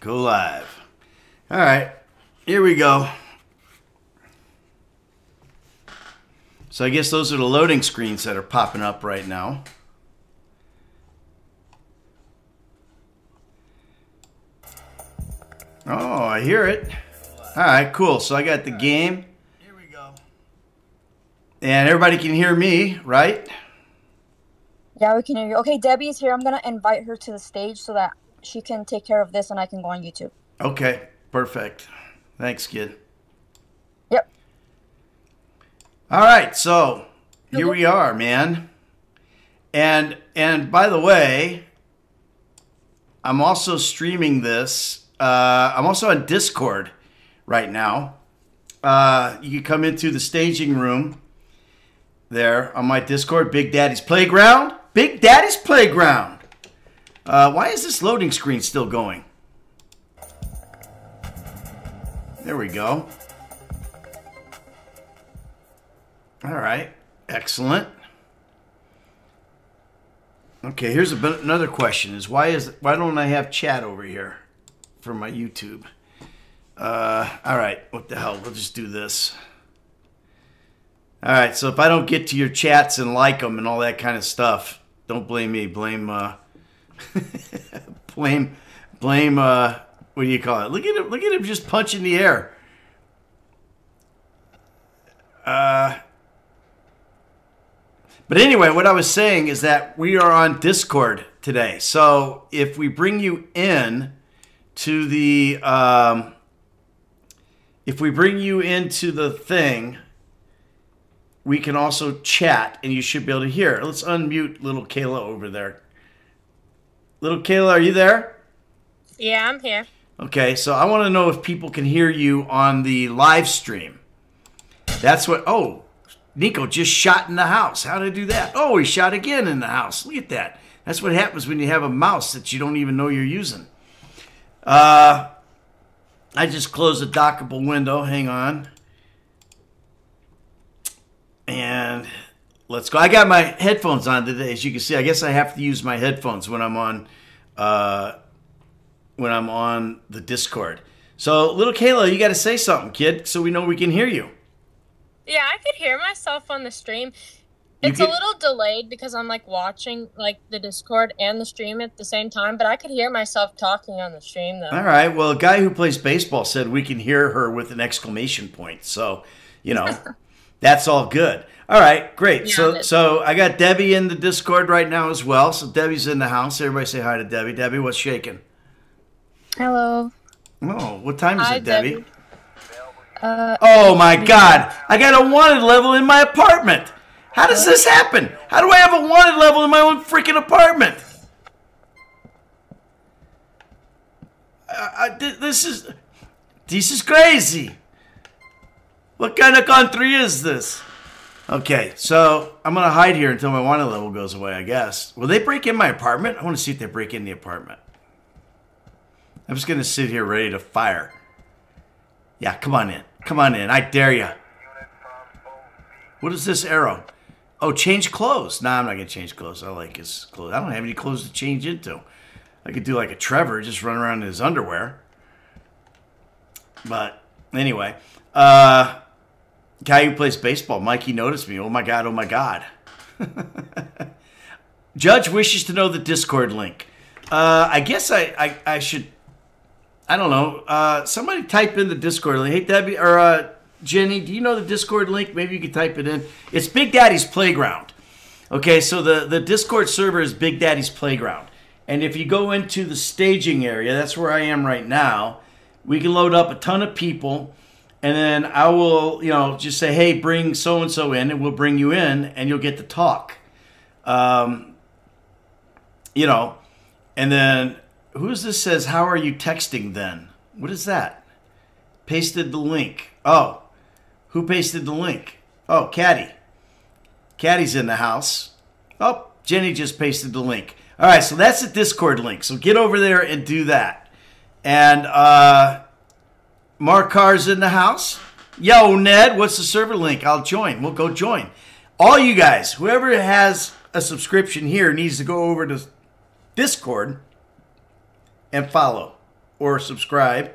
Go live. All right, here we go. So I guess those are the loading screens that are popping up right now. Oh, I hear it. All right, cool. So I got the game. Here we go. And everybody can hear me, right? Yeah, we can hear you. Okay, Debbie's here. I'm gonna invite her to the stage so that she can take care of this and I can go on YouTube. Okay, perfect. Thanks, kid. Yep. All right, so here we are, man. And and by the way, I'm also streaming this. Uh, I'm also on Discord right now. Uh, you can come into the staging room there on my Discord, Big Daddy's Playground. Big Daddy's Playground. Uh, why is this loading screen still going? There we go. All right, excellent. Okay, here's a another question: Is why is why don't I have chat over here for my YouTube? Uh, all right, what the hell? We'll just do this. All right, so if I don't get to your chats and like them and all that kind of stuff, don't blame me. Blame, uh, blame, blame. Uh, what do you call it? Look at him! Look at him just punching the air. Uh, but anyway, what I was saying is that we are on Discord today. So if we bring you in to the, um, if we bring you into the thing, we can also chat and you should be able to hear. Let's unmute little Kayla over there. Little Kayla, are you there? Yeah, I'm here. Okay, so I want to know if people can hear you on the live stream. That's what. Oh, Nico just shot in the house. How did I do that? Oh, he shot again in the house. Look at that. That's what happens when you have a mouse that you don't even know you're using. Uh, I just closed a dockable window. Hang on. And let's go. I got my headphones on today, as you can see. I guess I have to use my headphones when I'm on uh, when I'm on the Discord. So, little Kayla, you got to say something, kid, so we know we can hear you. Yeah, I could hear myself on the stream. It's could- a little delayed because I'm like watching like the Discord and the stream at the same time, but I could hear myself talking on the stream though. All right. Well, a guy who plays baseball said we can hear her with an exclamation point. So, you know, that's all good. All right, great. Yeah, so, that's- so I got Debbie in the Discord right now as well. So Debbie's in the house. Everybody say hi to Debbie. Debbie, what's shaking? Hello. Oh, what time is Hi, it, Debbie? Debbie. Uh, Oh my God! I got a wanted level in my apartment. How does this happen? How do I have a wanted level in my own freaking apartment? I, I, this is this is crazy. What kind of country is this? Okay, so I'm gonna hide here until my wanted level goes away. I guess. Will they break in my apartment? I want to see if they break in the apartment. I'm just gonna sit here ready to fire. Yeah, come on in. Come on in. I dare you. What is this arrow? Oh, change clothes. Nah, I'm not gonna change clothes. I like his clothes. I don't have any clothes to change into. I could do like a Trevor, just run around in his underwear. But anyway, uh, guy who plays baseball, Mikey noticed me. Oh my god! Oh my god! Judge wishes to know the Discord link. Uh, I guess I, I, I should. I don't know. Uh, somebody type in the Discord link. Hey Debbie or uh, Jenny, do you know the Discord link? Maybe you could type it in. It's Big Daddy's Playground. Okay, so the the Discord server is Big Daddy's Playground, and if you go into the staging area, that's where I am right now. We can load up a ton of people, and then I will, you know, just say, hey, bring so and so in, and we'll bring you in, and you'll get to talk. Um, you know, and then who's this says, how are you texting then? What is that? Pasted the link. Oh, who pasted the link? Oh, Caddy. Caddy's in the house. Oh, Jenny just pasted the link. All right, so that's the Discord link. So get over there and do that. And uh, Mark Carr's in the house. Yo, Ned, what's the server link? I'll join. We'll go join. All you guys, whoever has a subscription here needs to go over to Discord and follow. or subscribe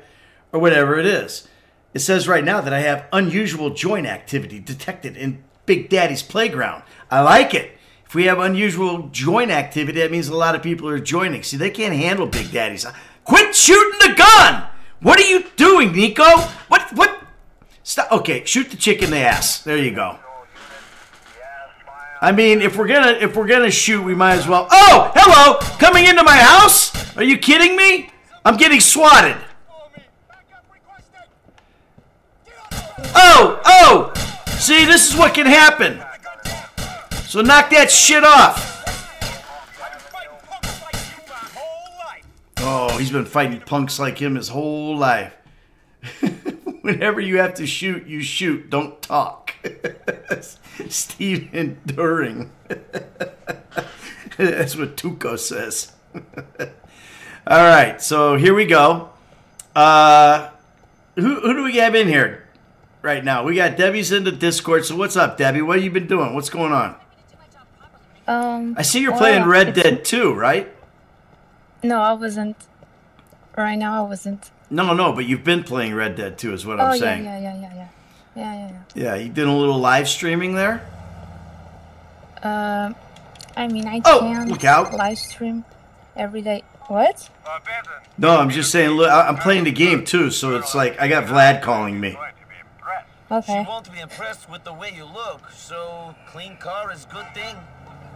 or whatever it is. It says right now that I have unusual joint activity detected in Big Daddy's playground. I like it. If we have unusual joint activity, that means a lot of people are joining. See, they can't handle Big Daddy's. Quit shooting the gun! What are you doing, Nico? What? What? Stop. Okay, shoot the chick in the ass. There you go. I mean, if we're gonna if we're gonna shoot, we might as well. Oh, hello! Coming into my house? Are you kidding me? I'm getting swatted. Oh, oh! See, this is what can happen. So knock that shit off. Oh, he's been fighting punks like him his whole life. Whenever you have to shoot, you shoot. Don't talk. Stephen During. That's what Tuco says. All right, so here we go. Uh, who, who do we have in here right now? We got Debbie's in the Discord. So what's up, Debbie? What have you been doing? What's going on? Um. I see you're well, playing Red Dead 2, right? No, I wasn't. Right now, I wasn't. No, no, but you've been playing Red Dead 2 is what oh I'm saying. yeah, saying. yeah, yeah, yeah, yeah, yeah, yeah, Yeah, you did a little live streaming there? yeah. Um, I mean, I Oh, can look out. live stream every day. What? No, I'm just saying, look, I- I'm playing the game too, so it's like I got Vlad calling me. Okay. She won't be impressed with the way you look, so clean car is good thing.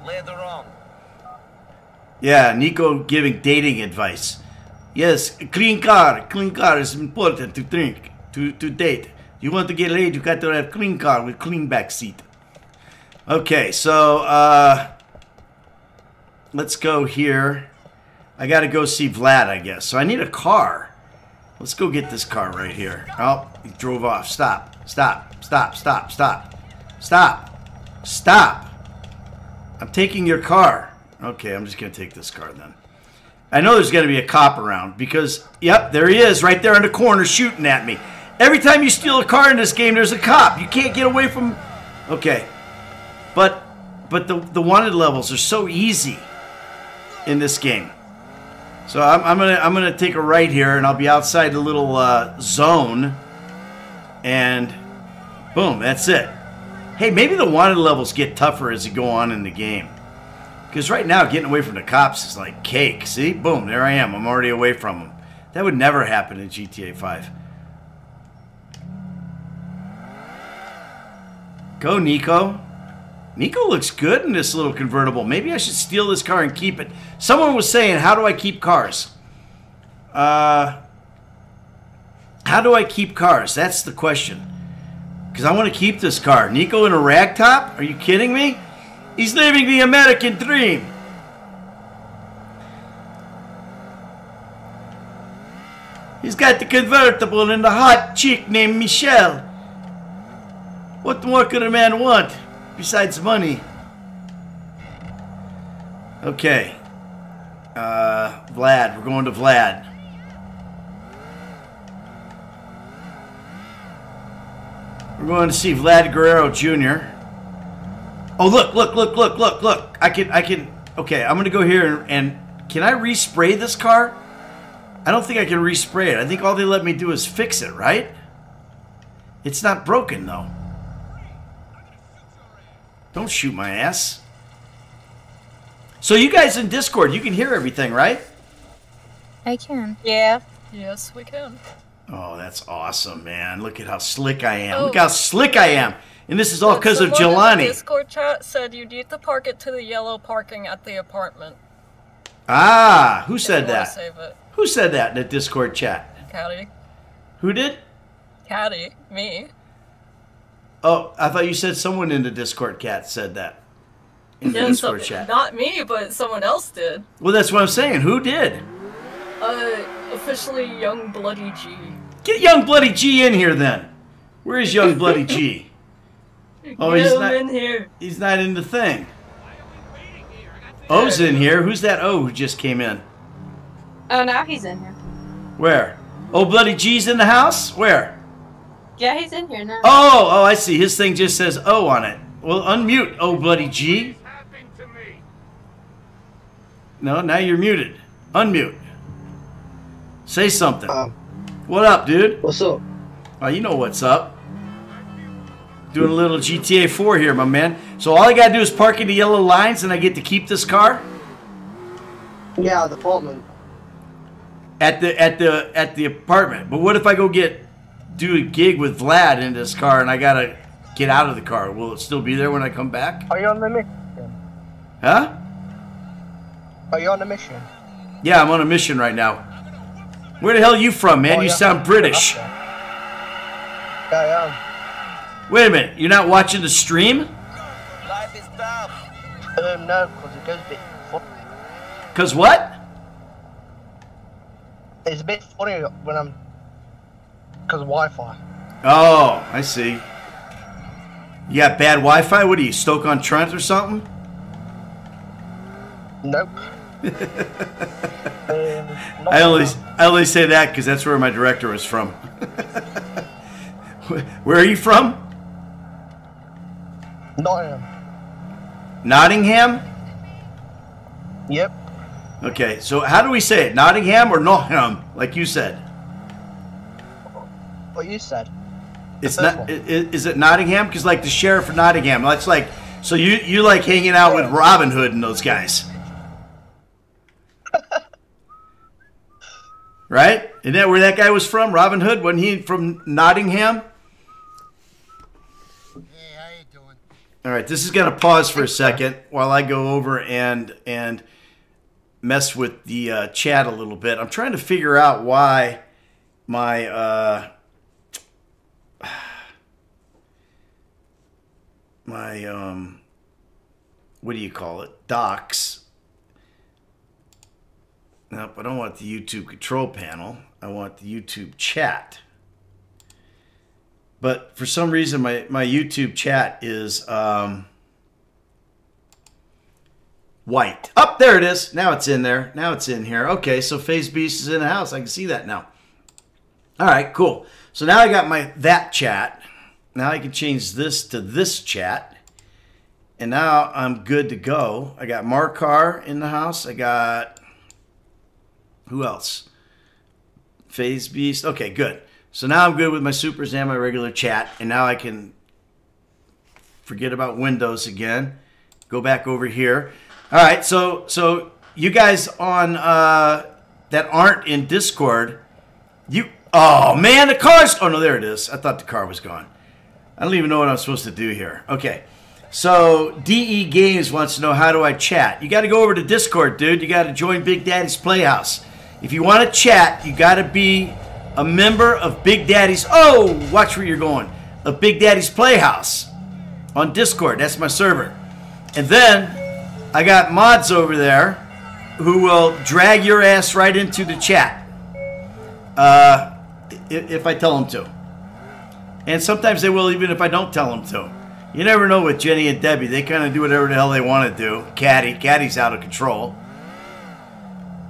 Later on. Yeah, Nico giving dating advice. Yes, clean car, clean car is important to drink, to, to date. You want to get laid, you got to have clean car with clean back seat. Okay, so uh let's go here. I gotta go see Vlad, I guess. So I need a car. Let's go get this car right here. Oh, he drove off. Stop. Stop. Stop. Stop. Stop. Stop. Stop. I'm taking your car. Okay, I'm just gonna take this car then. I know there's gonna be a cop around because, yep, there he is, right there in the corner, shooting at me. Every time you steal a car in this game, there's a cop. You can't get away from. Okay, but but the the wanted levels are so easy in this game. So I'm, I'm gonna I'm gonna take a right here, and I'll be outside the little uh, zone, and boom, that's it. Hey, maybe the wanted levels get tougher as you go on in the game. Because right now, getting away from the cops is like cake. See? Boom, there I am. I'm already away from them. That would never happen in GTA 5. Go, Nico. Nico looks good in this little convertible. Maybe I should steal this car and keep it. Someone was saying, how do I keep cars? Uh, how do I keep cars? That's the question. Because I want to keep this car. Nico in a rag top? Are you kidding me? He's living the American dream. He's got the convertible and the hot chick named Michelle. What more could a man want besides money? Okay. Uh, Vlad. We're going to Vlad. We're going to see Vlad Guerrero Jr. Oh look, look, look, look, look, look. I can I can okay, I'm gonna go here and, and can I respray this car? I don't think I can respray it. I think all they let me do is fix it, right? It's not broken though. Don't shoot my ass. So you guys in Discord, you can hear everything, right? I can. Yeah. Yes, we can. Oh, that's awesome, man. Look at how slick I am. Oh. Look how slick I am. And this is all because of the Jelani. Discord chat said you need to park it to the yellow parking at the apartment. Ah, who said that? Who said that in the Discord chat? Caddy. Who did? Caddy. Me. Oh, I thought you said someone in the Discord cat said that. In the Yeah, Discord some- chat. Not me, but someone else did. Well, that's what I'm saying. Who did? Uh, officially Young Bloody G. Get Young Bloody G in here then. Where is Young Bloody G? Oh, he's not- in here. He's not in the thing. O's in here. Who's that O who just came in? Oh, now he's in here. Where? Oh, Bloody G's in the house? Where? Yeah, he's in here now. Oh, oh, I see. His thing just says O on it. Well, unmute, oh, Bloody G. No, now you're muted. Unmute. Say something. Um, What up, dude? what's up? Oh, you know what's up. Doing a little GTA 4 here, my man. So all I gotta do is park in the yellow lines and I get to keep this car? Yeah, the apartment. At the at the at the apartment. But what if I go get do a gig with Vlad in this car and I gotta get out of the car? Will it still be there when I come back? Are you on the mission? Huh? Are you on the mission? Yeah, I'm on a mission right now. Where the hell are you from, man? Oh, you yeah. sound British. Yeah, Wait a minute, you're not watching the stream? Life is tough. Um, no, because it goes a bit. Fu- Cause what? it's a bit funny when I'm. Because of Wi-Fi. Oh, I see. You got bad Wi-Fi? What are you, Stoke on Trent or something? Nope. I only. I only say that because that's where my director was from. where are you from? Nottingham. Nottingham. Yep. Okay, so how do we say it? Nottingham or Nottingham, like you said? What you said. It's not. one. i- i- Is it Nottingham? Because like the sheriff of Nottingham, that's like. So you you like hanging out with Robin Hood and those guys, right? Isn't that where that guy was from? Robin Hood? Wasn't he from Nottingham? Hey, how you doing? All right, this is gonna pause for a second while I go over and and mess with the uh, chat a little bit. I'm trying to figure out why my uh, my um, what do you call it? Docs. Nope, I don't want the YouTube control panel. I want the YouTube chat. But for some reason, my, my YouTube chat is um, white. Up there it is. Now it's in there. Now it's in here. Okay, so Phase Beast is in the house. I can see that now. All right, cool. So now I got my that chat. Now I can change this to this chat. And now I'm good to go. I got Markar in the house. I got who else? Phase Beast. Okay, good. So now I'm good with my supers and my regular chat, and now I can forget about Windows again. Go back over here. All right, so so you guys on uh, that aren't in Discord, you oh man, the car's oh no, there it is. I thought the car was gone. I don't even know what I'm supposed to do here. Okay. So DE Games wants to know how do I chat? You got to go over to Discord, dude. You got to join Big Daddy's Playhouse. If you want to chat, you got to be a member of Big Daddy's. Oh, watch where you're going. Of Big Daddy's Playhouse on Discord. That's my server. And then I got mods over there who will drag your ass right into the chat uh, if I tell them to. And sometimes they will, even if I don't tell them to. You never know with Jenny and Debbie. They kind of do whatever the hell they want to do. Caddy, Caddy's out of control.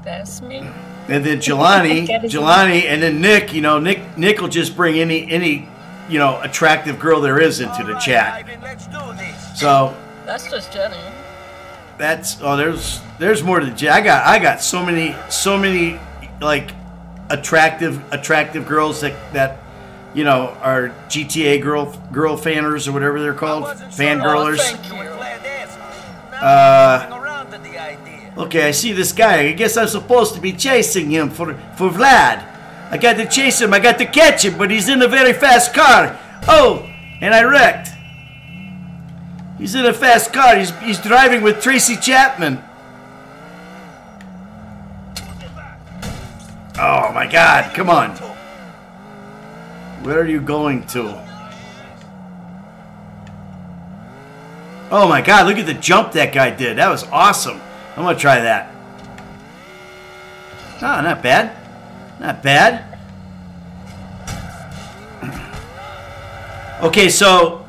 That's me. And then Jelani, Jelani, and then Nick. You know, Nick, Nick will just bring any, any, you know, attractive girl there is into the All right, chat. Ivan, let's do this. So That's just Jenny. that's oh, there's, there's more to the. I got, I got so many, so many, like, attractive, attractive girls that that, you know, are GTA girl, girl fanners or whatever they're called, wasn't sure fangirlers. thank You were glad to ask. Now Uh, I'm coming around to the idea. Okay, I see this guy. I guess I'm supposed to be chasing him for for Vlad. I got to chase him. I got to catch him, but he's in a very fast car. Oh, and I wrecked. He's in a fast car. He's he's driving with Tracy Chapman. Oh my God! Come on. Where are you going to? Oh my God! Look at the jump that guy did. That was awesome. I'm gonna try that. Oh, not bad. Not bad. Okay, so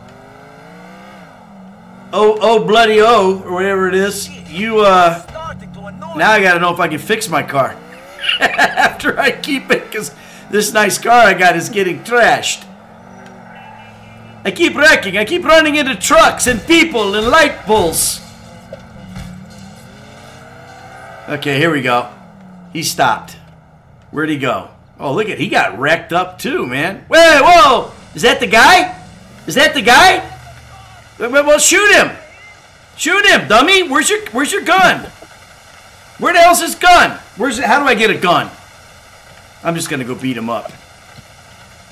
oh oh bloody oh or whatever it is. You uh to now I gotta know if I can fix my car after I keep it because this nice car I got is getting trashed. I keep wrecking. I keep running into trucks and people and light poles. Okay, here we go. He stopped. Where'd he go? Oh, look at he got wrecked up too, man. Wait, whoa! Is that the guy? Is that the guy? Well, shoot him! Shoot him, dummy! Where's your Where's your gun? Where the hell's his gun? Where's it? How do I get a gun? I'm just gonna go beat him up.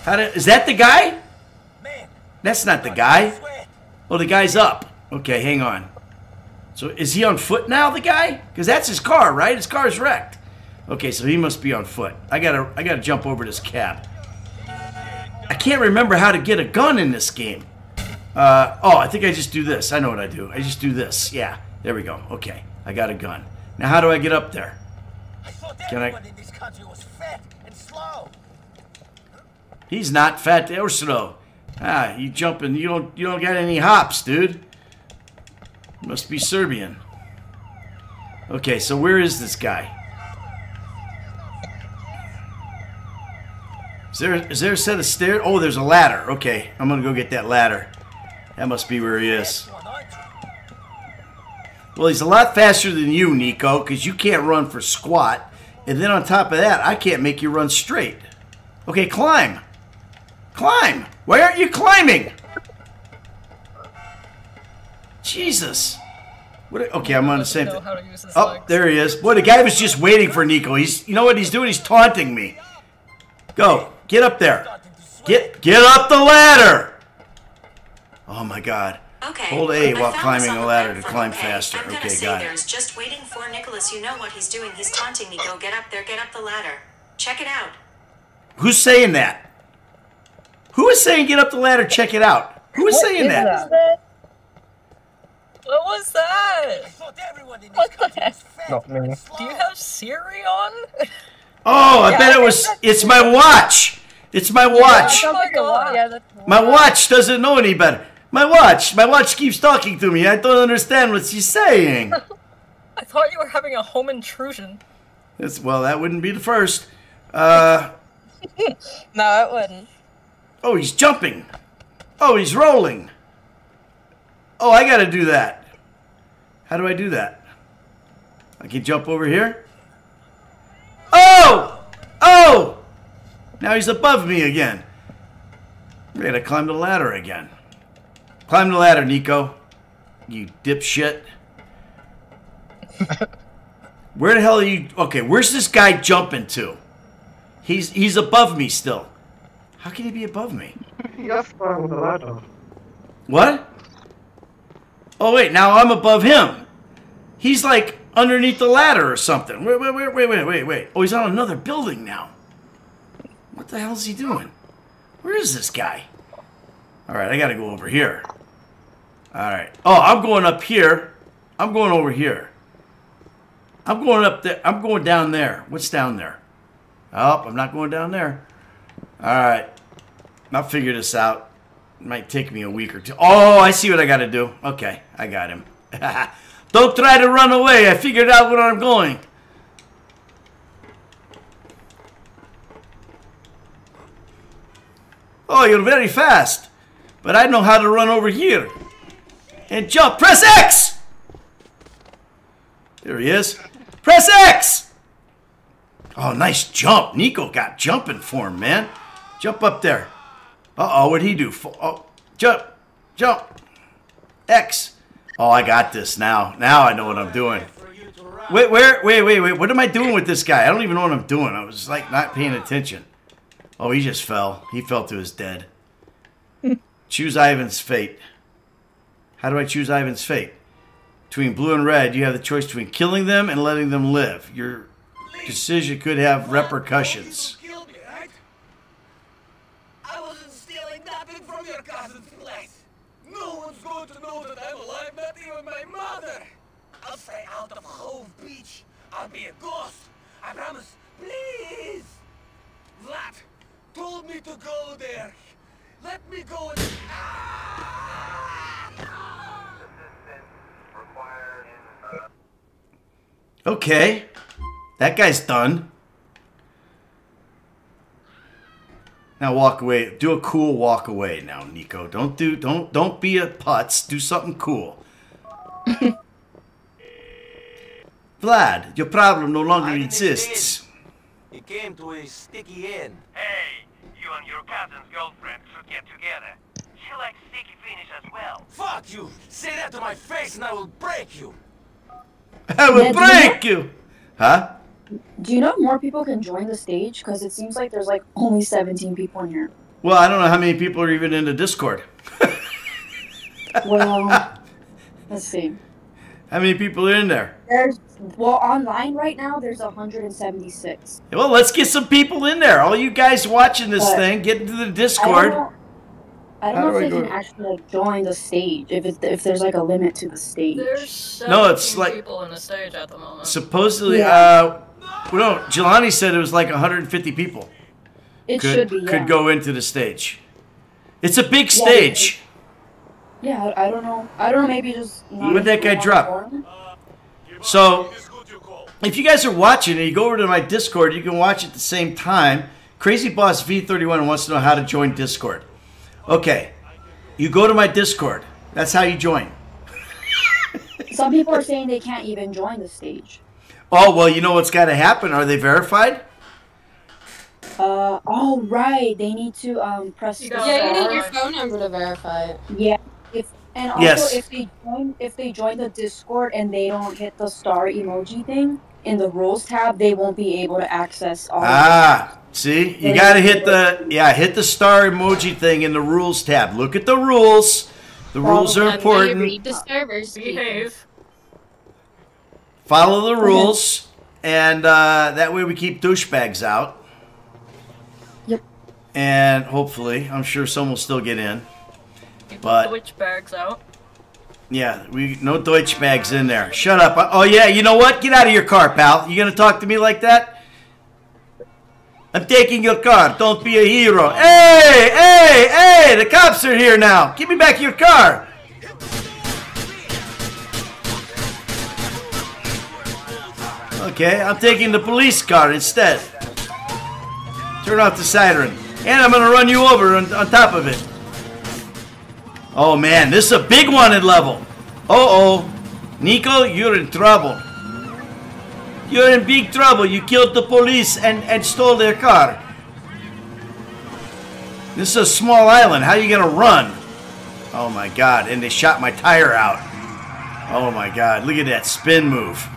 How do, is that the guy? Man, That's not the guy. Oh, the guy's up. Okay, hang on. So is he on foot now, the guy? Because that's his car, right? His car's wrecked. Okay, so he must be on foot. I gotta, I gotta jump over this cab. I can't remember how to get a gun in this game. Uh, oh, I think I just do this. I know what I do. I just do this. Yeah, there we go. Okay, I got a gun. Now, how do I get up there? I thought Can I- in this country was fat and slow. He's not fat or slow. Ah, you jumping? You don't, you don't got any hops, dude. Must be Serbian. Okay, so where is this guy? Is there is there a set of stairs? Oh, there's a ladder. Okay, I'm gonna go get that ladder. That must be where he is. Well, he's a lot faster than you, Nico, because you can't run for squat. And then on top of that, I can't make you run straight. Okay, climb. Climb. Why aren't you climbing? Jesus. What? Okay, I'm on the same. thing. how to use his Oh, legs. there he is. Boy, the guy was just waiting for Nico. He's, you know what he's doing? He's taunting me. Go, get up there. Starting to sweat. Get, get up the ladder. Oh my God. Okay. Hold A while climbing a the ladder to platform, climb okay? faster. I'm gonna Okay, say got it. there's just waiting for Nicholas. You know what he's doing. He's taunting me. Go get up there. Get up the ladder. Check it out. Who's saying that? Who is saying get up the ladder, check it out? Who is What saying is that? that? What was that? I thought everyone in this What the heck? was Not me. Do you have Siri on? Oh, I Yeah, bet I it was. It's my watch. It's my watch. it sounds like a God. Yeah, that's My watch doesn't know any better. My watch. My watch keeps talking to me. I don't understand what she's saying. I thought you were having a home intrusion. It's, well, that wouldn't be the first. Uh, no, it wouldn't. oh, he's jumping. Oh, he's rolling. Oh, I got to do that. How do I do that? I can jump over here. Oh! Oh! Now he's above me again. I gotta climb the ladder again. Climb the ladder, Nico. You dipshit. Where the hell are you? Okay, where's this guy jumping to? He's he's above me still. How can he be above me? Yes, I'm on the ladder. What? Oh wait, now I'm above him. He's like underneath the ladder or something. Wait, wait, wait, wait, wait, wait, wait. Oh, he's on another building now. What the hell's he doing? Where is this guy? All right, I got to go over here. All right. Oh, I'm going up here. I'm going over here. I'm going up there. I'm going down there. What's down there? Oh, I'm not going down there. All right. I'll figure this out. Might take me a week or two. Oh, I see what I got to do. Okay, I got him. Don't try to run away. I figured out where I'm going. Oh, you're very fast. But I know how to run over here. And jump. Press X! There he is. Press X! Oh, nice jump. Nico got jumping for him, man. Jump up there. Uh-oh, what'd he do? Oh, jump. Jump. X. Oh, I got this now. Now I know what I'm doing. Wait, where? Wait, wait, wait. What am I doing with this guy? I don't even know what I'm doing. I was like not paying attention. Oh, he just fell. He fell to his dead. choose Ivan's fate. How do I choose Ivan's fate? Between blue and red, you have the choice between killing them and letting them live. Your decision could have repercussions. You killed me, right? I wasn't stealing nothing from your cousin's place. Going to know that I'm alive, not even my mother. I'll stay out of Hove Beach. I'll be a ghost. I promise. Please. Vlad told me to go there. Let me go and... Okay. That guy's done. Now walk away. Do a cool walk away now, Nico. Don't do don't don't be a putz. Do something cool. Vlad, your problem no longer exists. He came to a sticky end. Hey, you and your cousin's girlfriend should get together. She likes sticky finish as well. Fuck you! Say that to my face and I will break you! I will Yeah, do you break you. Huh? Do you know if more people can join the stage? Because it seems like there's like only 17 people in here. Well, I don't know how many people are even in the Discord. Well, let's see. How many people are in there? There's well online right now. There's 176. Well, let's get some people in there. All you guys watching this But- thing, get into the I don't Discord. I don't How know do if I they go- can actually like join the stage. If it, if there's like a limit to the stage. There's 17 No, it's like- people in the stage at the moment. Supposedly, Yeah. uh, well, no, Jelani said it was like 150 people it could should be. Yeah. could go into the stage. It's a big stage. Yeah, I I don't know. I don't know. Maybe just. Where'd that guy drop? So, if you guys are watching and you go over to my Discord, you can watch at the same time. Crazy Boss V31 wants to know how to join Discord. Okay, you go to my Discord. That's how you join. Some people are saying they can't even join the stage. Oh well, you know what's got to happen? Are they verified? Uh oh right, they need to um press. You the Yeah, you need your phone number to verify it. Yeah. If and also Yes. if they join if they join the Discord and they don't hit the star emoji thing in the rules tab, they won't be able to access all. Ah, see, you got to hit the yeah, hit the star emoji thing in the rules tab. Look at the rules. The rules are That's how you important. read the servers. Behave. Follow the rules, and uh, that way we keep douchebags out. Yep. And hopefully, I'm sure some will still get in. Keep But- the witch bags out. Yeah, we no Deutsch bags in there. Shut up. Oh yeah, you know what? Get out of your car, pal. You gonna talk to me like that? I'm taking your car. Don't be a hero. Hey, hey, hey! The cops are here now. Give me back your car. Okay, I'm taking the police car instead. Turn off the siren. And I'm gonna run you over on, on top of it. Oh man, this is a big wanted level. Uh oh. Nico, you're in trouble. You're in big trouble. You killed the police and, and stole their car. This is a small island. How are you gonna run? Oh my god, and they shot my tire out. Oh my god, look at that spin move.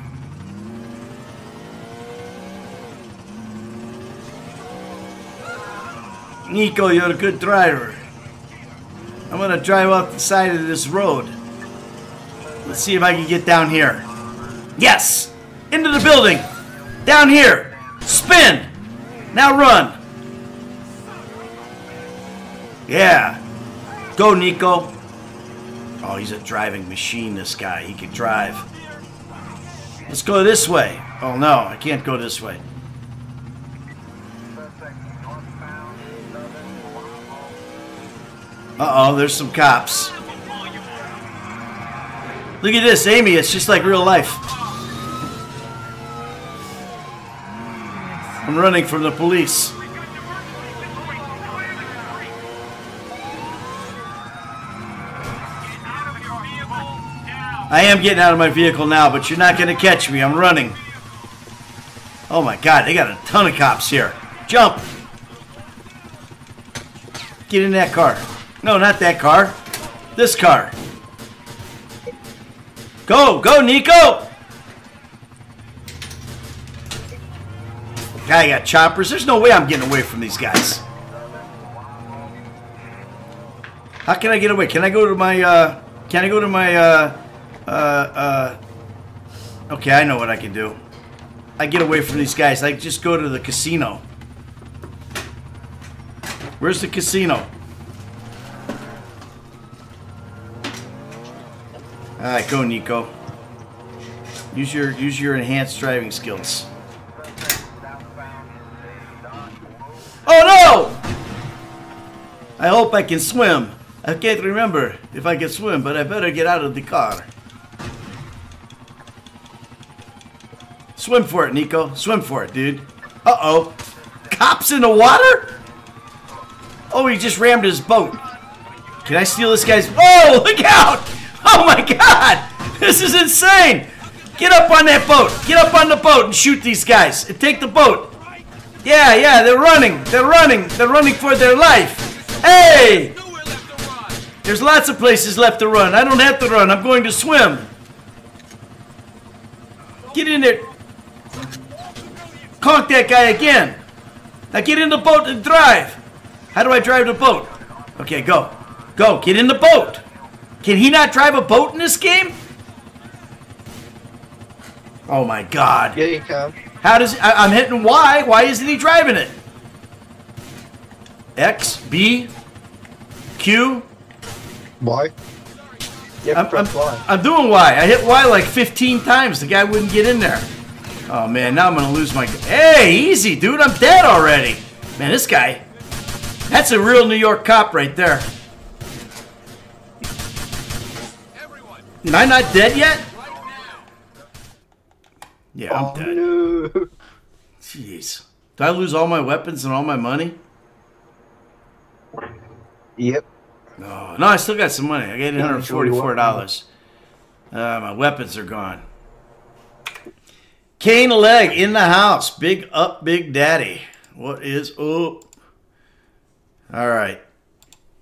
Nico, you're a good driver. I'm gonna drive off the side of this road. Let's see if I can get down here. Yes! Into the building! Down here! Spin! Now run! Yeah! Go, Nico! Oh, he's a driving machine, this guy. He can drive. Let's go this way. Oh, no, I can't go this way. Uh-oh, there's some cops. Look at this, Amy. It's just like real life. I'm running from the police. I am getting out of my vehicle now, but you're not going to catch me. I'm running. Oh my god, they got a ton of cops here. Jump! Get in that car. No, not that car. This car. Go, go, Nico! Guy got choppers. There's no way I'm getting away from these guys. How can I get away? Can I go to my, uh, can I go to my, uh, uh, uh, okay, I know what I can do. I get away from these guys. I just go to the casino. Where's the casino? All right, go, Nico. Use your use your enhanced driving skills. Oh no! I hope I can swim. I can't remember if I can swim, but I better get out of the car. Swim for it, Nico. Swim for it, dude. Uh-oh. Cops in the water? Oh, he just rammed his boat. Can I steal this guy's... Oh, look out! Oh my god! This is insane! Get up on that boat! Get up on the boat and shoot these guys! And take the boat! Yeah, yeah, they're running. They're running. They're running for their life. Hey! There's lots of places left to run. I don't have to run. I'm going to swim. Get in there. Conk that guy again. Now get in the boat and drive. How do I drive the boat? Okay, go. Go. Get in the boat. Can he not drive a boat in this game? Oh my god. Yeah, you can. How does I, I'm hitting Y? Why isn't he driving it? X B Q. Why? Yeah, I'm, I'm, Y. I'm doing Y. I hit Y like 15 times. The guy wouldn't get in there. Oh man, now I'm gonna lose my. Hey, easy, dude. I'm dead already. Man, this guy. That's a real New York cop right there. Am I not dead yet? Yeah, I'm Oh dead. no. Jeez. Did I lose all my weapons and all my money? Yep. No, no, I still got some money. I got eight hundred forty-four dollars. Uh, my weapons are gone. Kane leg in the house. Big up, Big Daddy. What is up? All right.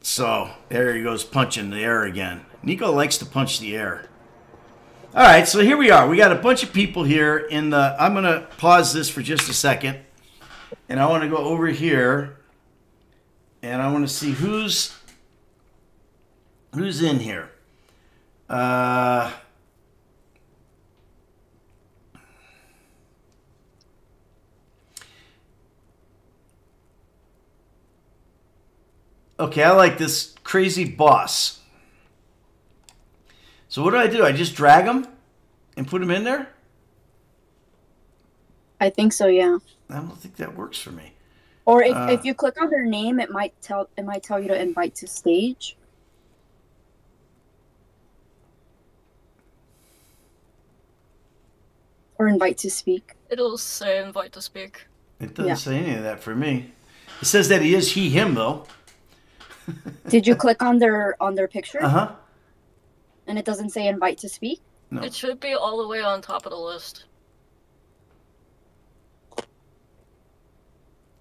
So there he goes punching the air again. Nico likes to punch the air. All right, so here we are. We got a bunch of people here in the. I'm gonna pause this for just a second, and I want to go over here, and I want to see who's who's in here. Uh, okay, I like this crazy boss. So what do I do? I just drag them and put them in there? I think so, yeah. I don't think that works for me. Or if, Uh, if you click on their name, it might tell it might tell you to invite to stage. Or invite to speak. It'll say invite to speak. It doesn't Yeah. say any of that for me. It says that he is he him though. Did you click on their on their picture Uh huh. And it doesn't say invite to speak? No. It should be all the way on top of the list.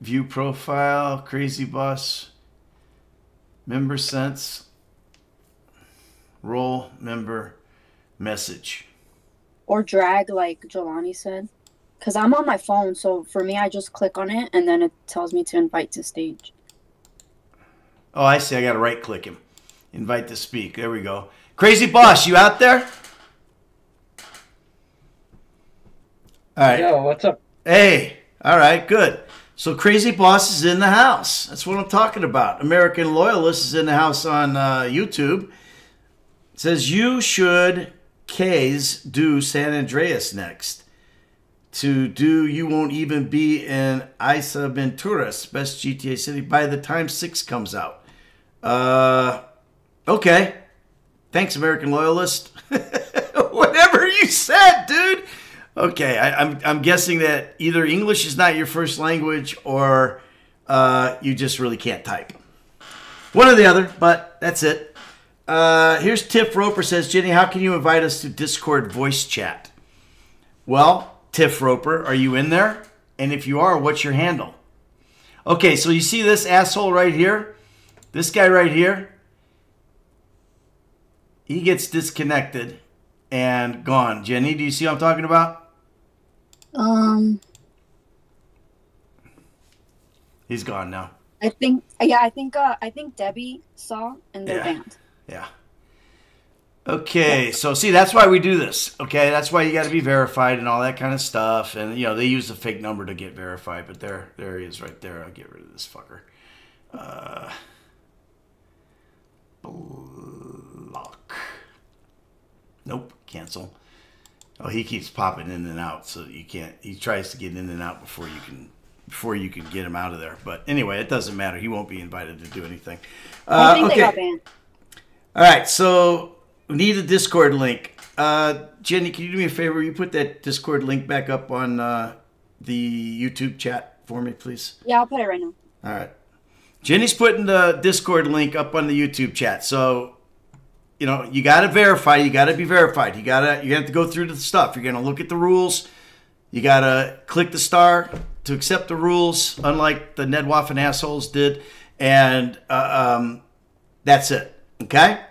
View profile, crazy boss, member sense, role member message. Or drag like Jelani said? Because I'm on my phone, so for me I just click on it and then it tells me to invite to stage. Oh, I see. I got to right click him. Invite to speak. There we go. Crazy boss, you out there? All right. Yo, what's up? Hey, all right, good. So Crazy Boss is in the house. That's what I'm talking about. American Loyalist is in the house on uh, YouTube. It says you should K's do San Andreas next. To do, you won't even be in Las Venturas, best GTA city, by the time six comes out. Uh, okay. Thanks, American Loyalist. Whatever you said, dude. Okay, I, I'm I'm guessing that either English is not your first language or uh, you just really can't type. One or the other, but that's it. Uh, here's Tiff Roper says, Jenny, how can you invite us to Discord voice chat? Well, Tiff Roper, are you in there? And if you are, what's your handle? Okay, so you see this asshole right here? This guy right here? He gets disconnected and gone. Jenny, do you see what I'm talking about? Um He's gone now. I think yeah, I think uh I think Debbie saw and they're Yeah. banned. Yeah. Okay, so see, that's why we do this. Okay, that's why you got to be verified and all that kind of stuff. And you know, they use a fake number to get verified, but there, there he is, right there. I'll get rid of this fucker. Uh, block. Nope, cancel. Oh, he keeps popping in and out, so you can't. He tries to get in and out before you can, before you can get him out of there. But anyway, it doesn't matter. He won't be invited to do anything. I Uh, think okay. they got banned. All right, so we need a Discord link. Uh, Jenny, can you do me a favor? You put that Discord link back up on uh, the YouTube chat for me, please. Yeah, I'll put it right now. All right. Jenny's putting the Discord link up on the YouTube chat. So, you know, you got to verify. You got to be verified. You got to you have to go through the stuff. You're going to look at the rules. You got to click the star to accept the rules, unlike the Ned Waffen assholes did, and uh, um, that's it. Okay.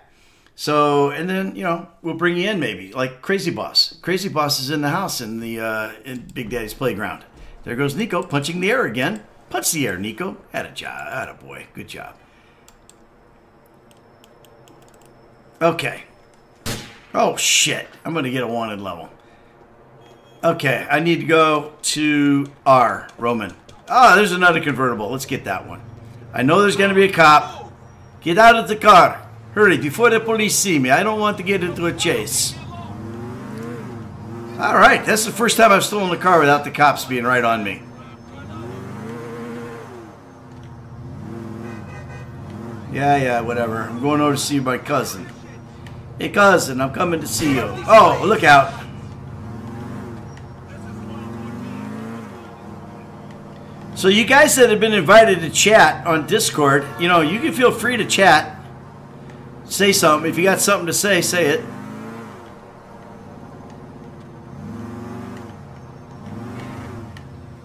So and then you know we'll bring you in maybe like Crazy Boss. Crazy Boss is in the house in the uh, in Big Daddy's playground. There goes Nico punching the air again. Punch the air, Nico. Had a job. Had a boy. Good job. Okay. Oh shit! I'm gonna get a wanted level. Okay, I need to go to R, Roman. Ah, there's another convertible. Let's get that one. I know there's gonna be a cop. Get out of the car. Hurry, before the police see me. I don't want to get into a chase. Alright, that's the first time I've stolen a car without the cops being right on me. Yeah, yeah, whatever. I'm going over to see my cousin. Hey, cousin, I'm coming to see you. Oh, look out. So you guys that have been invited to chat on Discord, you know, you can feel free to chat. Say something. If you got something to say, say it.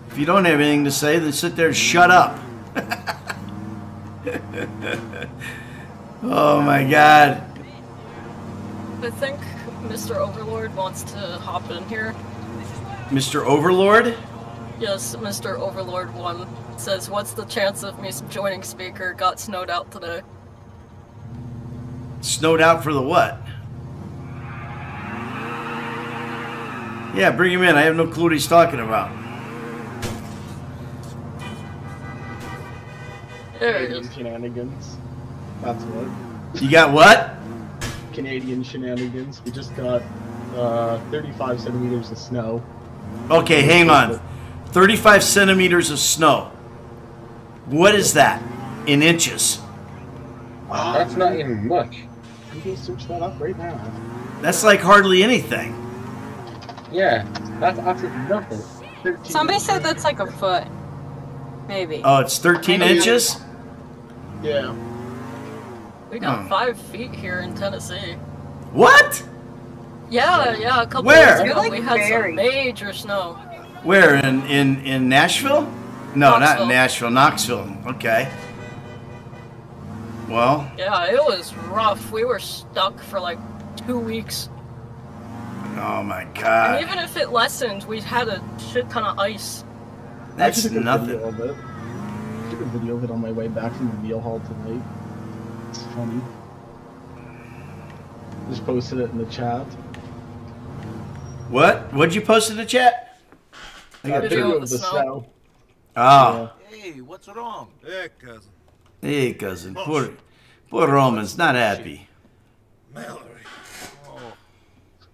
If you don't have anything to say, then sit there and shut up. oh my god. I think Mr. Overlord wants to hop in here. Mr. Overlord? Yes, Mr. Overlord 1 says, What's the chance of me joining speaker? Got snowed out today. Snowed out for the what? Yeah, bring him in. I have no clue what he's talking about. There it Canadian is. shenanigans. That's what. You got what? Canadian shenanigans. We just got uh, 35 centimeters of snow. Okay, hang on. 35 centimeters of snow. What is that in inches? That's not even much. You can search that up right now. That's like hardly anything. Yeah, that's absolutely nothing. 13 Somebody said that's like a foot. Maybe. Oh, it's 13 I inches? Yeah. We got Hmm. five feet here in Tennessee. What? Yeah, yeah, a couple Where? years ago like, we had very- some major snow. Where in in in Nashville? No, not Knoxville. in Nashville. Knoxville. Okay. Well, Yeah, it was rough. We were stuck for like two weeks. oh my god. And God, even if it lessened, we had a shit ton of ice. that's I took a nothing. Video of it. I took a video of it on my way back from the meal hall tonight. It's funny. Just posted it in the chat. What? What'd you post in the chat? I got That video two. of the snow. Oh, Hey, what's wrong? Hey, cousin. hey, cousin. Poor, poor Roman's not happy. Mallory. Oh,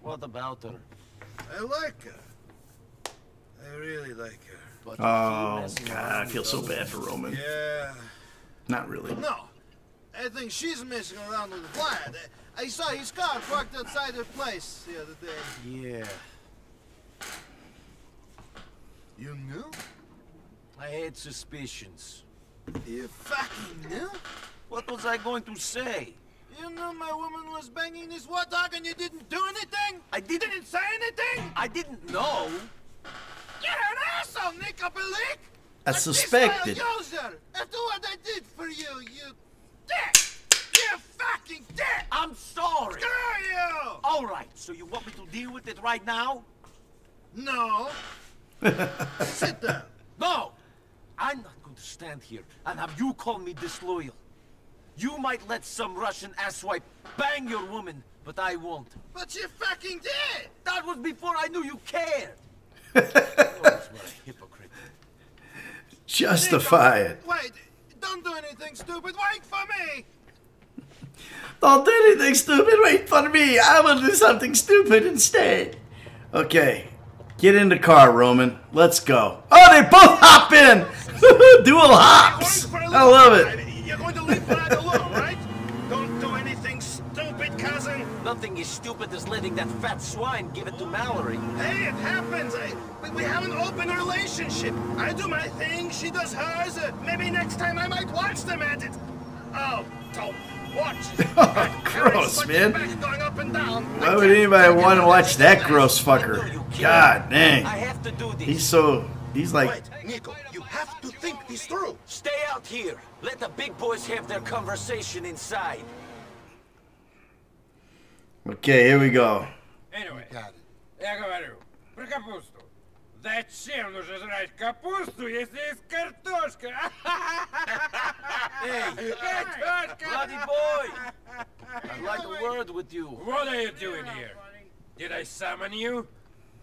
what about her? I like her. I really like her. But Oh God, I feel so bad for Roman. Yeah. Not really. No. I think she's messing around with Vlad. I saw his car parked outside her place the other day. Yeah. You knew? I had suspicions. You fucking knew? What was I going to say? You knew my woman was banging this war dog, and you didn't do anything? I didn't say anything? I didn't know. You're an asshole, Niko Bellic! I suspected. User, after what I did for you, you dick! You fucking dick! I'm sorry. Screw you! All right, so you want me to deal with it right now? No. Sit down. No, I'm not going to stand here and have you call me disloyal. You might let some Russian asswipe bang your woman, but I won't. But you fucking did! That was before I knew you cared. oh, a hypocrite. Justify it. Wait, don't do anything stupid. Wait for me. Don't do anything stupid. Wait for me. I will do something stupid instead. Okay. Get in the car, Roman. Let's go. Oh, they both hop in. Dual hops. I love it. Nothing as stupid as letting that fat swine give it to Mallory. Hey, it happens. I, we, we have an open relationship. I do my thing, she does hers. Uh, maybe next time I might watch them at it. Oh, don't watch it. Oh, gross, man. Back going up and down. Why would anybody want to watch that gross fucker? God I dang. have to do this. He's so He's like, Wait, Niko, you have to think this through. Stay out here. Let the big boys have their conversation inside. okay, here we go. Anyway, я говорю, про капусту. Зачем нужно жрать капусту, если есть картошка? Hey, Картошка! bloody boy! I'd like a word with you. What are you doing here? Did I summon you?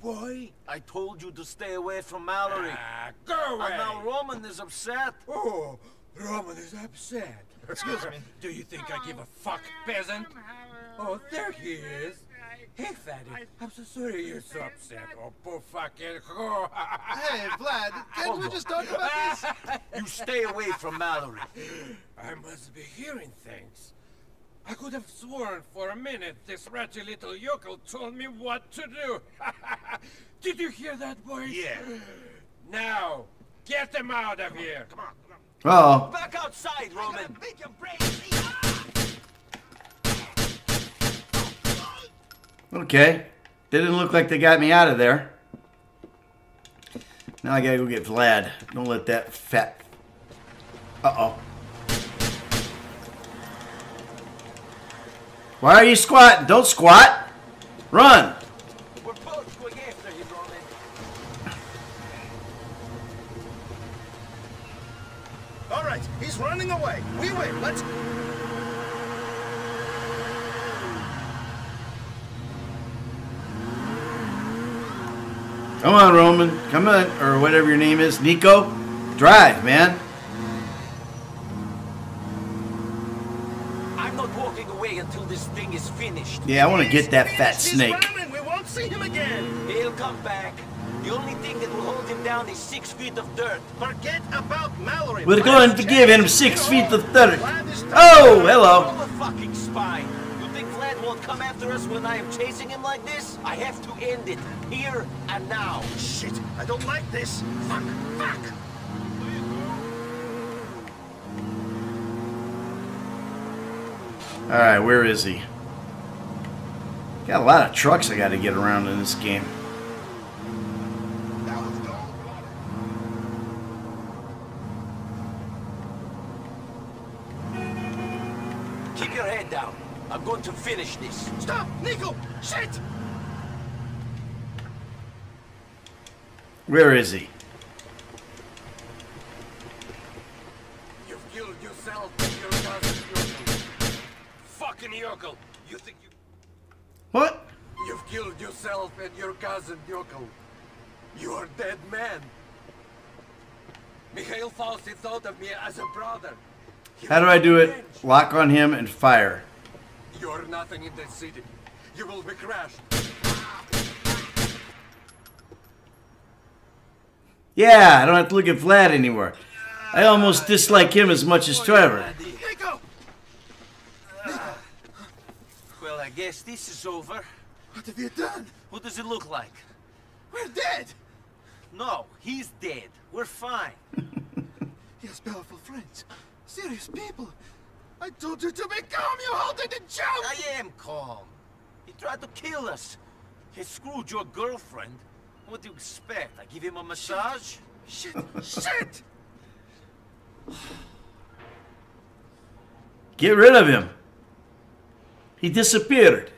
Boy, I told you to stay away from Mallory. Ah, go away! And now Roman is upset. Oh, Roman is upset. Excuse me. Do you think I give a fuck, peasant? Oh, there he is. Hey, fatty. I'm so sorry you're so upset. Oh, poor fucking whore. Hey, Vlad, can't we just talk about this? You stay away from Mallory. I must be hearing things. I could have sworn for a minute this ratty little yokel told me what to do. Did you hear that, boys? Yeah. Now, get them out of here. Come on. Uh Back outside, Roman. oh. Okay. Didn't look like they got me out of there. Now I gotta go get Vlad. Don't let that fat. Uh oh. Why are you squatting? Don't squat. Run. He's running away. We win. Let's. Come on, Roman. Come on, or whatever your name is, Niko. Drive, man. I'm not walking away until this thing is finished. Yeah, I want to get that fat He's snake. running. We won't see him again. He'll come back. The only thing that will hold him down is six feet of dirt. Forget about Mallory. We're going to give him six feet of dirt. Oh, hello. a fucking spine. You think Vlad won't come after us when I am chasing him like this? I have to end it. Here and now. Shit, I don't like this. Fuck, fuck. All right, where is he? Got a lot of trucks I got to get around in this game. Finish this. Stop, Niko. Shit. Where is he? You've killed yourself and your cousin Yokel. Fucking Yokel. You think you... What? You've killed yourself and your cousin Yokel. You are dead man. Mikhail Faustin thought of me as a brother. He How do I do it? Lock on him and fire. You're nothing in this city. You will be crushed. Yeah, I don't have to look at Vlad anymore. I almost dislike him as much as Trevor. Niko. Well, I guess this is over. What have you done? What does it look like? We're dead. No, he's dead. We're fine. He has powerful friends. Serious people. I told you to be calm. You hold it in joke. I am calm. He tried to kill us. He screwed your girlfriend. What do you expect? I give him a massage? Shit. Shit. Get rid of him. He disappeared.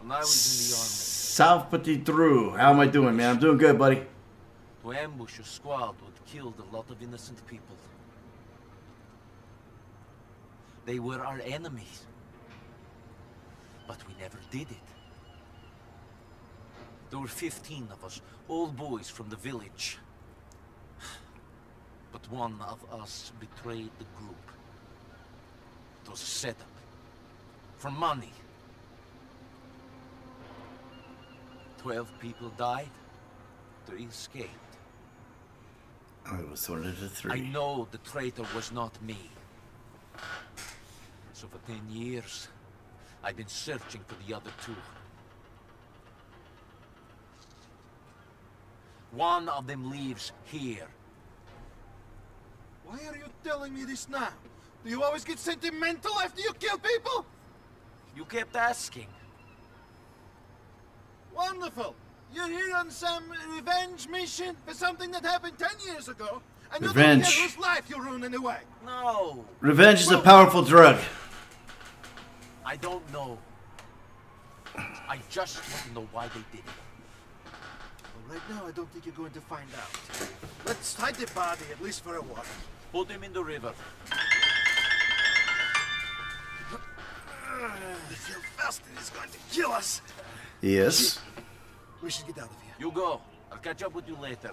When I was in the South Petit Trou. How am I doing, man? I'm doing good, buddy. To ambush a squad would killed a lot of innocent people. They were our enemies. But we never did it. There were 15 of us, all boys from the village. But one of us betrayed the group. It was a setup. For money. Twelve people died. Three escaped. I was one of the three. I know the traitor was not me. So for ten years, I've been searching for the other two. One of them lives here. Why are you telling me this now? Do you always get sentimental after you kill people? You kept asking. Wonderful. You're here on some revenge mission for something that happened ten years ago, and you don't Revenge. care whose life you ruin anyway. No, Revenge is a powerful drug. I don't know. I just want to know why they did it. Well, right now, I don't think you're going to find out. Let's hide the body, at least for a while. Put him in the river. This bastard is going to kill us. Yes. We should get out of here. You go. I'll catch up with you later.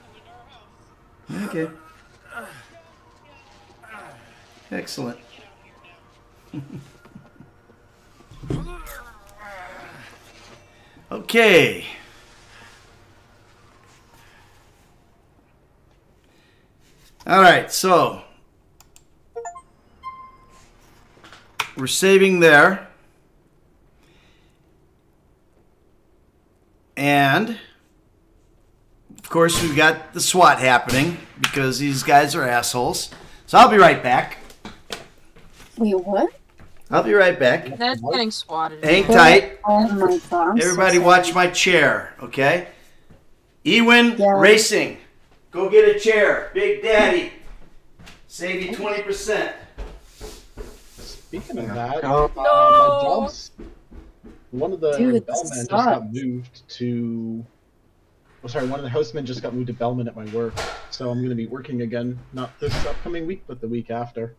Okay. Excellent. okay. All right, so we're saving there. And of course, we've got the SWAT happening because these guys are assholes. So I'll be right back. Wait, what? I'll be right back. That's getting swatted. Hang tight. Oh my god. I'm Everybody, sorry. watch my chair, okay? Ewin Racing. Go get a chair. Big Daddy. Save you 20%. Speaking of that, No. uh, my job's one of the Dude, bellmen just got moved to. Oh, sorry, one of the housemen just got moved to Bellman at my work, so I'm going to be working again, not this upcoming week, but the week after.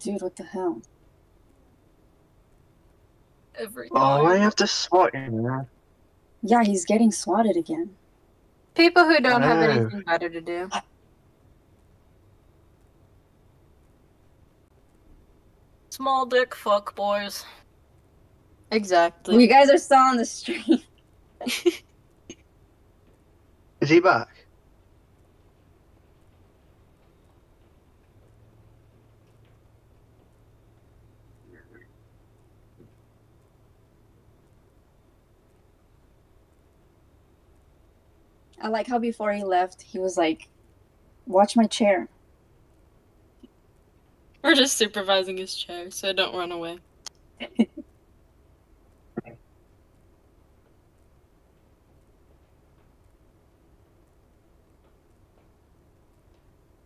Dude, what the hell? Every Oh, I have to swat him now. Yeah, he's getting swatted again. People who don't have Oh. anything better to do. Small dick fuck boys. Exactly. You guys are still on the stream. Is he back? I like how before he left, he was like, "Watch my chair." We're just supervising his chair, so don't run away.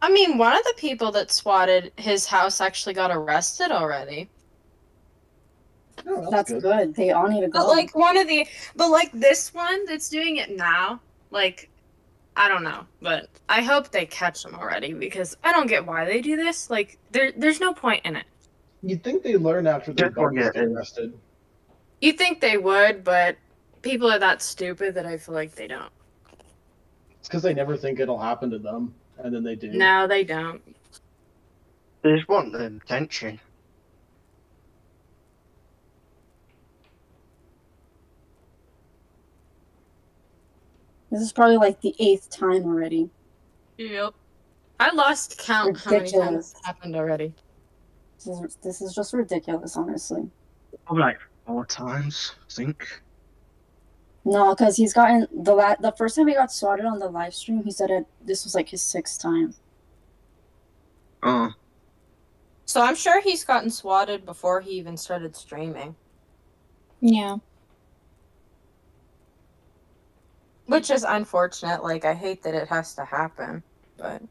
I mean, one of the people that swatted his house actually got arrested already. Oh, that's good. They all need to go. But like one of the, but like this one that's doing it now, like I don't know, but I hope they catch them already because I don't get why they do this. Like there, there's no point in it. You'd think they learn after their Just forget government get arrested. You think they would, but people are that stupid that I feel like they don't. It's because they never think it'll happen to them, and then they do. No, they don't. They just want the attention. This is probably like the eighth time already. Yep. I lost count how many times Ridiculous. it happened already. This is, this is just ridiculous, honestly. Probably like four times, I think. No, because he's gotten the la- the first time he got swatted on the live stream, he said it. This was like his sixth time. Oh. So I'm sure he's gotten swatted before he even started streaming. Yeah. Which is unfortunate. Like, I hate that it has to happen, but.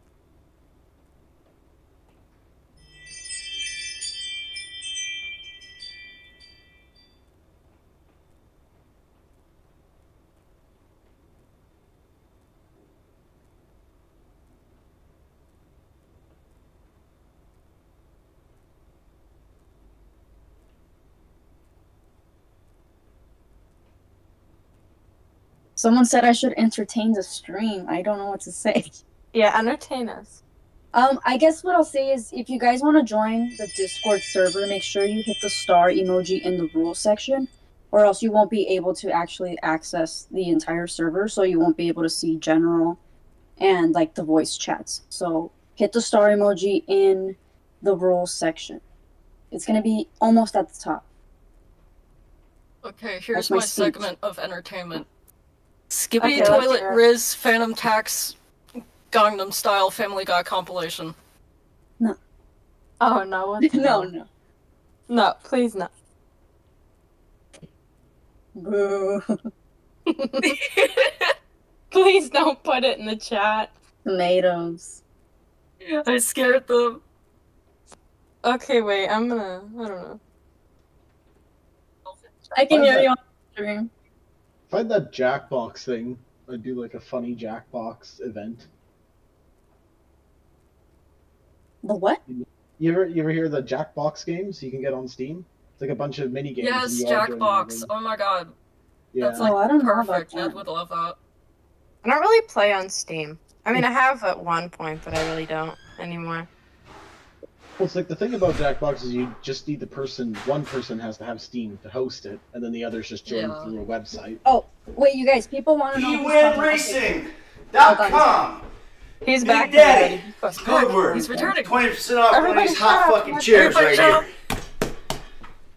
Someone said I should entertain the stream. I don't know what to say. Yeah, entertain us. Um, I guess what I'll say is if you guys want to join the Discord server, make sure you hit the star emoji in the rules section, or else you won't be able to actually access the entire server, so you won't be able to see general and like the voice chats. So hit the star emoji in the rules section. It's gonna be almost at the top. Okay, here's That's my my, segment of entertainment. Skibidi Okay, Toilet. Riz Fanum Tax Gangnam Style Family Guy compilation. No. Oh no! What no, no. no! Please no! Boo. please don't put it in the chat. Tomatoes. I scared them. Okay, wait. I'm gonna. I don't know. I can Why hear you on stream. Find that Jackbox thing. I'd do like a funny Jackbox event. The what? You ever you ever hear the Jackbox games you can get on Steam? It's like a bunch of mini games. Yes, and you all join Jackbox. Oh my god. Yeah. That's like Oh, I don't know about perfect. that. Ned would love that. I don't really play on Steam. I mean, I have at one point, but I really don't anymore. Well, it's like the thing about Jackbox is you just need the person. One person has to have Steam to host it, and then the others just join Yeah. through a website. Oh, wait, you guys, people want to know. who's coming. EwinRacing.com. Oh, He's Big back. Daddy. already. Code word. He's returning. 20% off one of Everybody these hot shut up. fucking chairs right Everybody here.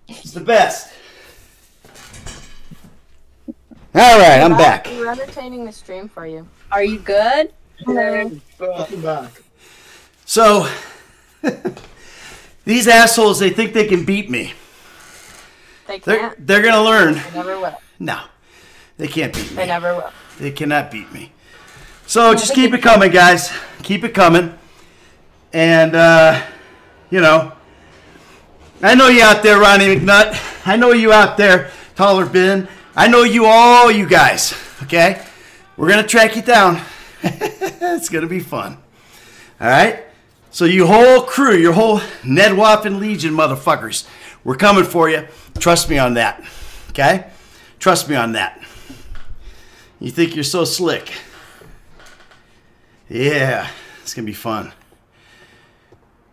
It's the best. All right, I'm back. We're entertaining the stream for you. Are you good? Hello. Welcome back. So, these assholes, they think they can beat me. They They're, can't. they're going to learn. They never will. No, they can't beat me. They never will. They cannot beat me. So just keep it coming, guys. Keep it coming. And, uh, you know, I know you out there, Ronnie McNutt. I know you out there, Taller Ben. I know you all, you guys. Okay? We're going to track you down. it's going to be fun. All right? So, you whole crew, your whole Ned Waffen Legion motherfuckers, we're coming for you. Trust me on that. Okay? Trust me on that. You think you're so slick. Yeah, it's going to be fun.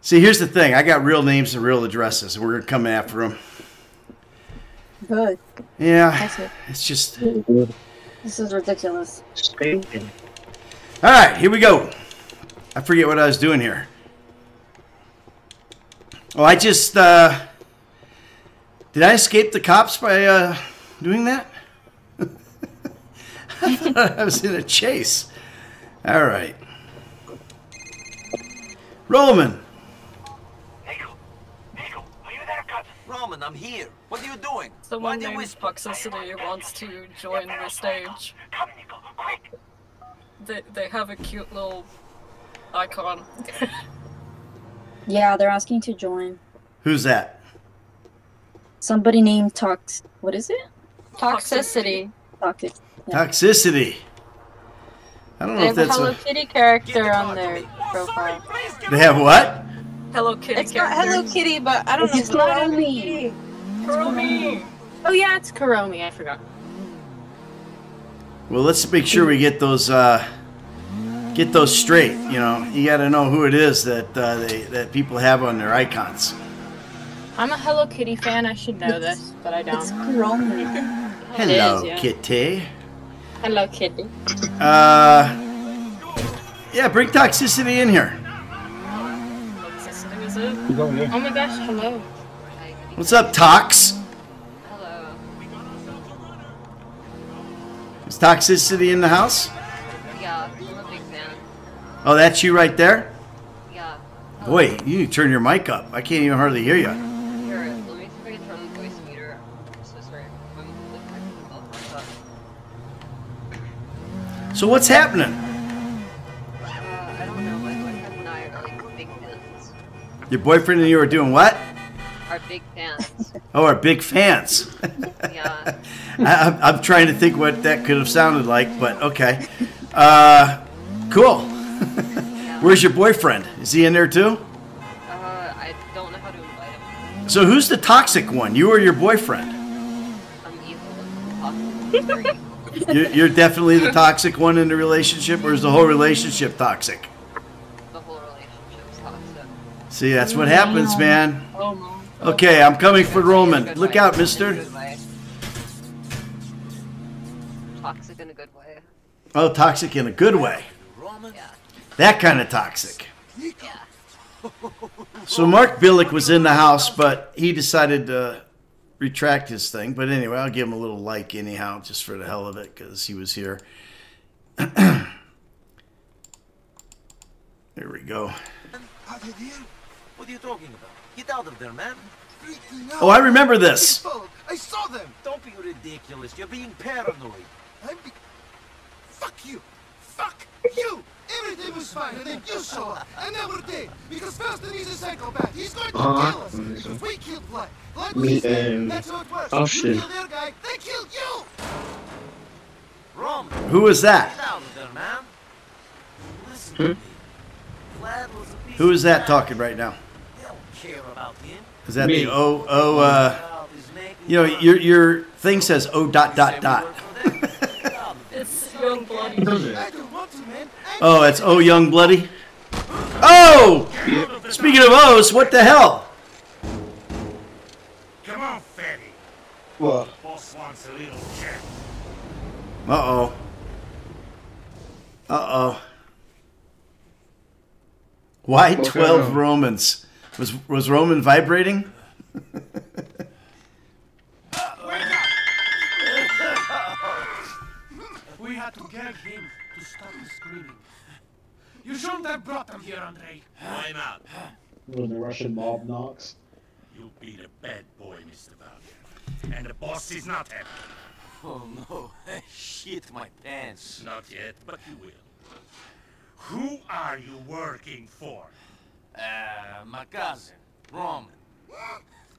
See, here's the thing I got real names and real addresses, and we're going to come after them. Good. Yeah, That's it. it's just. This is ridiculous. All right, here we go. I forget what I was doing here. Oh, I just. Uh, did I escape the cops by uh, doing that? I thought I was in a chase. All right. Roman. Niko, Niko, are you there, cousin? Roman, I'm here. What are you doing? Someone Why do you named whisper? Toxicity wants to join the stage. Come, Niko, quick. They, they have a cute little icon. Yeah, they're asking to join. Who's that? Somebody named Tox. What is it? Toxicity. Toxic. Toxicity. I don't know if have a that's Hello a. Kitty character on their profile. They have what? Hello Kitty It's not character. Hello Kitty, but I don't know. It's Hello Kuromi. Kuromi. Oh yeah, it's Kuromi. I forgot. Well, let's make sure we get those uh, get those straight. You know, you got to know who it is that uh, they that people have on their icons. I'm a Hello Kitty fan. I should know this, but I don't. It's Kuromi. Hello, is, yeah. Kitty. Hello Kitty. Uh, yeah, bring toxicity in here. Toxicity is it? You going in? Oh my gosh, hello. What's up, Tox? Hello. Is toxicity in the house? Oh, that's you right there. Yeah. Boy, you need to turn your mic up. I can't even hardly hear you. Here, let me see if I can turn the voice meter. I'm so sorry. I'm like, I can myself So what's happening? Uh, I don't know. My boyfriend and I are like big fans. Your boyfriend and you are doing what? Our big fans. Oh, our big fans. yeah. I, I'm, I'm trying to think what that could have sounded like, but okay. Uh, cool. Where's your boyfriend? Is he in there too? Uh, I don't know how to invite him. So who's the toxic one? You or your boyfriend? I'm evil. Very evil. You're, you're definitely the toxic one in the relationship, or is the whole relationship toxic? The whole relationship's toxic. See, that's what happens, man. Oh. Okay, I'm coming for Roman. Look out, mister. In a good way. Toxic in a good way. Oh, toxic in a good way. Yeah. That kind of toxic. So Mark Billick was in the house, but he decided to retract his thing. But anyway, I'll give him a little like anyhow, just for the hell of it, because he was here. there we go. Are they there? What are you talking about? Get out of there, man. Oh, I remember this. I saw them. Don't be ridiculous. You're being paranoid. I'm be- Fuck you. Fuck you. Everything was fine, and then you show up. I never did. Because first he's a psychopath. He's going to Uh-huh. kill us. Because we killed Vlad. Vlad Me, was dead. um, That's how it works. oh, you shit. kill their guy, they killed you. Roman. Who was that? Get out of there, man. Listen Hmm? to me. Vlad was a piece Who is of that crap. talking right now? They don't care about him. Is that Me. the O O? Uh, you know, your your thing says O dot dot dot. It's young bloody. I don't want to, man. Oh, it's O Young Bloody. Oh! Speaking of O's, what the hell? Come on, fatty. What? Boss wants a little chat. Uh oh. Uh oh. Why twelve? Romans? Was was Roman vibrating? You shouldn't have brought them here, Andrei. Why not? When the Russian mob knocks. You'll be the bad boy, Mr. Valiant. And the boss is not happy. Oh no. Shit my pants. Not yet, but you will. Who are you working for? Uh, my cousin, Roman.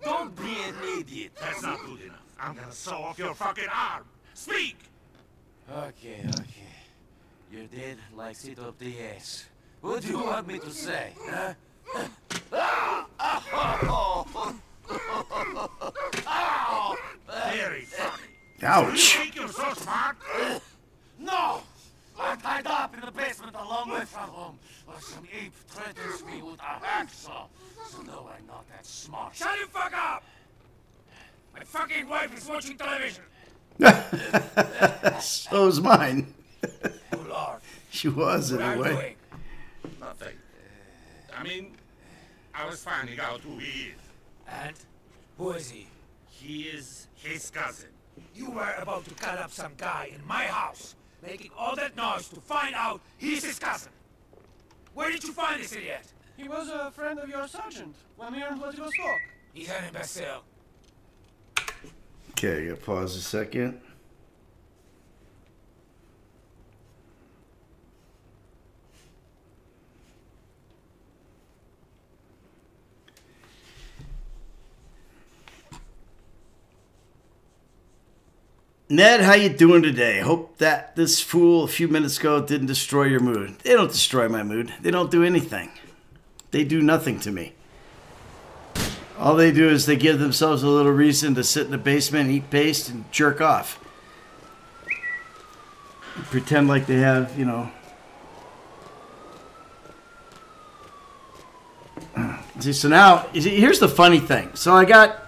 Don't be an idiot. That's not good enough. I'm gonna saw off your fucking arm. Speak! Okay, okay. You're dead like sit up the ass. What do you want me to say, huh? Ow! Very funny. Ouch. You think you're so smart? No! I'm tied up in the basement a long way from home. Or some ape threatens me with a hacksaw. So no, I'm not that smart. Shut the fuck up! My fucking wife is watching television. So's mine. Oh, Lord. She was What are you anyway. doing? Nothing. I mean, I was finding out who he is. And? Who is he? He is his cousin. You were about to cut up some guy in my house, making all that noise to find out he's his cousin. Where did you find this idiot? He was a friend of your sergeant when we were in Vladivostok. He's an imbecile. Okay, gotta pause a second. Ned, how you doing today? Hope that this fool a few minutes ago didn't destroy your mood. They don't destroy my mood. They don't do anything. They do nothing to me. All they do is they give themselves a little reason to sit in the basement, eat paste, and jerk off. Pretend like they have, you know. See, so now here's the funny thing. So I got,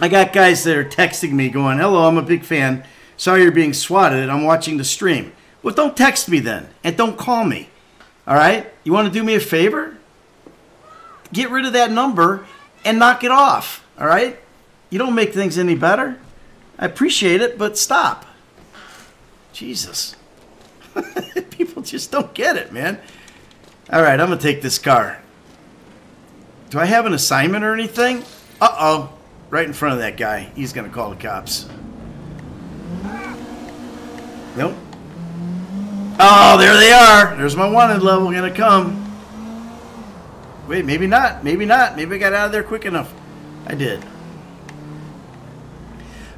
I got guys that are texting me going, "Hello, I'm a big fan. Sorry you're being swatted. I'm watching the stream." Well, don't text me then, and don't call me. All right? You want to do me a favor? Get rid of that number and knock it off. All right? You don't make things any better. I appreciate it, but stop. Jesus. People just don't get it, man. All right, I'm going to take this car. Do I have an assignment or anything? Uh oh. Right in front of that guy. He's going to call the cops. Nope. Oh, there they are. There's my wanted level going to come. Wait, maybe not. Maybe not. Maybe I got out of there quick enough. I did.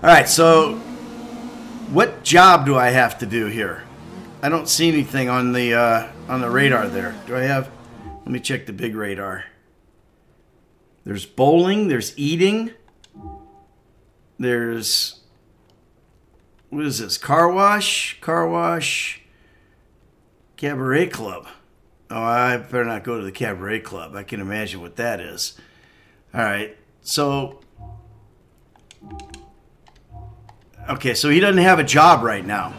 All right, so what job do I have to do here? I don't see anything on the uh, on the radar there. Do I have? Let me check the big radar. There's bowling. There's eating. There's what is this? Car wash. Car wash. Cabaret club. Oh, I better not go to the cabaret club. I can imagine what that is. All right. So, okay, so he doesn't have a job right now.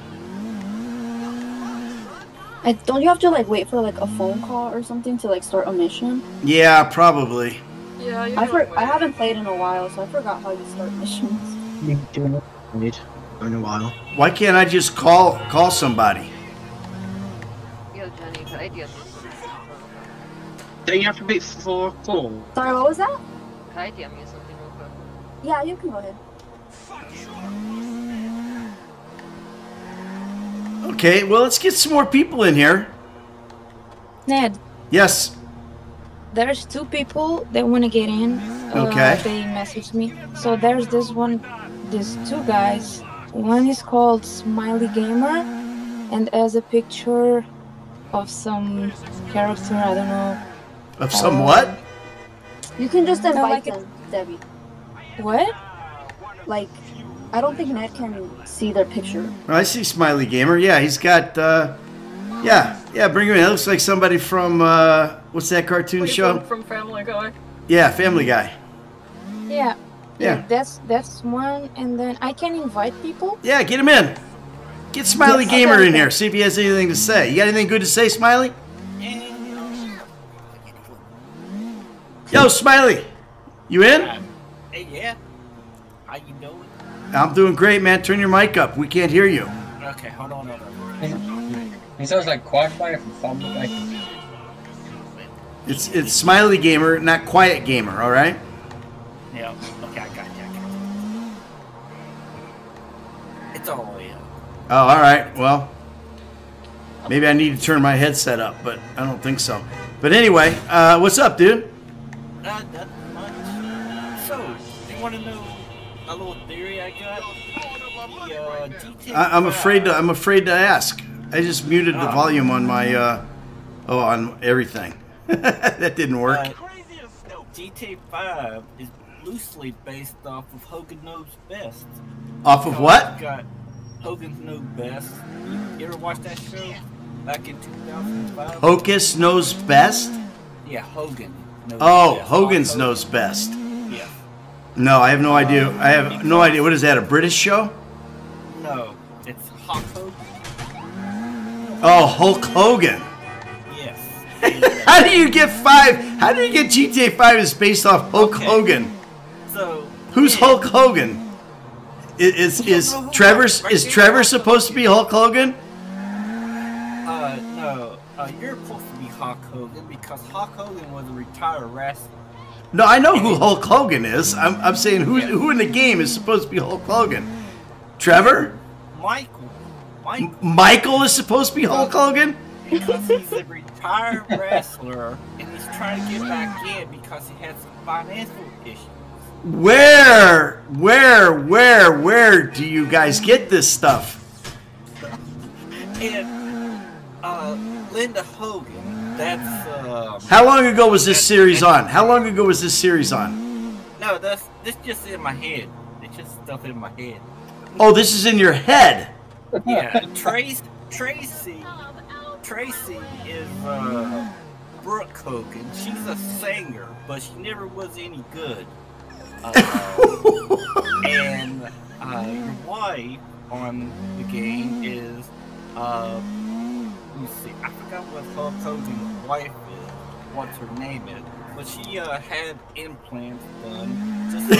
I, don't you have to like wait for like a phone call or something to like start a mission? Yeah, probably. Yeah, you I for, I haven't played in a while, so I forgot how you start missions. You doing it? Wait, in a while. Why can't I just call call somebody? Yo, Johnny, could I do Don't you have to beat four four? Sorry, what was that? Can I DM you something real quick? Yeah, you can go ahead. Okay, well, let's get some more people in here. Ned, Yes. there's two people that want to get in. Uh, Okay. They messaged me. So there's this one, these two guys. One is called Smiley Gamer, and has a picture of some character. I don't know. Of some what? You can just invite like them, Debbie. What? Like, I don't think Ned can see their picture. I see Smiley Gamer. Yeah, he's got. Uh, yeah, yeah. Bring him in. It looks like somebody from uh, what's that cartoon Wait, show? From, from Family Guy. Yeah, Family Guy. Yeah. Yeah. That's that's one, and then I can invite people. Yeah, get him in. Get Smiley Yes, Gamer okay, in okay. here. See if he has anything to say. You got anything good to say, Smiley? Yo, Smiley. You in? Uh, hey, yeah. How you doing? I'm doing great, man. Turn your mic up. We can't hear you. Okay, hold on, hold on. He sounds like Quagmire from Family Guy. It's it's Smiley Gamer, not Quiet Gamer. All right. Yeah, okay, I got you. I got you. It's all the way up. Oh, all right. Well, maybe I need to turn my headset up, but I don't think so. But anyway, uh, what's up, dude? Uh, not much. So, you want to know a little theory I got? The, uh, I, I'm afraid to. I'm afraid to ask. I just muted the Ah. volume on my. Uh, oh, on everything. that didn't work. Uh, GTA 5 is loosely based off of Hogan Knows Best. Off of So what? Got Hogan Knows Best. You, you ever watch that show back in 2005? Hocus knows best. Yeah, Hogan. Knows Oh, Best. Hogan's Hogan. knows best. Yeah. No, I have no idea. Uh, I have no idea. What is that? A British show? No, it's Hulk Hogan. Oh, Hulk Hogan. Yes. How do you get five? How do you get GTA Five is based off Hulk Hogan? So Who's Hulk Hogan? I- Is is, Trevor's is Trevor supposed to be Hulk Hogan? Uh, no, uh, you're supposed to be Hulk Hogan because Hulk Hogan was a retired wrestler. No, I know who Hulk Hogan is. I'm, I'm saying who who in the game is supposed to be Hulk Hogan? Trevor? Michael. Michael. Michael is supposed to be Hulk Hogan? Because he's a retired wrestler and he's trying to get back in because he had some financial issues. Where, where, where, where do you guys get this stuff? And uh, Linda Hogan, that's uh. How long ago was this series on? How long ago was this series on? No, that's this just in my head. It's just stuff in my head. Oh, this is in your head. Yeah, Trace, Tracy, Tracy is uh, Brooke Hogan. She's a singer, but she never was any good. Uh, and uh, your wife on the game is, uh, let me see, I forgot what Hulk Hogan's wife is, what's her name is, but she uh, had implants done, just like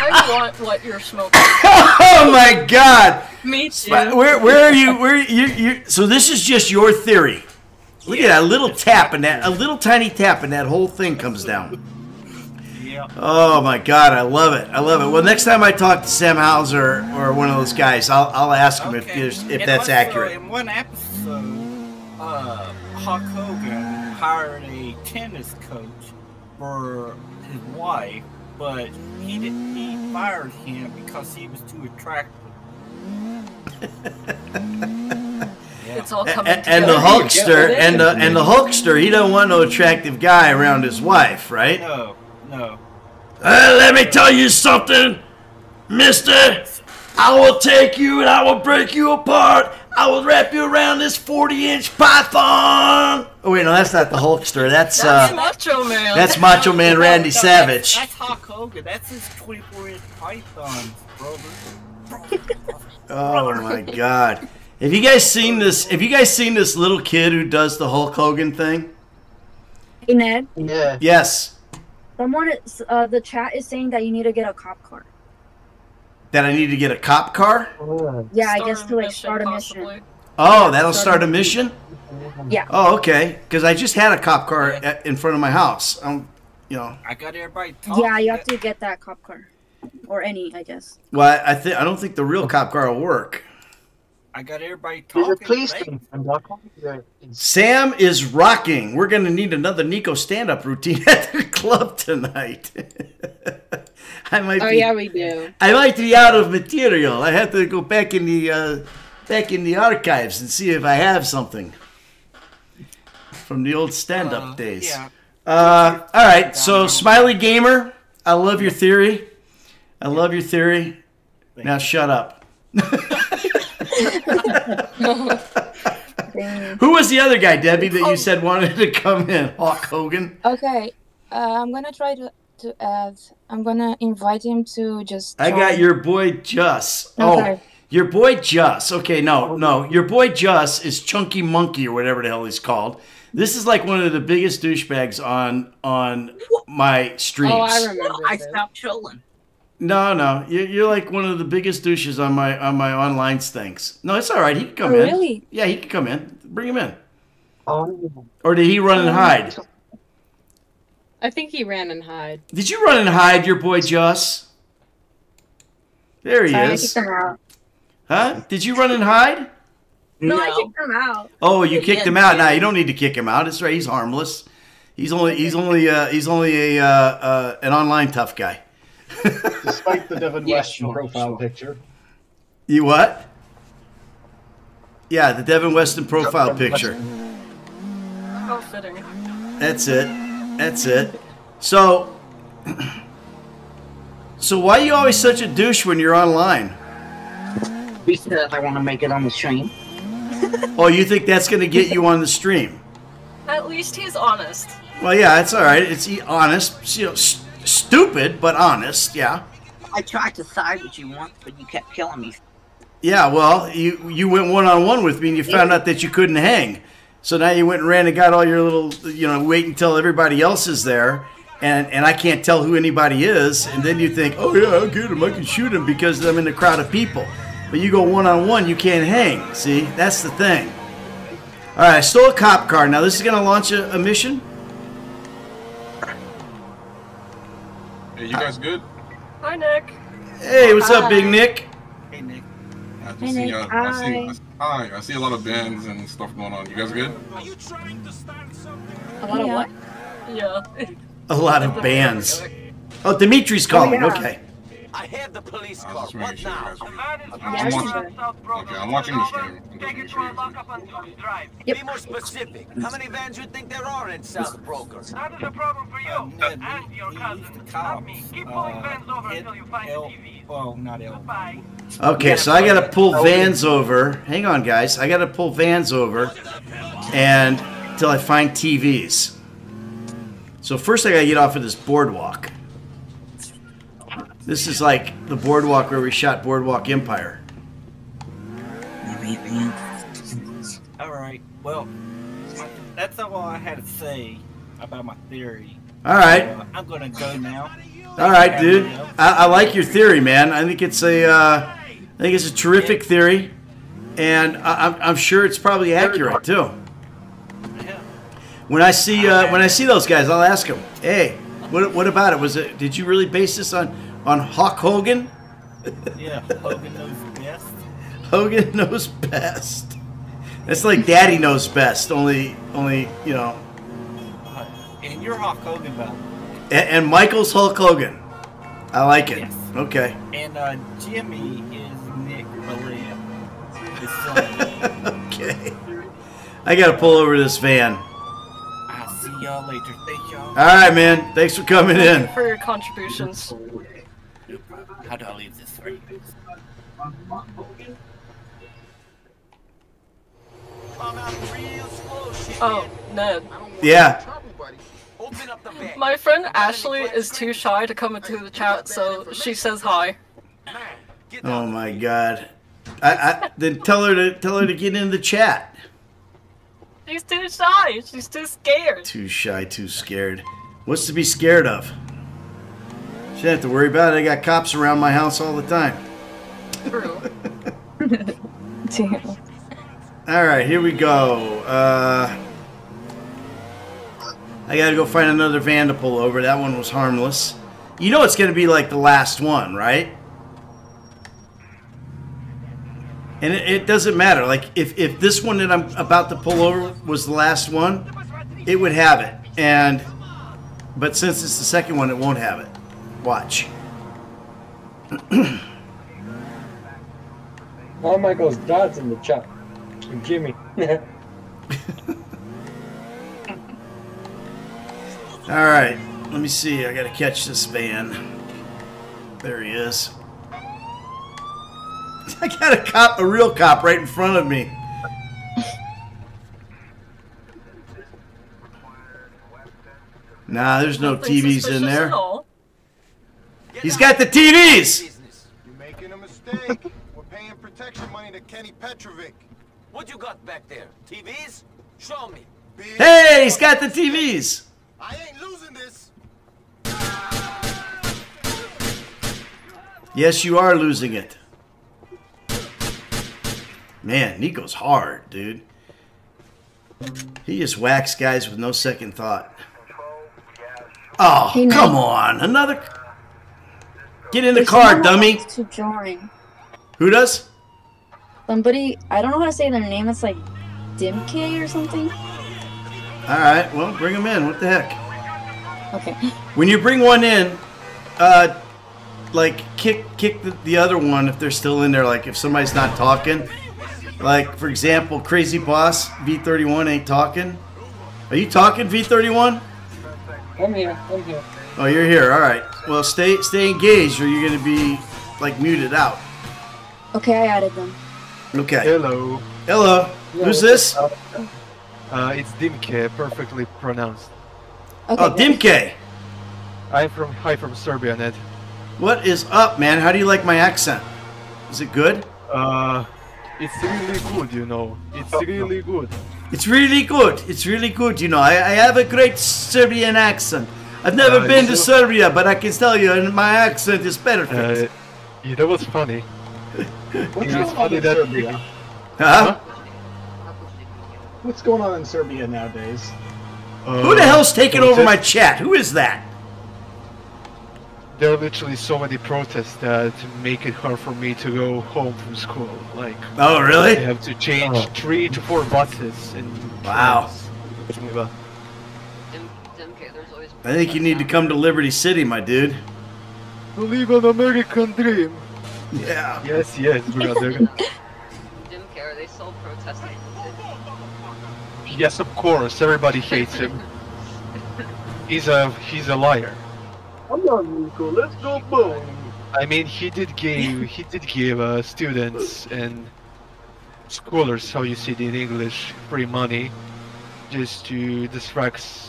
I want what you're smoking. Oh my God! Me too. But Where, where are you? Where you? you so this is just your theory. Look at that little tap and that a little tiny tap and that whole thing comes down. Yeah. Oh my God, I love it. I love it. Well, next time I talk to Sam Houser or one of those guys, I'll, I'll ask him if if And that's also, accurate. In one episode, uh, Hulk Hogan hired a tennis coach for his wife, but he did, he fired him because he was too attractive. It's all A- coming a- and the together. Hulkster and the and the Hulkster, he don't want no attractive guy around his wife, right? No, no. Uh, let me tell you something, Mister. I will take you and I will break you apart. I will wrap you around this 40-inch python. Oh wait, no, that's not the Hulkster. That's That's uh, Macho Man. that's Macho Man Randy no, that's- Savage. That's, Hulk Hogan. That's his 24 inch pythons, brother. Oh my God! Have you guys seen this? Have you guys seen this little kid who does the Hulk Hogan thing? Hey Ned, Yeah. Yes, someone is, uh, the chat is saying that you need to get a cop car. that I need to get a cop car. Yeah, I guess to like mission, start a possibly. mission. Oh, that'll start a mission. Yeah. Oh, okay. Because I just had a cop car at, in front of my house. Um, you know. I got everybody talking. Yeah, you have to get that cop car, or any, I guess. Well, I think I don't think the real cop car will work. I got everybody talking. a police Hey, thing from Doc. There. Sam is rocking. We're gonna need another Niko stand-up routine at the club tonight. I might. Oh be, yeah, we do. I might be out of material. I have to go back in the uh, back in the archives and see if I have something from the old stand-up Uh, days. yeah. Uh, all right. So, Smiley Gamer, I love your theory. I love your theory. Now shut up. Who was the other guy, Debbie, that you said wanted to come in? Hawk Hogan. Okay, uh, I'm gonna try to, to add. I'm gonna invite him to just. I got your boy Juss. Oh, your boy Juss. Okay, no, no. Your boy Juss is Chunky Monkey or whatever the hell he's called. This is like one of the biggest douchebags on on my streams. Oh, I remember. I stopped trolling. No, no, you're, you're like one of the biggest douches on my on my online stinks. No, it's all right. He can come Oh, in. really? Yeah, he can come in. Bring him in. Oh, Or did he run and hide? I think he ran and hide. Did you run and hide your boy Juss? There he Sorry, I is. kicked him out. Huh? Did you run and hide? No, I kicked him out. Oh, you kicked Yeah, him out. yeah. Now you don't need to kick him out. It's right. He's harmless. He's only he's only uh, he's only a uh, uh, an online tough guy. Despite the Devin Yeah, Weston sure, profile sure. picture. You what? Yeah, the Devin Weston profile picture. Oh, How fitting. That's it. That's it. So, so why are you always such a douche when you're online? because I want to make it on the stream. Oh, you think that's going to get you on the stream? At least he's honest. Well, yeah, it's all right. It's honest, you know, s- stupid but honest. Yeah, I tried to side with you once, but you kept killing me. yeah. Well, you you went one on one with me, and you found out that you couldn't hang. So now you went and ran and got all your little, you know, wait until everybody else is there, and and I can't tell who anybody is, and then you think, oh yeah, I'll get him. I can shoot him because I'm in a crowd of people. But you go one on one, you can't hang. See, that's the thing. All right, I stole a cop car. Now this is gonna launch a, a mission. Hey, you guys good? Hi, Nick. Hey, what's up, Big Nick? Hey, Nick. I just Hey, see, Nick. uh, I see, Hi. hi, I see a lot of bands and stuff going on. You guys good? Are you trying to start something? A lot of Yeah. what? Yeah. A lot of bands. Oh, Dimitri's calling. Okay. I have the police car. was just making What sure now? guys. Man is I'm, Yeah, watching. Okay, I'm watching the stream. I'm Take it to a lockup on Duke's Drive. Be more specific. How many vans you think there are in South Brokers? That is a problem for you Ned, and your he cousin, used not me. Keep pulling uh, vans over until you find L- the TVs. Well, not L. Bye. Okay, so I got to pull Vans over. Hang on, guys. I got to pull Vans over, and till I find TVs. So first, I got to get off of this boardwalk. This is like the boardwalk where we shot Boardwalk Empire. All right. Well, that's not all I had to say about my theory. All right. Uh, I'm gonna go now. All right, dude. I, I like your theory, man. I think it's a, uh, I think it's a terrific theory, and I, I'm, I'm sure it's probably accurate too. When I see uh, when I see those guys, I'll ask them, "Hey, what, what about it? Was it? Did you really base this on on Hulk Hogan? Yeah, Hogan knows best. Hogan knows best. It's like Daddy knows best. Only only you know, Uh, and you're Hulk Hogan, though. and, and Michael's Hulk Hogan. I like it. Yes. Okay. And uh, Jimmy is Nick Bollea. Okay. I got to pull over this van. I'll see y'all later. Thank y'all. All right, man. Thanks for coming Thank in. you for your contributions. How do I leave this right? Oh, Ned. Yeah. My friend Ashley is too shy to come into the chat, so she says hi. Oh my God. I, I then tell her to tell her to get in the chat. She's too shy. She's too scared. Too shy, too scared. What's to be scared of? She don't have to worry about it. I got cops around my house all the time. True. Damn. All right, here we go. Uh, I gotta go find another van to pull over. That one was harmless. You know it's gonna be like the last one, right? And it, it doesn't matter. Like if if this one that I'm about to pull over was the last one, it would have it. And but since it's the second one, it won't have it. Watch. Oh Michael's dad's in the chat. With Jimmy. All right, let me see. I gotta catch this van. There he is. I got a cop, a real cop, right in front of me. Nah, there's no TVs in there. at all. He's got the TVs. You're making a mistake. We're paying protection money to Kenny Petrovic. What you got back there? TVs? Show me. Hey, he's got the TVs. I ain't losing this. Yes, you are losing it. Man, Niko's hard, dude. He just whacks guys with no second thought. Oh, Hey, come on. Another. Get in the There's car, dummy. wants To join. Who does? Somebody, I don't know how to say their name. It's like Dimke or something. All right, well, bring them in. What the heck? Okay. When you bring one in, uh, like kick kick the, the other one if they're still in there. Like if somebody's not talking. Like for example, Crazy Boss V31 ain't talking. Are you talking V31? I'm here, I'm here. Oh, you're here. All right. Well, stay stay engaged, or you're gonna be like muted out. Okay, I added them. Okay. Hello. Hello. Who's this? Uh, it's Dimke, perfectly pronounced. Okay, oh, Dimke. I'm from hi from Serbia, Ned. What is up, man? How do you like my accent? Is it good? Uh, it's really good, you know. It's really good. It's really good. It's really good. You know, I, I have a great Serbian accent. I've never Uh, been to you- Serbia, but I can tell you, and my accent is perfect. Uh, you know what's funny? What's It's going on in that- Serbia? huh? What's going on in Serbia nowadays? Who the hell's taking over my chat? Who is that? There are literally so many protests that make it hard for me to go home from school. Like, Oh, really? I have to change three to four buses and. Wow. Geneva. I think you need to come to Liberty City, my dude. To live an American dream. Yeah. Yes, yes, brother. Didn't care. They still protesting. yes, of course. Everybody hates him. He's a he's a liar. Come on, Niko, let's go boom. I mean, he did give he did give uh, students and scholars, how you say it in English, free money, just to distract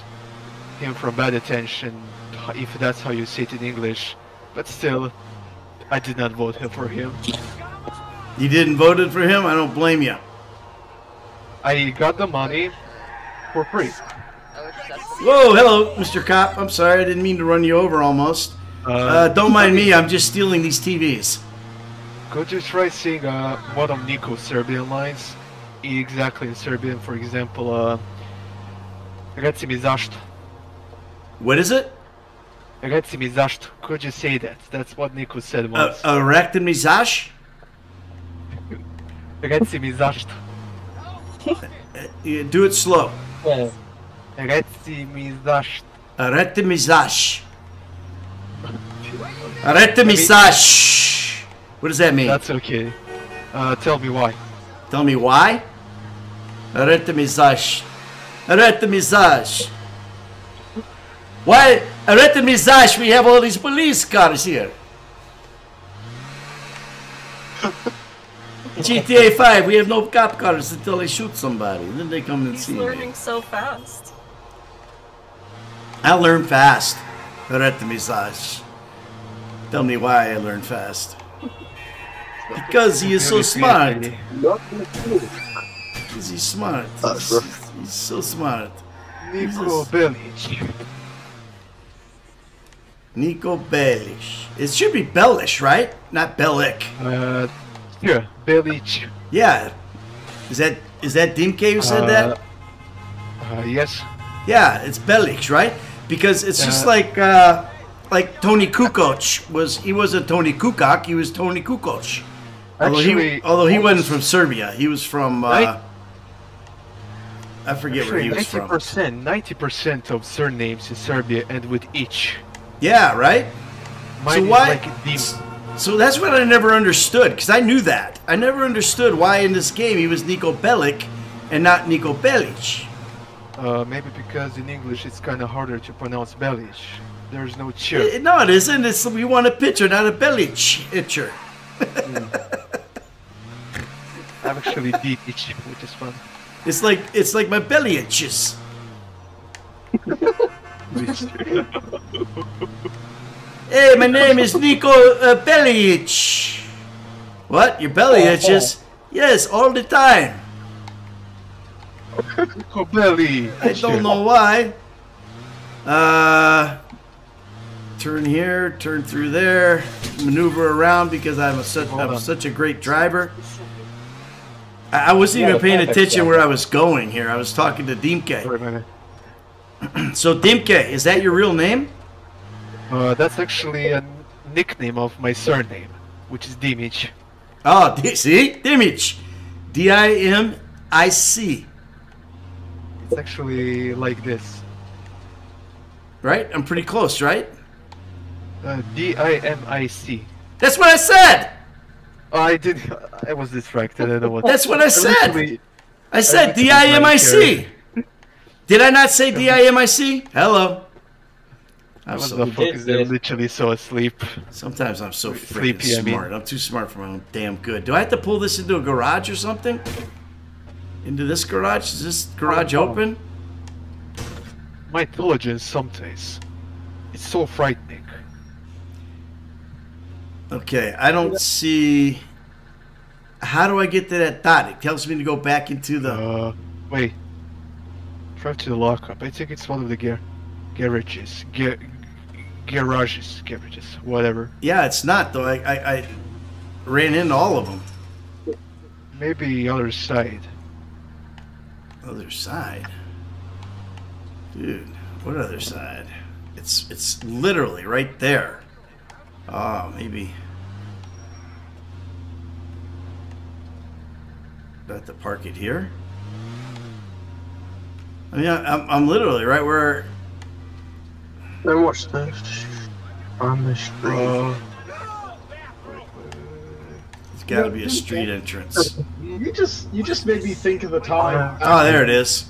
him from bad attention, if that's how you say it in English. But still, I did not vote him for him. You didn't vote for him? I don't blame you. I got the money for free. Whoa, hello, Mr. Cop. I'm sorry, I didn't mean to run you over almost. Uh, don't mind me, I'm just stealing these TVs. Could you try saying uh, one of Niko's Serbian lines? Exactly in Serbian, for example, uh, Reci mi zašto. What is it? Reci mi zašto. Could you say that? That's what Niko said once. uh, rectimizash? Reci mi zašto. Yeah, do it slow. Reci mi zašto. Retimizash. Retimizash. What does that mean? That's okay. Uh, tell me why. Tell me why? Retimizash. Retimizash. Why? Retimizash, we have all these police cars here. GTA 5, we have no cop cars until they shoot somebody. Then they come and He's see me. learning so fast. I learn fast. Retimizash. Tell me why I learn fast. Because he is so smart. Because he's smart. Uh, he's, he's so smart. Niko Bellic. Niko Bellic. It should be Bellish, right? Not Bellic. Uh, here, Bellic. Yeah. Is that Is that Dimke who said that? Uh, yes. Yeah, it's Belich, right? Because it's just Uh, like uh, like Tony Kukoc was. He wasn't Tony Kukoc. He was Tony Kukoc. Although he, although he wasn't from Serbia, he was from. Uh, Right. I forget where Actually, he was ninety from. percent, ninety percent of surnames in Serbia end with each. Yeah, right. Mine so why? like Dim- so that's what I never understood because I knew that. I never understood why in this game he was Niko Bellic and not Niko Bellic. Uh, maybe because in English it's kind of harder to pronounce Bellic. There's no ch. Eh, No, it isn't. It's we want a pitcher, not a Belic itcher. I'm actually deep itch, which is fun. It's like it's like my belly itches. Hey, my name is Niko uh, Belly Itch. What? Your belly itches? Yes, all the time. Niko Belly. I don't know why. Uh, turn here, turn through there, maneuver around because I'm a such I'm such a great driver. I, I wasn't Yeah, even paying attention where I was going here. I was talking to Dimke. so Dimke, is that your real name? Uh, that's actually a nickname of my surname, which is Dimic. Oh, D- see, Dimich, D I M I C. It's actually like this. Right? I'm pretty close, right? Uh, D I M I C. That's what I said. I did. I was distracted. I don't know what. That's what I said. I said D I M I C. Did I not say D I M I C? Hello. I I'm was so the fuck is there literally so asleep. Sometimes I'm so freaking Sleepy, I mean. smart. I'm too smart for my own damn good. Do I have to pull this into a garage or something? Into this garage? Is this garage Oh. open? My intelligence sometimes. It's so frightening. Okay, I don't see. How do I get to that dot? It tells me to go back into the. Uh, wait. Drive to the lockup. I think it's one of the gar- garages. Ga- garages. Garages. Whatever. Yeah, it's not though. I, I, I ran into all of them. Maybe other side. Other side, dude. What other side? It's it's literally right there. Oh, maybe. About to park it here? I mean, I, I'm, I'm literally right where. Then what's this? On the street. Uh, It's got to be a street entrance. You just you just made me think of the time. Oh, there it is.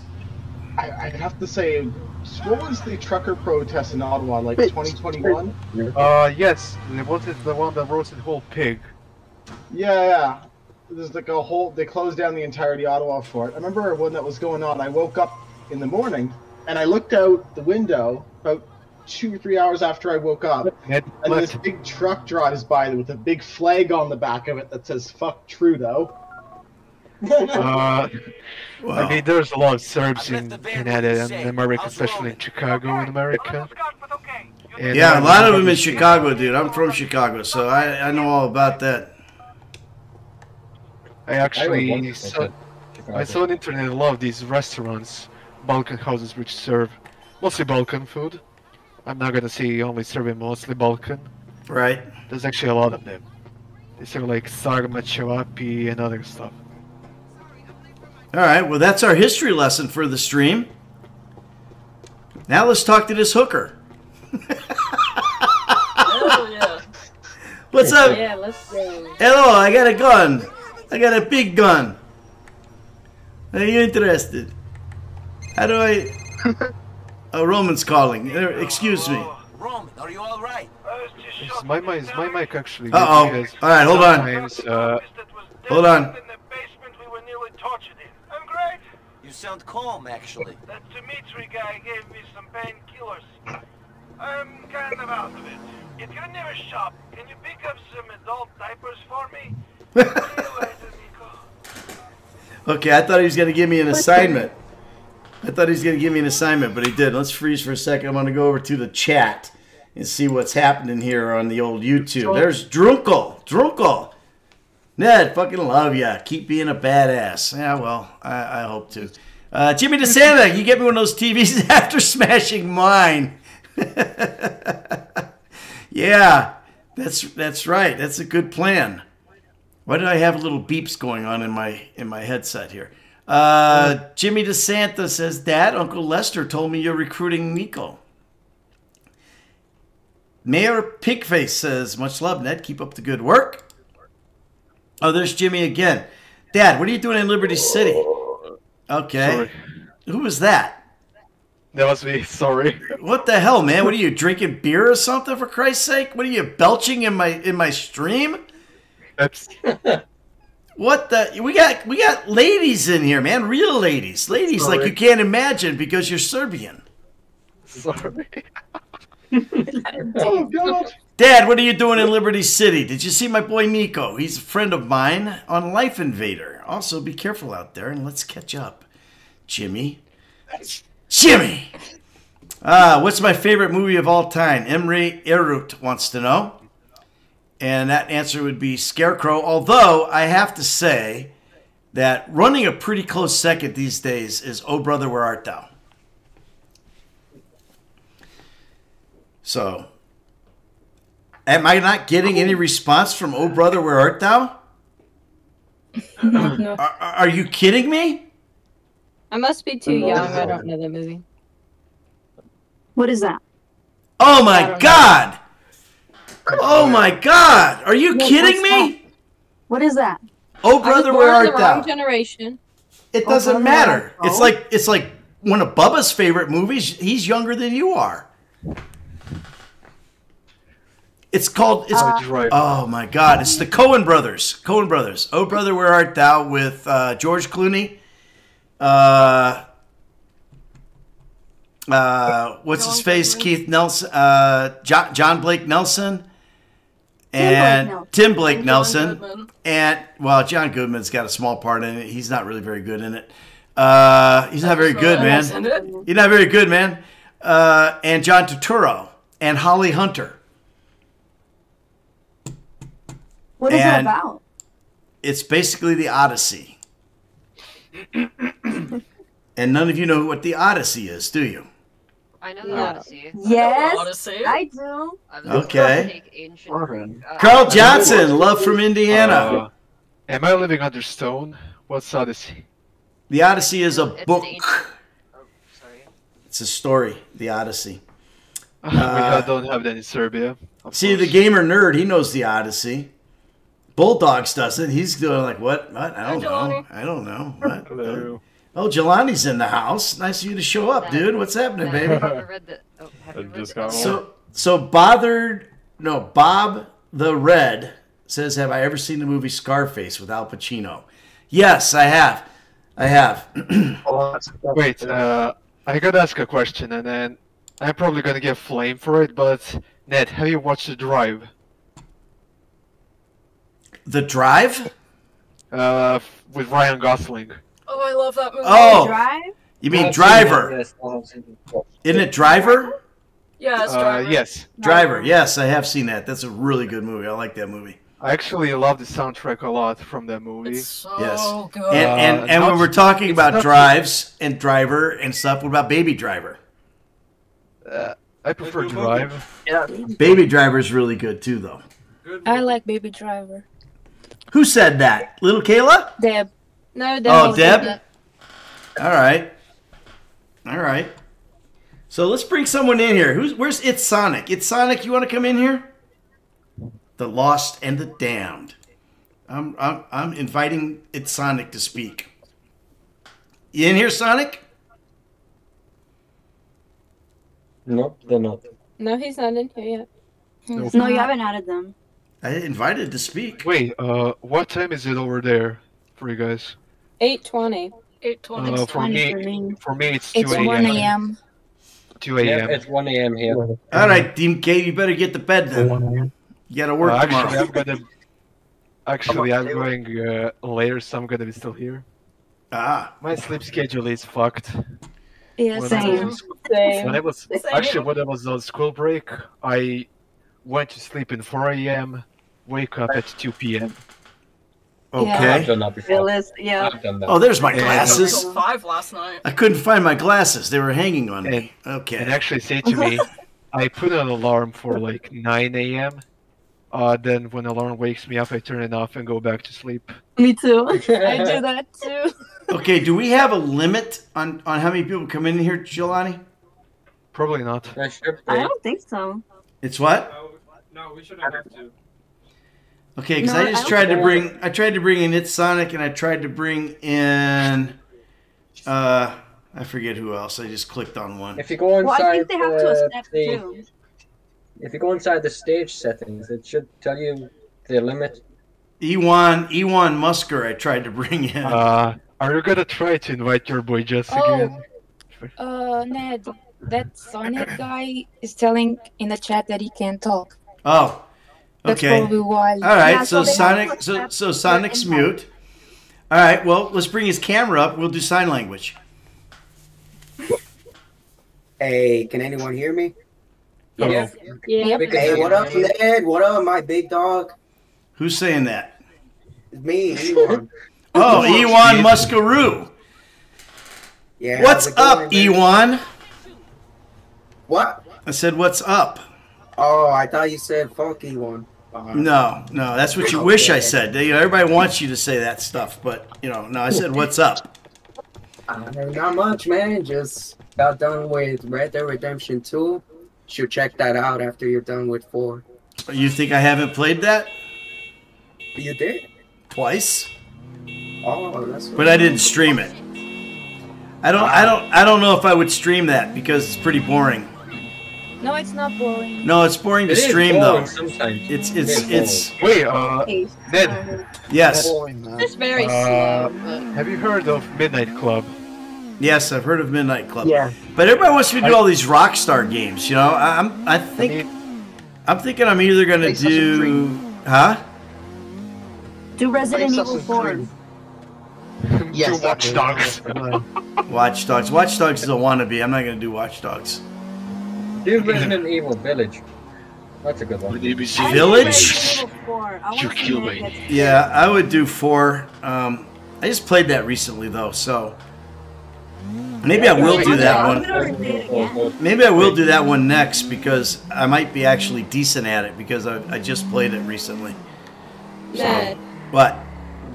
I, I have to say, what was the trucker protest in Ottawa, like 2021? uh, yes. They wanted the one that roasted whole pig. Yeah, yeah. There's like a whole. They closed down the entirety of Ottawa for it. I remember when that was going on. I woke up in the morning and I looked out the window about two or three hours after I woke up, Head and this big truck drives by with a big flag on the back of it that says "fuck Trudeau." Uh, Wow. I mean, there's a lot of Serbs in Canada and America, especially in Chicago in America. And Yeah, a lot of them in Chicago, dude. I'm from Chicago, so I, I know all about that. I actually wonderful saw, I saw on the internet a lot of these restaurants, Balkan houses, which serve mostly Balkan food. I'm not gonna say only serving mostly Balkan. Right. There's actually a lot of them. They serve like sarma, ćevapi, and other stuff. All right, well, that's our history lesson for the stream. Now let's talk to this hooker. Hell yeah. What's up? Yeah, let's go. Hello, I got a gun. I got a big gun. Are you interested? How do I. Oh, Roman's calling. Uh, Excuse me. Roman, are you all right? Is my mic, is my mic actually? Uh oh. good? Because All right, hold on. sometimes, uh, Hold on. You sound calm, actually. That Dimitri guy gave me some painkillers. I'm kind of out of it. If you're near a shop, can you pick up some adult diapers for me? See you later, Niko. Okay, I thought he was going to give me an assignment. I thought he was going to give me an assignment, but he did. Let's freeze for a second. I'm going to go over to the chat and see what's happening here on the old YouTube. There's Drunkel. Drunkel. Ned, fucking love ya. Keep being a badass. Yeah, well, I, I hope to. Uh, Jimmy DeSanta, you get me one of those TVs after smashing mine. yeah, that's that's right. That's a good plan. Why did I have little beeps going on in my in my headset here? Uh, Jimmy DeSanta says, "Dad, Uncle Lester told me you're recruiting Niko." Mayor Pigface says, "Much love, Ned. Keep up the good work." Oh, there's Jimmy again. Dad, what are you doing in Liberty City? Okay. Sorry. Who was that? That was me. Sorry. What the hell, man? What are you drinking beer or something? For Christ's sake, what are you belching in my in my stream? That's What the? We got we got ladies in here, man. Real ladies, ladies like you can't imagine because you're Serbian. sorry. Oh God! Dad, what are you doing in Liberty City? Did you see my boy Niko? He's a friend of mine on LifeInvader. Also, be careful out there and let's catch up. Jimmy. Jimmy! Ah, what's my favorite movie of all time? Emre Erut wants to know. And that answer would be Scarecrow. Although, I have to say that running a pretty close second these days is Oh Brother, Where Art Thou? So, Am I not getting any response from Oh Brother, Where Art Thou? no. Are, are you kidding me? I must be too young. I don't know that movie. What is that? Oh my God! Oh my God! Are you kidding me? What is that? Oh Brother, Where in the Art Thou? generation. It Oh, doesn't Brother, matter. Where Art Thou? It's like it's like one of Bubba's favorite movies. He's younger than you are. It's called. It's, Oh, right. oh my God! It's the Coen brothers. Coen brothers. Oh brother, where art thou? With uh, George Clooney. Uh, uh, what's his face? Keith Nelson. Uh, John, John Blake Nelson. And Nelson. Tim Blake John Nelson. Goodman. And well, John Goodman's got a small part in it. He's not really very good in it. Uh, he's not very good, man. Isn't? He's not very good, man. Uh, and John Turturro and Holly Hunter. What is it about? It's basically the Odyssey. and none of you know what the Odyssey is, do you? I know the No. Odyssey. Yes, Odyssey. I do. I've Okay. Ancient uh, Carl uh, Johnson, love from Indiana. Uh, am I living under stone? What's Odyssey? the Odyssey is a It's book. ancient- Oh, sorry. It's a story, the Odyssey. we don't have that in Serbia. of See, the gamer nerd, he knows the Odyssey. Bulldogs doesn't. He's doing like, what? What? I don't know. I don't know. What? Hello. Oh, Jelani's in the house. Nice of you to show up, dude. What's happening, baby? Have you read the? Oh, have you I read just the got Iliad? So, so bothered. No, Bob the Red says, "Have I ever seen the movie Scarface with Al Pacino?" Yes, I have. I have. Wait, uh, I gotta ask a question, and then I'm probably gonna get flame for it. But Ned, have you watched The Drive? the Drive. Uh, with Ryan Gosling. Oh, I love that movie. Oh, Drive? you mean I've seen Driver? yes, I've seen it. Isn't it Driver? Yeah, it's Uh, Driver. yes. Driver. Yes, I have seen that. That's a really good movie. I like that movie. I actually love the soundtrack a lot from that movie. It's so Yes. good. And Uh, and, and not- when we're talking about not- drives and Driver and stuff, what about Baby Driver? Uh, I prefer Drive. Yeah. Baby Driver is really good too, though. I like Baby Driver. Who said that? Little Kayla? Deb. No, Oh, Deb. Deb? All right. All right. So let's bring someone in here. Who's where's It's Sonic? It's Sonic, you want to come in here? The Lost and the Damned. I'm I'm I'm inviting It's Sonic to speak. You in here, Sonic? Nope, they're not. No, he's not in here yet. No, you haven't added them. I invited to speak. Wait, uh, what time is it over there for you guys? Eight twenty. Eight twenty. Uh, for me, for me. for it's 2 It's 1 a.m. a.m. 2 a.m. it's 1 a.m. here. All right, Dimke, you better get to bed then. You gotta work Uh, actually, tomorrow. I'm gonna. Actually, I'm going uh, later, so I'm gonna be still here. Ah, My sleep schedule is fucked. Yeah, When I same. was- Same. When I was Same. actually when I was on school break, I went to sleep in 4 a.m. Wake up at 2 p.m. Okay. I've done that before. Phyllis, yeah. I've done that. Oh, there's my And- glasses. Till five last night. I couldn't find my glasses. They were hanging on me. Okay. And actually say to me, I put an alarm for like 9 a.m. Uh, then when the alarm wakes me up, I turn it off and go back to sleep. Me too. I do that too. Okay, do we have a limit on, on how many people come in here, Jelani? Probably not. I don't think so. It's what? No, we shouldn't have to. Okay, because No, I I just don't tried to think- bring I tried to bring in It's Sonic and I tried to bring in uh I forget who else. I just clicked on one. If you go Well, inside I think they have to the, accept the- too. if you go inside the stage settings, it should tell you the limit. Ewan Ewan Musker I tried to bring in. Uh, are you gonna try to invite your boy Jess Oh. again? Uh, Ned, that Sonic guy is telling in the chat that he can't talk. oh. That's Okay. probably why. All right, Yeah, so so Sonic so so Sonic's mute. All right, well, let's bring his camera up. We'll do sign language. Hey, can anyone hear me? Yeah. Yeah. Hey, what up, Ned? What up, my big dog? Who's saying that? It's me, Ewan. Oh, Ewan Muskaroo. Yeah. What's up, going, man? Ewan? What? I said, "What's up?" Oh, I thought you said funky one. Uh, No, no, that's what you wish I said. You know, everybody wants you to say that stuff, but you know, no, I said, "What's up?" uh, not much, man. Just got done with Red Dead Redemption 2. Should check that out after you're done with 4. You think I haven't played that You did? twice? Oh, that's But I didn't stream it. I don't, I don't, I don't know if I would stream that because it's pretty boring. No, it's not boring. No, it's boring to It is stream boring though. sometimes. It's, It it's, it's. Wait, uh, Ned. Yes. It's very Uh, slow. Have you heard of Midnight Club? Yes, I've heard of Midnight Club. Yeah. But everybody wants me to do all these Rockstar games. You know, I- I'm, I think, I'm thinking I'm either gonna do, huh? Do Resident Evil 4. Yes, Do Watch Dogs. Watch Dogs. Watch Dogs is a wannabe. I'm not gonna do Watch Dogs. Do Resident Evil Village. That's a good one. Village? Evil 4. You kill me. Yeah, I would do four. Um, I just played that recently though, so maybe I will do that one. gonna replay it again. Maybe I will do that one next because I might be actually decent at it because I, I just played it recently. Ned, What?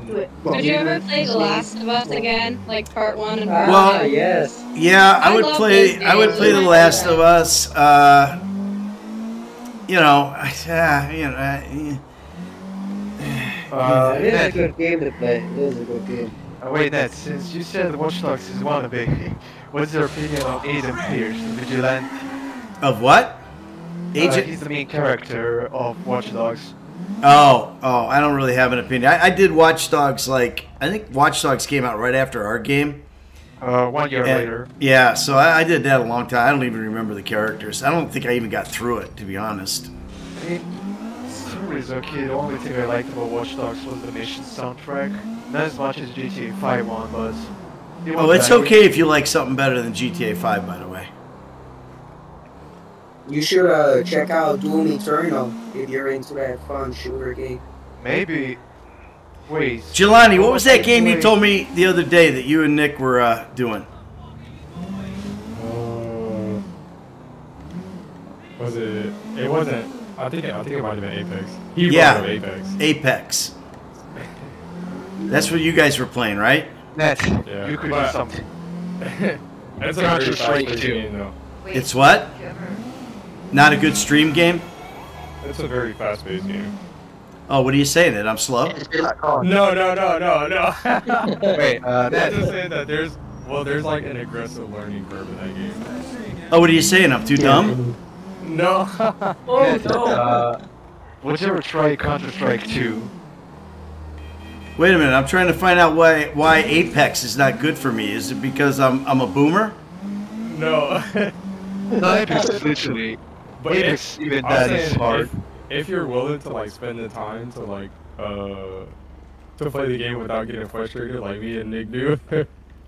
Would you ever play The Last of Us again, like part one and part Well, two? yes. Yeah, I I would play. I would play The Last favorite. of Us. Uh, you know, I- uh, you know. Uh, Uh, It is a good game to play. It is a good game. uh, wait, Ned, since you said Watch Dogs is wannabe, what's your opinion of Aiden Pearce, the vigilante? of what? Uh, Agent. he's the main character of Watch Dogs. Oh, oh, I don't really have an opinion. I, I did Watch Dogs like I think Watch Dogs came out right after our game. Uh, one year And- later. Yeah, so I, I did that a long time. I don't even remember the characters. I don't think I even got through it, to be honest. I mean, is okay. The only thing I liked about Watch Dogs was the mission soundtrack. Not as much as GTA 5 one, but. it Oh, it's better. okay if you like something better than GTA 5, by the way. You should uh, check out Doom Eternal if you're into that fun shooter game. Maybe. Wait. Jelani, what was that game you told me the other day that you and Nick were uh, doing? Uh, was it? It wasn't. I think. I think it might have been Apex. He yeah, Apex. Apex. That's what you guys were playing, right? Ned, Yeah. you could but- do something. It's a Counter very Strike fast-paced 2. game, though. It's what? Not a good stream game? It's a very fast-paced game. Oh, what are you saying? That I'm slow? No, no, no, no, no. Wait, uh, I'm that- just saying that there's. Well, there's like an aggressive learning curve in that game. Oh, what are you saying? I'm too dumb? No. Oh Ned, no! uh, would you ever try Counter Strike 2? Wait a minute. I'm trying to find out why why Apex is not good for me. Is it because I'm I'm a boomer? No. No, Apex is literally. But Apex, if, even I'm that saying hard. If, if you're willing to like spend the time to like uh to play the game without getting frustrated, like me and Nick do.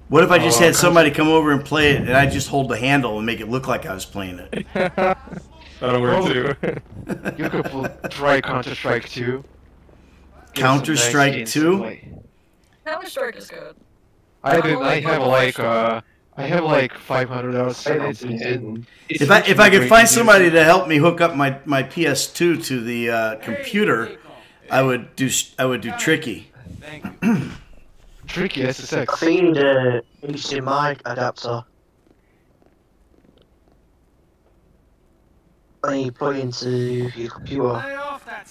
What if I just Oh, had somebody come over and play it and I just hold the handle and make it look like I was playing it? That'll work too. You could pl- try Counter Strike 2. Counter Strike skins to 2? Counter Strike is good. I I do. I have like uh, I have like 500 hours in it, and it's If I if I could find somebody to help me hook up my, my PS2 to the uh, computer, I would do s- I would do tricky. tricky SSX. I think you need a HDMI adapter. And you plug into your computer.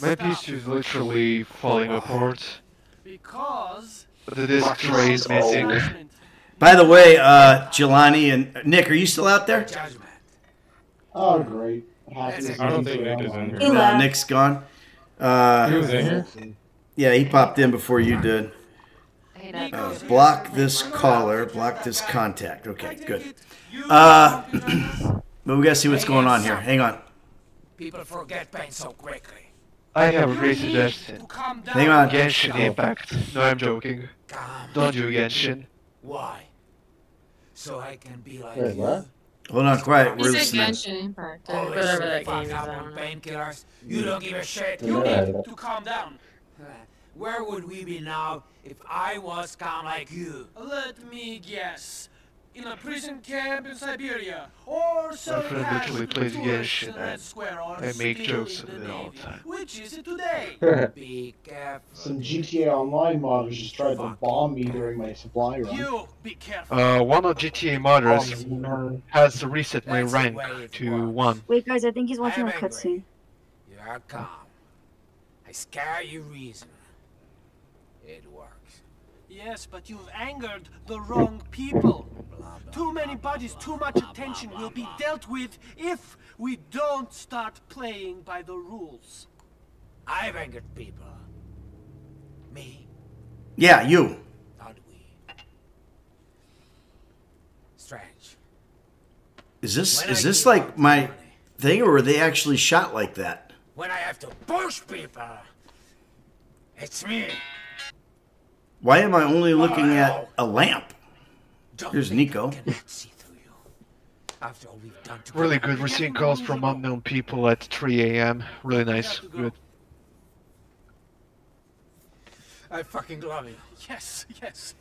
My PC is literally falling apart. Because the disk tray is missing. By the way, uh, Jelani and Nick, are you still out there? Oh, great. Happy I don't think. Nick is in here. He Uh, left. Nick's gone. Uh, He was in here? Yeah, he popped in before you did. Uh, block this caller. Block this contact. Okay, good. Uh, but we gotta see what's going on here. Hang on. People forget pain so quickly. I have a great suggestion. Hang on. Genshin Impact. No, I'm joking. Don't do Genshin. Why? So I can be like Wait, you. what? Hold on, quiet. You We're said listening. Genshin Impact, or Always whatever that game is. up on painkillers. You don't give a shit. You need to calm down. Where would we be now if I was calm like you? Let me guess. In a prison camp in Siberia, or My some friend literally plays Genshin in Red and Square, or I make jokes in of the it all Navy. the time. Which is it today? Be careful. Some GTA Online modders just tried to bomb me during my supply run. You be careful. Uh, one of GTA modders has reset my rank to 1. Wait, guys, I think he's watching a I'm angry. cutscene. You are calm. I scare you reason. It works. Yes, but you've angered the wrong people. Too many bodies, too much attention will be dealt with if we don't start playing by the rules. I've angered people. Me, Yeah, you. not we. Strange. Is this When is I this like my money, thing, or were they actually shot like that? When I have to push people, it's me. Why am I only looking at a lamp? Here's Niko. After all we've done Really good. We're seeing calls from unknown people at 3 a.m. Really nice. Good. I fucking love you. Yes, yes,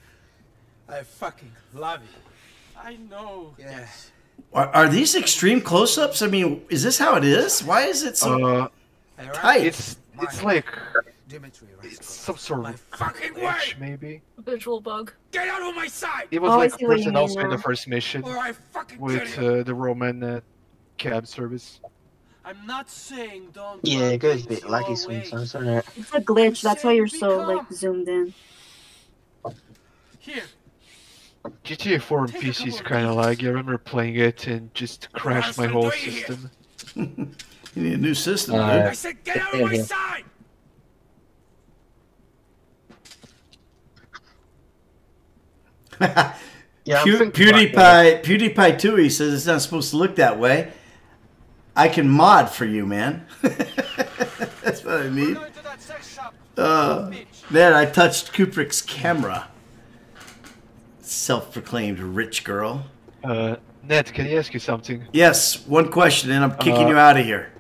I fucking love you. I know. Yes. Are, are these extreme close-ups? I mean, is this how it is? Why is it so Uh, tight? it's it's like Dimitri, it's some sort of fucking glitch, maybe. Visual bug. Get out of my sight! It was Oh, like see what person mean also in the first mission Or I fucking with uh, the Roman uh, cab service. I'm not saying don't. Yeah, it goes a things bit your laggy sometimes, doesn't it? It's a glitch. That's why you're so like zoomed in. Here, GTA 4 on PC is kind of laggy. I remember playing it and just crashed my whole system. You need a new system, Uh, dude. I said get out of yeah, my yeah. Yeah, I'm Pew- that. PewDiePie, PewDiePie 2, he says it's not supposed to look that way. I can mod for you, man. That's what I need. going to that sex shop. Uh, man, I touched Kubrick's camera. Self-proclaimed rich girl. Uh, Ned, can I ask you something? Yes, one question, and I'm kicking Uh, you out of here.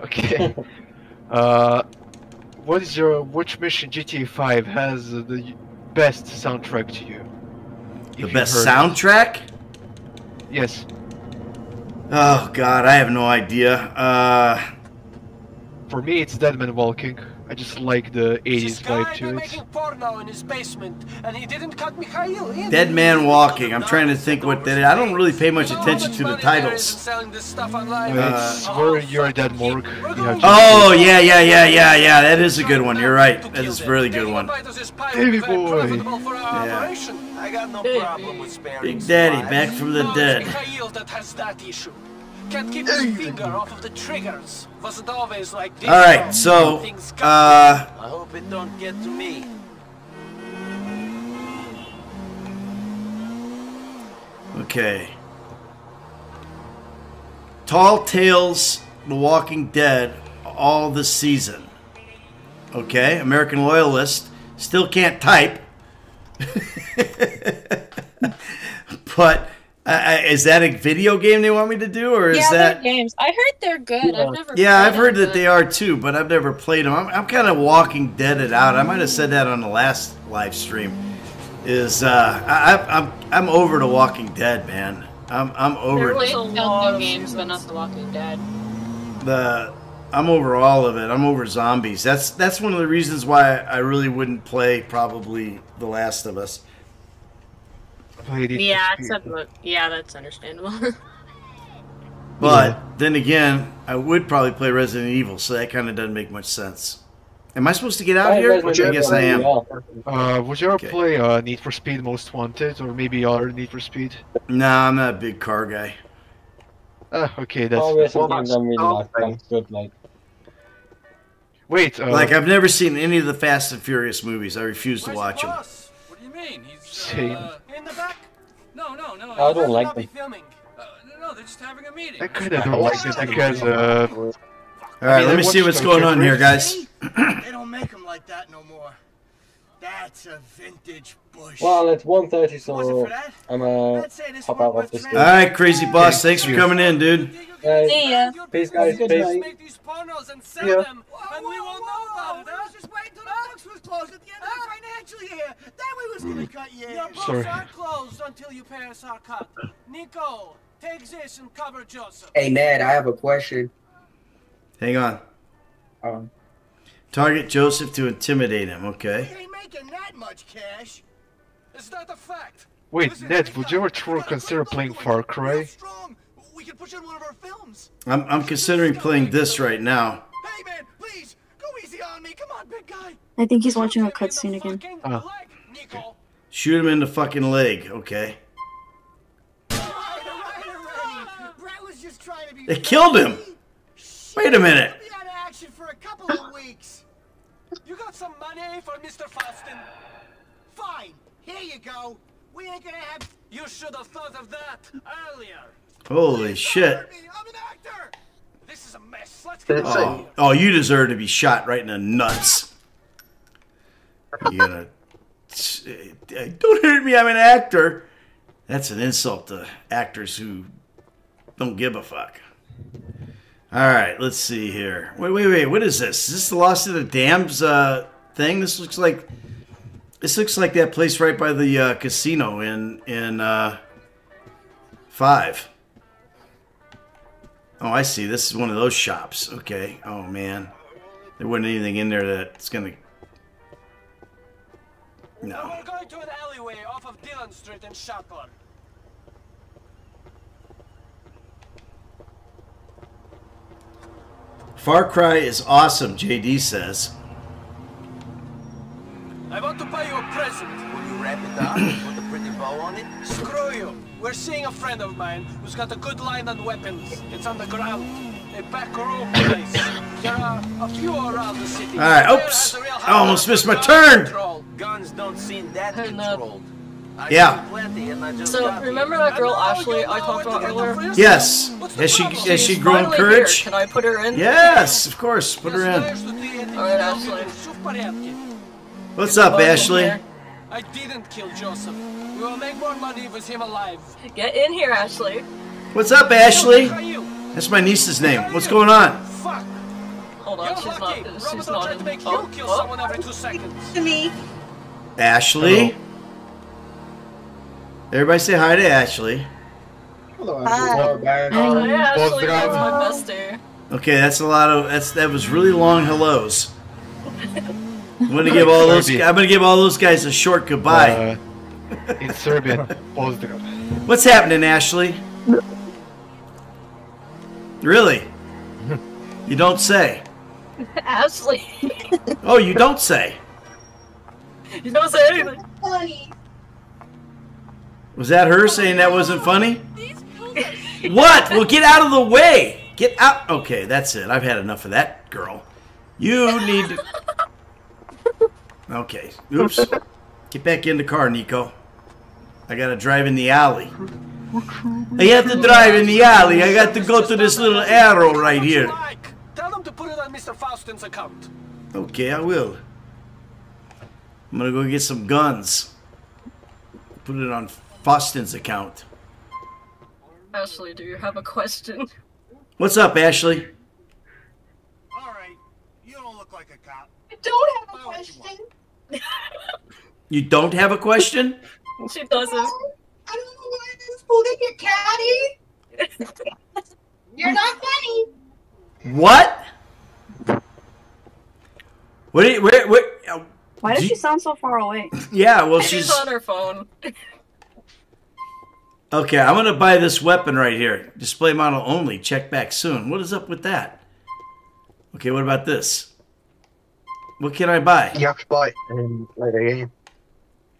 Okay. uh, what is your which mission GTA 5 has uh, the best soundtrack to you? If The best heard soundtrack? Yes. Oh God, I have no idea. Uh, For me, it's Dead Man Walking. I just like the 80s This vibe guy to been it. making porno in his basement, and he didn't cut Mikhail in. Dead Man Walking. I'm trying to think what that is. I don't really pay much attention to the titles. Selling this stuff online. it's where you're a dead morgue. You have to Oh yeah, yeah, yeah, yeah, yeah. That is a good one. You're right. That is a really good one. Davy boy. Yeah. I got no problem with sparing Big Daddy, back from the No, dead. Mikhail that has that issue. Can't keep his finger off of the triggers. Wasn't always like this. All right, so uh, I hope it don't get to me. okay. Telltale, The Walking Dead, all the season. Okay, American Loyalist still can't type, but I, I, is that a video game they want me to do, or is yeah, that? games. I heard they're good. I've never. Yeah, played I've heard them, that they are too, but I've never played them. I'm, I'm kind of Walking Deaded out. I might have said that on the last live stream. Is uh, I, I- I'm I'm over to Walking Dead, man. I'm I'm over They're it. played Telltale games, but not The Walking Dead. the I'm over all of it. I'm over zombies. That's that's one of the reasons why I really wouldn't play probably The Last of Us. Yeah, except. Yeah, that's understandable. But then again, I would probably play Resident Evil, so that kind of doesn't make much sense. Am I supposed to get out Play here? Resident I guess I am. Uh, would you ever play uh, Need for Speed Most Wanted or maybe other Need for Speed? Nah, I'm not a big car guy. Uh, okay, that's. Always some games I'm really like, like good, like. Wait, uh, like I've never seen any of the Fast and Furious movies. I refuse to watch them. What do you mean? He's Same. Uh, in the back? No, no, no. I don't like must them. filming. Uh, no, no, they're just having a meeting. I kind of don't like it because. Uh, All right, let me see what's going on here, guys. they don't make them like that no more. That's a vintage bush. Well, it's 1.30, so I'm uh, pop out of this. All right, crazy boss. Thanks for coming in, dude. Guys, See ya. Peace, guys. Good Peace. Make these pornos and sell Yeah. them, and we won't know about it. Huh? Just wait until the books was closed at the end of the financial year. Then we was gonna cut you. Your books Sorry. are closed until you pay us our cut. Niko, take this and cover Joseph. Hey, Ned, I have a question. Hang on. Um, Target Joseph to intimidate him. Okay. ain't making that much cash. Is that a fact? wait, Ned, would you ever try, consider playing Far Cry? We could put you in one of our films. I'm I'm considering playing this right now. Hey, man, please go easy on me. Come on, big guy. I think he's watching a cutscene again. Uh, Shoot him in the fucking leg. Okay. Brett was just trying to be. They killed him. Wait a minute. Be out of action for a couple of weeks. You got some money for Mr. Faustin? Fine. Here you go. We ain't gonna have. You should have thought of that earlier. Holy shit. I'm an actor. This is a mess. Let's get out of Oh, oh, you deserve to be shot right in the nuts. You gonna don't hurt me? I'm an actor. That's an insult to actors who don't give a fuck. All right, let's see here. Wait, wait, wait. What is this? Is this the Lost of the Dams uh, thing? This looks like this looks like that place right by the uh, casino in in uh, five. Oh, I see. This is one of those shops. Okay. Oh man, there wasn't anything in there that's gonna. No. We're going to an alleyway off of Dillon Street in Schottler. Far Cry is awesome. JD says. I want to buy you a present. Will you wrap it up? Put a pretty bow on it? Screw you. We're seeing a friend of mine who's got a good line on weapons. It's on the ground. A back room place. There are a few around the city. All right. Oops. has a real I almost missed my turn. control? Guns don't seem that controlled. I Yeah. got plenty and I just So remember that girl Ashley I talked about earlier? Yes. Has she has she grown courage? Here. Can I put her in? Yes, of course. Put her in. Alright, Ashley. What's up, Ashley? I didn't kill Joseph. We will make more money with him alive. Get in here, Ashley. What's up, Ashley? That's my niece's name. What's going on? Fuck. Hold on, she's not. She's not in. Make Oh, you kill oh. someone every two seconds. To me. Ashley. Everybody say hi to Ashley. Hello, Hi. Oh, yeah, Ashley, that's my bestie. Okay, that's a lot of that's that was really long hellos. I'm gonna give all those. I'm gonna give all those guys a short goodbye. Uh, in Serbian, pozdrav. What's happening, Ashley? Really? You don't say. Ashley. Oh, you don't say. you don't say anything. Funny. Was that her saying that wasn't funny? What? Well, get out of the way. Get out. Okay, that's it. I've had enough of that girl. You need to. Okay. Oops. Get back in the car, Niko. I gotta drive in the alley. I have to drive in the alley. I got to go to this little arrow right here. Tell them to put it on Mr. Faustin's account. Okay, I will. I'm gonna go get some guns. Put it on Faustin's account. Ashley, do you have a question? What's up, Ashley? Alright, you don't look like a cop. I don't have a question. You don't have a question? She doesn't. I don't know why this holding your caddy. You're not funny. What? What? do you- Where? Where? uh, Why does she you- sound so far away? Yeah, well, She's she's on her phone. okay. I'm gonna buy this weapon right here. Display model only. Check back soon. What is up with that? Okay, what about this? What can I buy? You have to buy it in later game.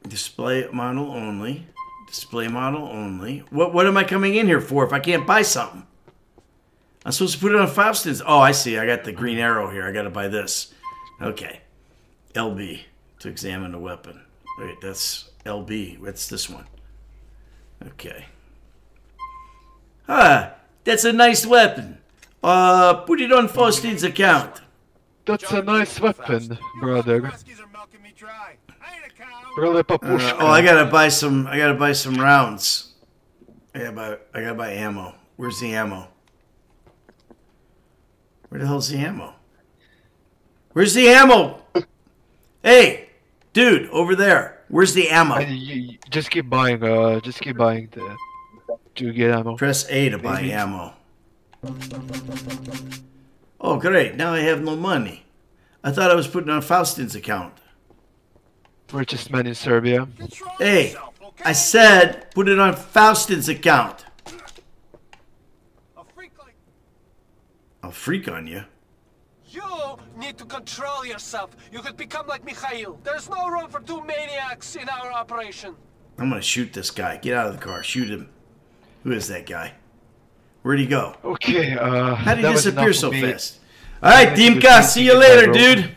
Display model only. Display model only. What what am I coming in here for if I can't buy something? I'm supposed to put it on Faustin's. Oh, I see. I got the green arrow here. I got to buy this. Okay. LB to examine the weapon. Wait, that's LB. What's this one? Okay. Ah, that's a nice weapon. Uh, put it on Faustin's account. That's a nice weapon, brother. Really, Uh, oh, I gotta buy some. I gotta buy some rounds. I gotta buy. I gotta buy ammo. Where's the ammo? Where the hell's the ammo? Where's the ammo? Hey, dude, over there. Where's the ammo? And you, you just keep buying. Uh, just keep buying the to get ammo. Press A to buy Maybe. ammo. Oh, great. Now I have no money. I thought I was putting on Faustin's account. Richest man in Serbia. Hey, I said put it on Faustin's account. I'll freak on you. You need to control yourself. You could become like Mikhail. There's no room for two maniacs in our operation. I'm gonna shoot this guy. Get out of the car. Shoot him. Who is that guy? Where'd he go? Okay. Uh, How did he disappear so me. fast? All right, I need Dimke. See you later, dude.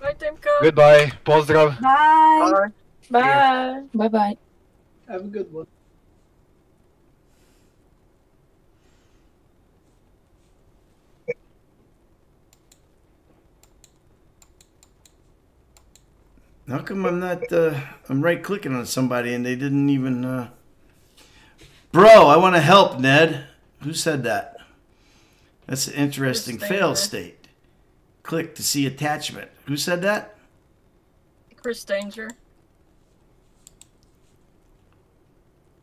Bye, Dimke. Goodbye. Pozdrav. Bye. Bye. Bye bye. Have a good one. How come I'm not? Uh, I'm right clicking on somebody and they didn't even. Uh... Bro, I want to help, Ned. Who said that? That's an interesting fail state. Click to see attachment. Who said that? Chris Danger.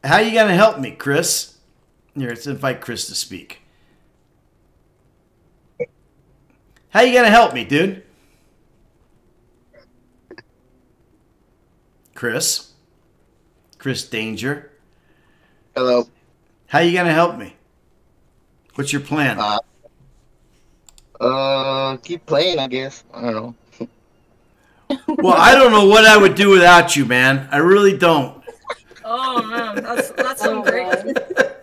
How you gonna help me, Chris? Here, let's invite Chris to speak. How you gonna help me, dude? Chris? Chris Danger? Hello. How you gonna help me? What's your plan? Uh, uh, keep playing, I guess. I don't know. well, I don't know what I would do without you, man. I really don't. Oh man, that's that's some great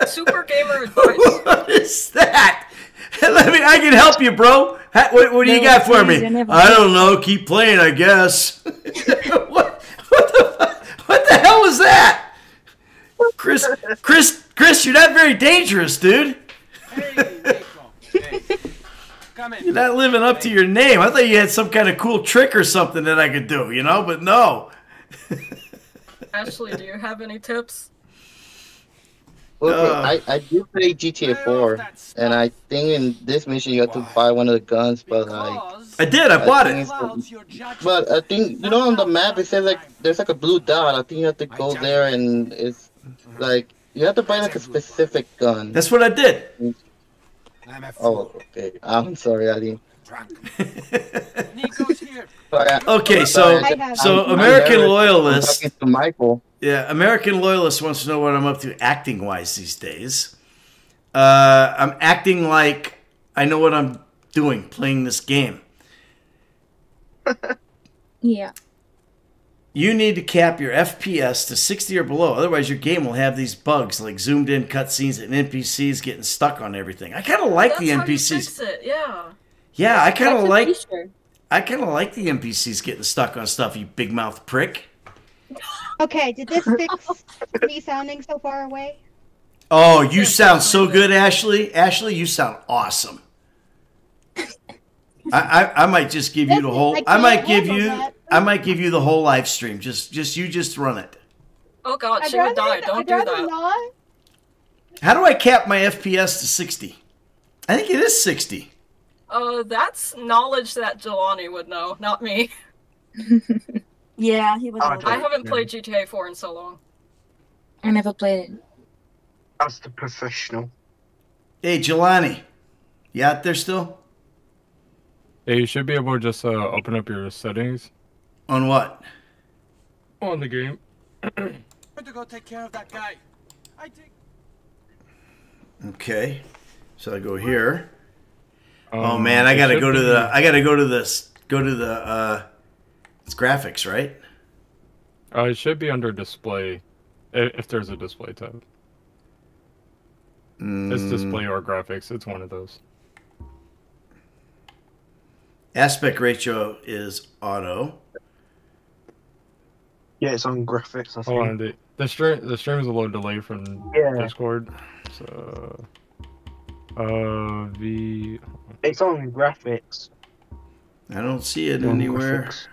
super gamer advice. what is that? Let me. I can help you, bro. What, what do you got for me? I never I did. don't know. Keep playing, I guess. what, what the? What the hell was that? Chris, Chris, Chris, you're not very dangerous, dude. Come in. You're not living up to your name. I thought you had some kind of cool trick or something that I could do, you know, but no. Ashley, do you have any tips? Well, Uh. I, I do play GTA 4, and I think in this mission you have to buy one of the guns, but like. I did. I bought it. it's- But I think you know on the map it says like there's like a blue dot. I think you have to go there and it's like you have to buy like a specific gun. That's what I did. Oh, okay. I'm sorry, I didn't. Okay, so so American loyalist. Michael. Yeah, American loyalist wants to know what I'm up to acting wise these days. Uh, I'm acting like I know what I'm doing playing this game. Yeah. You need to cap your FPS to 60 or below, otherwise your game will have these bugs like zoomed in cutscenes and NPCs getting stuck on everything. I kind of like That's the how you NPCs. fix it. Yeah. Yeah, I kind of like feature. I kind of like the NPCs getting stuck on stuff. You big mouth prick. Okay, did this fix me sounding so far away? Oh, you sound so good, Ashley. Ashley, you sound awesome. I, I, I might just give you the whole. I I might give you. that. I might give you the whole live stream. Just, just you, just run it. Oh god, she would die. Don't I'd do that. not. How do I cap my FPS to 60? I think it is 60. Uh, that's knowledge that Jelani would know, not me. Yeah, he was. I haven't played GTA 4 in so long. I never played it. That's the professional. Hey, Jelani. You out there still? Yeah, you should be able to just uh, open up your settings On what? on the game. I'm going to go take care of that guy. I take. Okay. So I go here. oh Um, man, I gotta go to be- the. I gotta go to this. Go to the. uh It's graphics, right? Uh, it should be under display, if there's a display tab. It's Mm, display or graphics. It's one of those. Aspect ratio is auto. Yeah, it's on graphics. I think. Hold on, the the stream the stream is a little delayed from Yeah. Discord. So, uh, the It's on graphics. I don't see it On anywhere. graphics.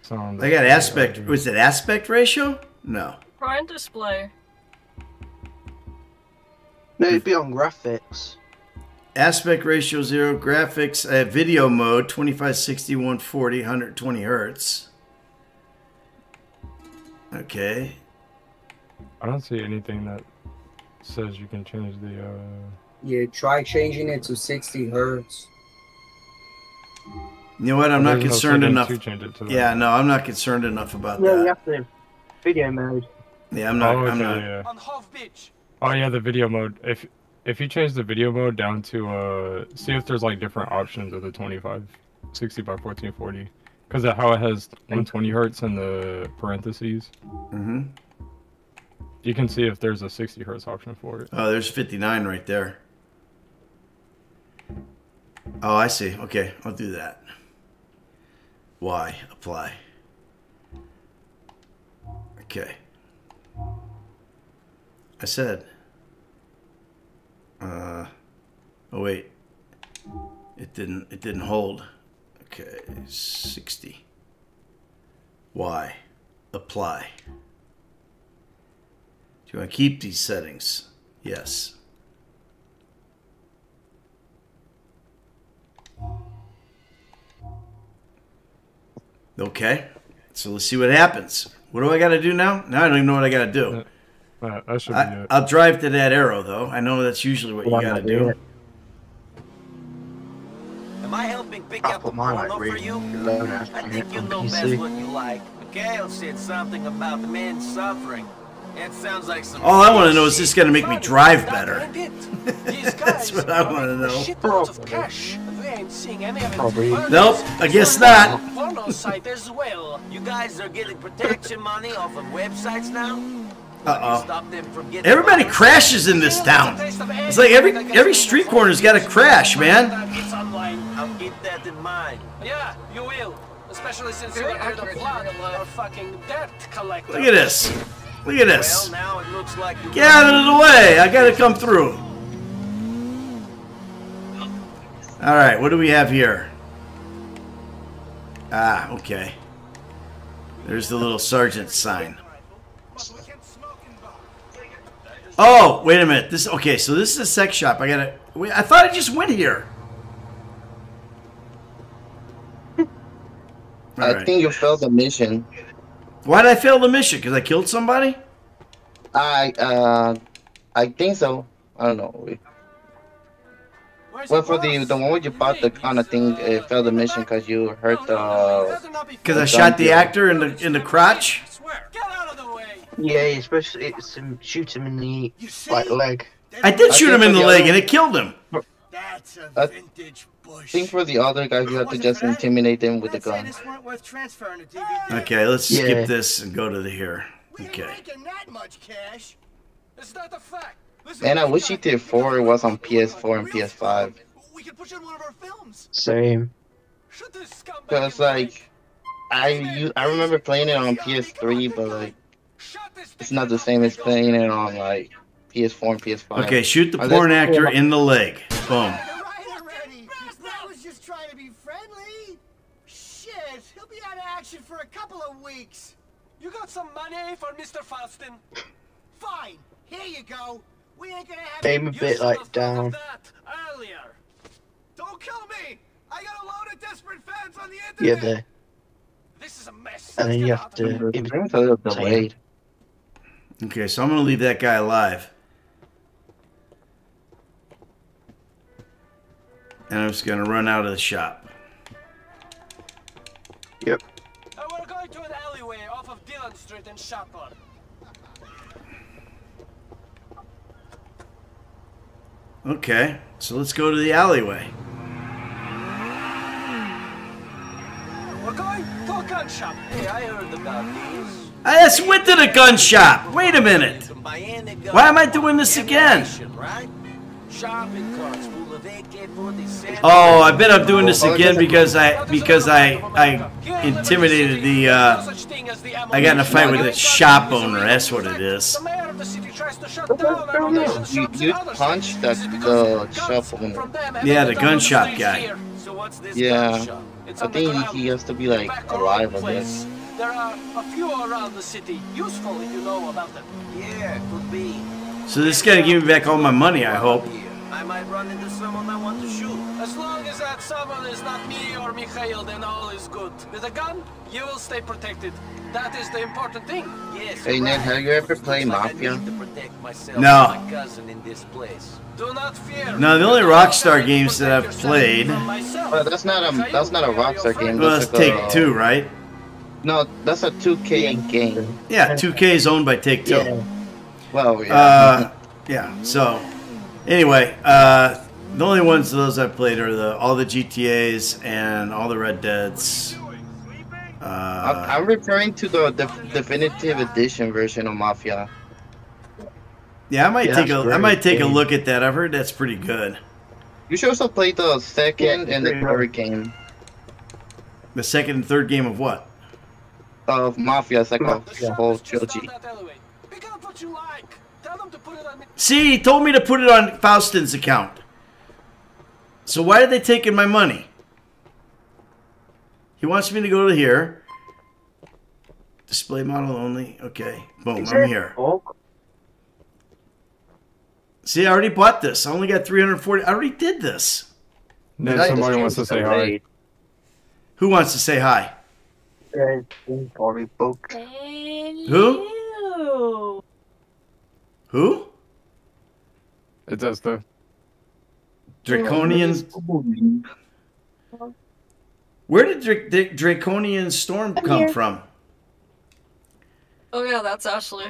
It's on I got the- aspect. Was it aspect ratio? No. Prime display. No, it'd be on graphics. Aspect ratio zero. Graphics. Uh, video mode 2560 140 120 hertz. Okay. I don't see anything that says you can change the. uh Yeah, try changing it to 60 hertz. You know what? I'm not There's no concerned setting enough. to change it to that. Yeah, no, I'm not concerned enough about No, you that. have to video mode. Yeah, I'm not. Oh, I'm okay, not. yeah. On Hove Beach. Oh yeah, the video mode. If if you change the video mode down to uh, see if there's like different options of the 25, 60 by 1440, because of how it has 120 hertz in the parentheses. Mm-hmm. You can see if there's a 60 hertz option for it. Oh, there's 59 right there. Oh, I see. Okay, I'll do that. Why? Apply. Okay. I said. Uh. Oh wait. It didn't. It didn't hold. Okay, 60. Why? Apply. Do you want to keep these settings? Yes. Okay. So let's see what happens. What do I got to do now? Now I don't even know what I got to do. Uh, that should be I, it. I'll drive to that arrow though. I know that's usually what you got to not do. it? Am I helping pick I'll up the put mine porno like for really you? low now, I think you on know best PC. what you like. Mikhail said something about the men suffering. It sounds like some. All I want to know is this going to make me drive better. These That's guys what I want to know. shitloads of cash. They ain't seeing any of it. Probably. Nope, this I guess not. Site as well. You guys are getting protection money off of websites now? Uh oh. Stop them from getting Everybody crashes in this town. It's like every every street corner's got a crash, man. I'll keep that in mind. Yeah, you will. Especially since Very you're here to accurate in flood real life. or fucking debt collector. Look at this. Look at this. Well, now it looks like you Get out of the way. I got to come through. All right, what do we have here? Ah, okay. There's the little sergeant sign. Oh, wait a minute. This okay. So this is a sex shop. I gotta. Wait, I thought I just went here. I Alright. think you failed the mission. Why did I fail the mission? Because I killed somebody? I uh, I think so. I don't know. Well, for the the one where you bought the kind of thing, it failed the mission because you hurt the. Because I shot the actor in the in the crotch. Yeah, especially it's um, shoot him in the like leg. I did shoot him in the the leg other- and it killed him. That's a I vintage bush. I think for the other guys, you have to just intimidate them with the gun. Worth transferring to DVD. Okay, let's Yeah. skip this and go to the here. Okay. making that much cash. It's not the fact. And I wish GTA 4 was on PS4 and PS5. We could push in one of our films. Same. Should this scumbag Cause like, I u- I remember playing it on PS3, but like, it's not the same as playing it on like PS4 and PS5. Okay, shoot the Are porn they- actor in the leg. Boom. That was just trying to be friendly. Shit, he'll be out of action for a couple of weeks. You got some money for Mr. Faustin? Fine, here you go. We ain't gonna have Aim a you bit should like down. of that earlier. Don't kill me! I got a load of desperate fans on the internet! Yeah, internet. there. This is a mess. And then you have to. The game's a little delayed. Okay, so I'm gonna leave that guy alive. And I'm just gonna run out of the shop. Yep. Uh, we're going to an alleyway off of Dillon Street in Schottler. Okay, so let's go to the alleyway. We're going to a gun shop. Hey, I heard about these. I just went to the gun shop. Wait a minute. Why am I doing this again? Right? Shopping carts full of AK-47. Oh, I bet I'm doing this again because I because I I intimidated the uh I got in a fight with the shop owner. That's what it is. You, you punched that the shop owner. Yeah, the gun shop guy. Yeah. I think he, he has to be like alive, I guess. There are a few around the city. Useful if you know about them. Yeah, could be. So this is gonna give me back all my money. I hope. I might run into someone I want to shoot. As long as that someone is not me or Mikhail, then all is good. With a gun, you will stay protected. That is the important thing. Yes. Hey Ned, have you ever played Mafia? No. My cousin in this place. Do not fear. No, the only Rockstar games that I've played. Well, that's not a that's not a Rockstar game. Well, That's that's Take Two, right? No, that's a 2K game. Yeah, 2K is owned by Take Two. Yeah. Well, yeah. Uh, yeah. So, anyway, uh, the only ones of those I've played are the all the GTA's and all the Red Dead's. I'm, Uh, I'm referring to the, the definitive edition version of Mafia. yeah, I might Yeah, take a that's I might take a look at that. I've heard that's pretty good. You should also play the second Yeah, and the third game The second and third game of what? Of Mafia. It's like a whole trilogy. See, he told me to put it on Faustin's account. So why are they taking my money? He wants me to go to here. Display model only. Okay. Boom. I'm here. See, I already bought this. I only got 340. I already did this. Ned, somebody wants to say hi. Who wants to say hi? Already booked. Who? Who? It's Esther. Draconian. Where did Dra- Dra- Draconian Storm come here. from? Oh yeah, that's Ashley.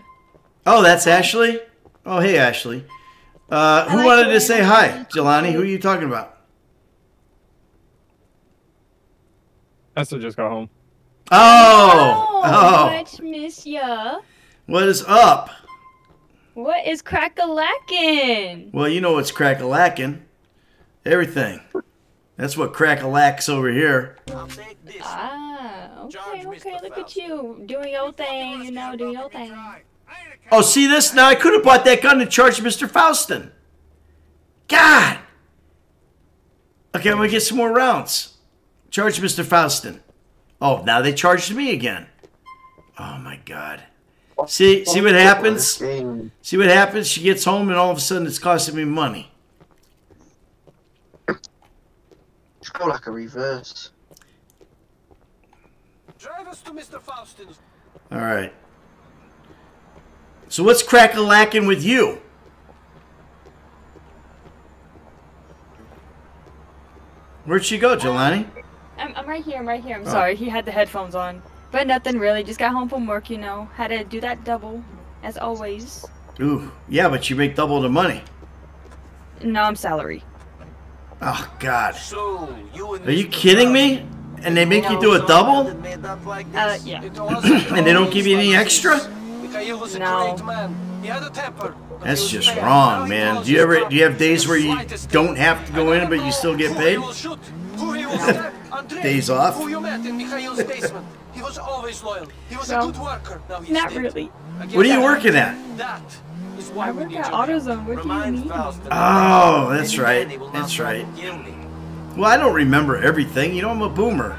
Oh, that's Ashley. Oh, hey, Ashley. Uh, who like wanted to say hi? Jelani, who are you talking about? Esther just got home. Oh, oh, much miss ya. what is up? What is crack-a-lackin'? Well, you know what's crack-a-lacking. Everything. That's what crack-a-lacks over here. Ah, okay, okay. Look at you doing your thing. You know, doing your thing. Oh, see this? Now I could have bought that gun and charged Mr. Faustin. God. Okay, I'm gonna get some more rounds. Charge Mr. Faustin. Oh, now they charged me again. Oh my God. See, see what happens? See what happens? She gets home and all of a sudden it's costing me money. It's go like a reverse. Drive us to Mr. Faustin's. All right. So what's crack-a-lacking with you? Where'd she go, Jelani? I'm, I'm right here. I'm right here. I'm Oh. sorry. He had the headphones on. But nothing really. Just got home from work, you know. Had to do that double, as always. Ooh, yeah, but you make double the money. No, I'm salary. Oh God. So, you and Are you kidding me? And they make you do a double? Uh, yeah. and they don't give you any extra? Mikhail was a No. great man. He had a temper. but he That's just wrong, man. Do you ever do you have days where you don't have to go in but you still get paid? he will shoot, who he will stab. Andrei, Days off? Who you met in Mikhail's basement. He was always loyal. He was a No. good worker. Now he's Not dead. really. Again, What are you working at? That is why I work at AutoZone. What do you mean? Oh, that's right. That's right. Well, I don't remember everything. You know, I'm a boomer.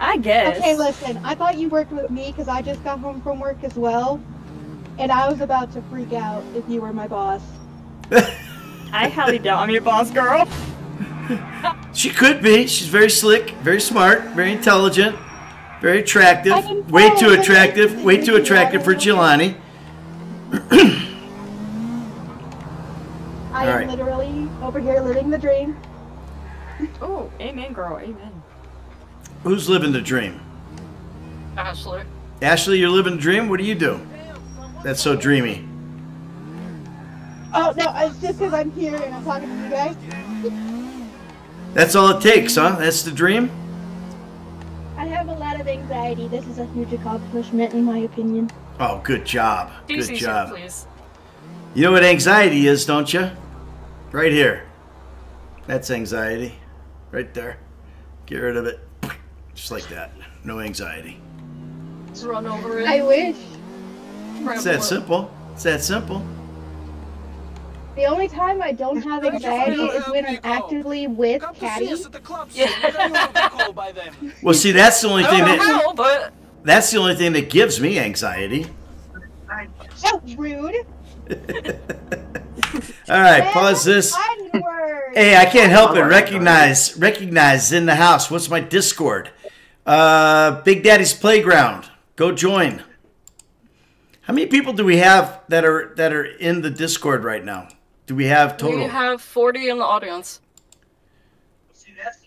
I guess. Okay, listen. I thought you worked with me because I just got home from work as well, and I was about to freak out if you were my boss. I highly doubt I'm your boss girl. She could be. She's very slick, very smart, very intelligent, very attractive. Way too attractive. Way too attractive for Jelani. I All am right. literally over here living the dream. Oh, amen, girl, amen. Who's living the dream? Ashley. Ashley, you're living the dream? What do you do? That's so dreamy. Oh no, it's just because I'm here and I'm talking to you guys. That's all it takes, huh? That's the dream? I have a lot of anxiety. This is a huge accomplishment, in my opinion. Oh, good job. Good DC job. please. You know what anxiety is, don't you? Right here. That's anxiety. Right there. Get rid of it. Just like that. No anxiety. Just run over it. I wish. It's that simple. It's that simple. The only time I don't have anxiety is when I'm actively with Caddy. Well, see, that's the only thing don't know that how, but that's the only thing that gives me anxiety. So rude. All right, pause this. Hey, I can't help it. Recognize, recognize in the house. What's my Discord? Uh, Big Daddy's Playground. Go join. How many people do we have that are that are in the Discord right now? Do we have total? we total? have 40 in the audience.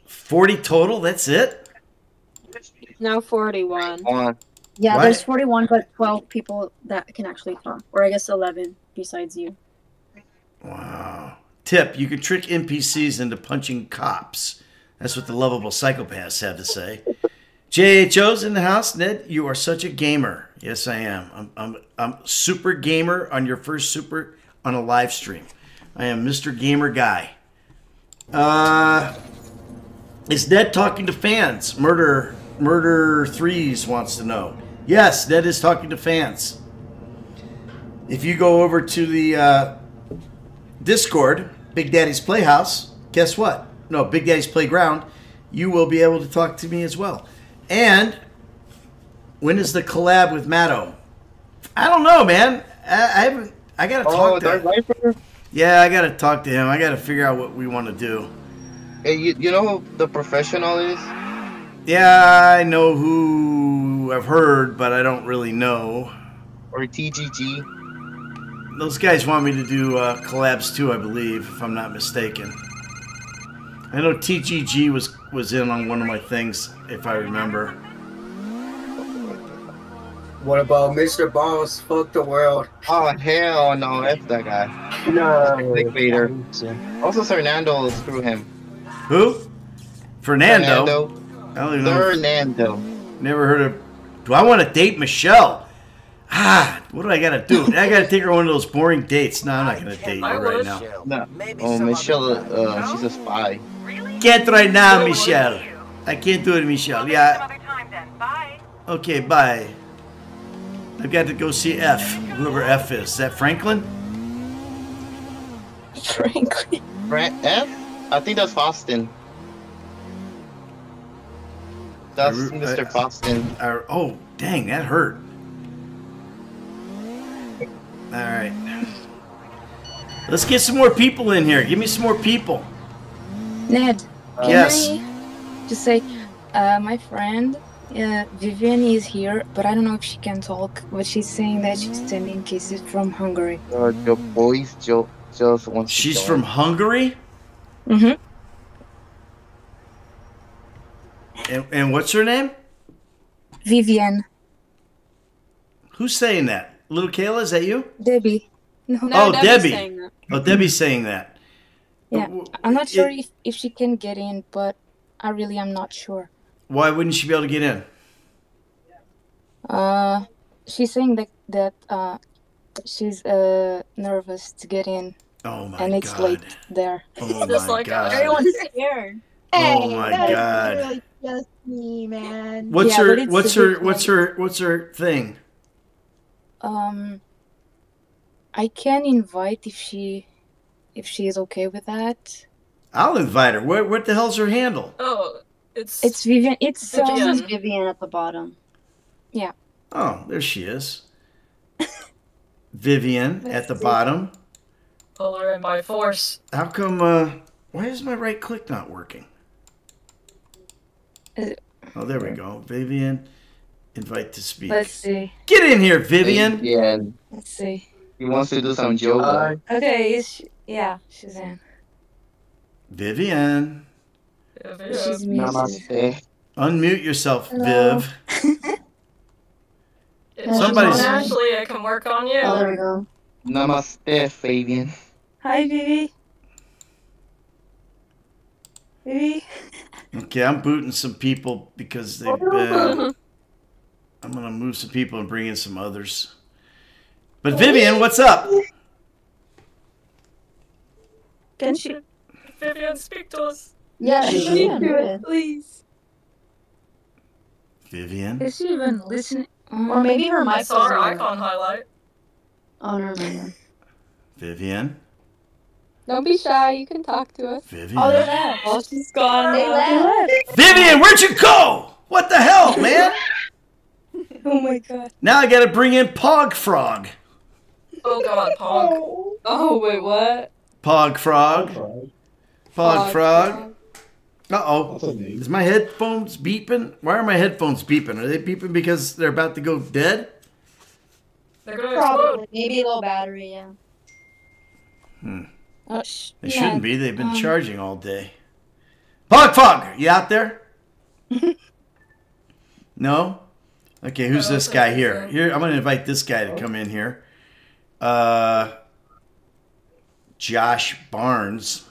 Forty total. That's it. Now 41. Yeah, What? there's 41, but 12 people that can actually talk. Or I guess 11 besides you. Wow. Tip: You can trick NPCs into punching cops. That's what the lovable psychopaths have to say. JHO's in the house. Ned, you are such a gamer. Yes, I am. I'm, I'm, I'm super gamer on your first super on a live stream. I am Mr. Gamer Guy. Uh, is Ned talking to fans? Murder Murder Threes wants to know. Yes, Ned is talking to fans. If you go over to the uh, Discord, Big Daddy's Playhouse, guess what? No, Big Daddy's Playground, you will be able to talk to me as well. And when is the collab with Matto? I don't know, man. I, I haven't. I gotta Oh, talk Dark to. Yeah, I gotta talk to him. I gotta figure out what we want to do. Hey, you, you know who the professional is? Yeah, I know who I've heard, but I don't really know. Or TGG? Those guys want me to do uh, collabs too, I believe, if I'm not mistaken. I know TGG was was in on one of my things, if I remember. What about Mr. Boss? Fuck the world. Oh hell no, that's that guy. No. Clickbaiter. Also, Fernando screw him. Who? Fernando. Fernando. I don't even know. Fernando. Never heard of. Do I want to date Michelle? Ah, what do I gotta do? I gotta take her on one of those boring dates. No, I'm not gonna date you right now. No. Oh, Michelle, uh, she's a spy. Can't right now, Michelle. I can't do it, Michelle. Yeah. Okay, bye. I've got to go see F, whoever F is. Is that Franklin? Franklin. Fran- F? I think that's Faustin. That's I- Mr. I- Faustin. I- oh, dang, that hurt. All right. Let's get some more people in here. Give me some more people. Ned, can Yes. I just say, uh, my friend uh, Vivian is here, but I don't know if she can talk. But she's saying that she's sending kisses from Hungary. Uh, the boys jo- just wants to She's from Hungary? Mm-hmm. And, and what's her name? Vivian, Who's saying that? Little Kayla, is that you? Debbie. No, oh, Debbie. Oh, Debbie's saying that. Yeah, I'm not sure if, if she can get in, but I really am not sure. Why wouldn't she be able to get in? Uh, she's saying that that uh, she's uh nervous to get in, Oh my and it's god. late there. Oh Just my like god. everyone's scared. Oh my that is God. really just me, man. What's Yeah, her what's her what's her what's her thing? Um, I can invite if she if she is okay with that. I'll invite her. What what the hell's her handle? Oh, it's It's Vivian. It's It um, says Vivian at the bottom. yeah. Oh, there she is. Vivian at the see. bottom. Pull her in by force. How come? Uh, why is my right click not working? Oh, there we go. Vivian, invite to speak. Let's see. Get in here, Vivian. Yeah. Let's see. He wants to do some yoga. Okay, is she, yeah, she's in. Vivian, She's. Namaste. unmute yourself, Hello. Viv. It's Somebody's- just Ashley, I can work on you. Oh, there we go. Namaste, Fabian. Hi, Vivi. Vivi. Okay, I'm booting some people because they've oh. been. I'm gonna move some people and bring in some others. But Vivian, what's up? Can she? Vivian, speak to us. Yeah, Is she she can. do it, please? Vivian. Is she even listening? Or maybe her I mic saw her doesn't icon highlight. Oh, never mind. then. Vivian. Don't be shy. You can talk to us. Vivian. Oh, they left. Oh, she's gone. They now. left. Vivian, where'd you go? What the hell, man? Oh my god. Now I gotta bring in Pog Frog. Oh god, Pog. Oh, oh wait, what? Pog Frog. Pog Frog. Pog Frog. Uh oh. Is my headphones beeping? Why are my headphones beeping? Are they beeping because they're about to go dead? They're gonna Probably. Maybe low battery, yeah. Hmm. Oh, sh- They yeah, shouldn't be. They've been um, charging all day. Pog Frog, you out there? no? Okay, who's this guy here? Here, I'm gonna invite this guy to come in here. Uh, Josh Barnes.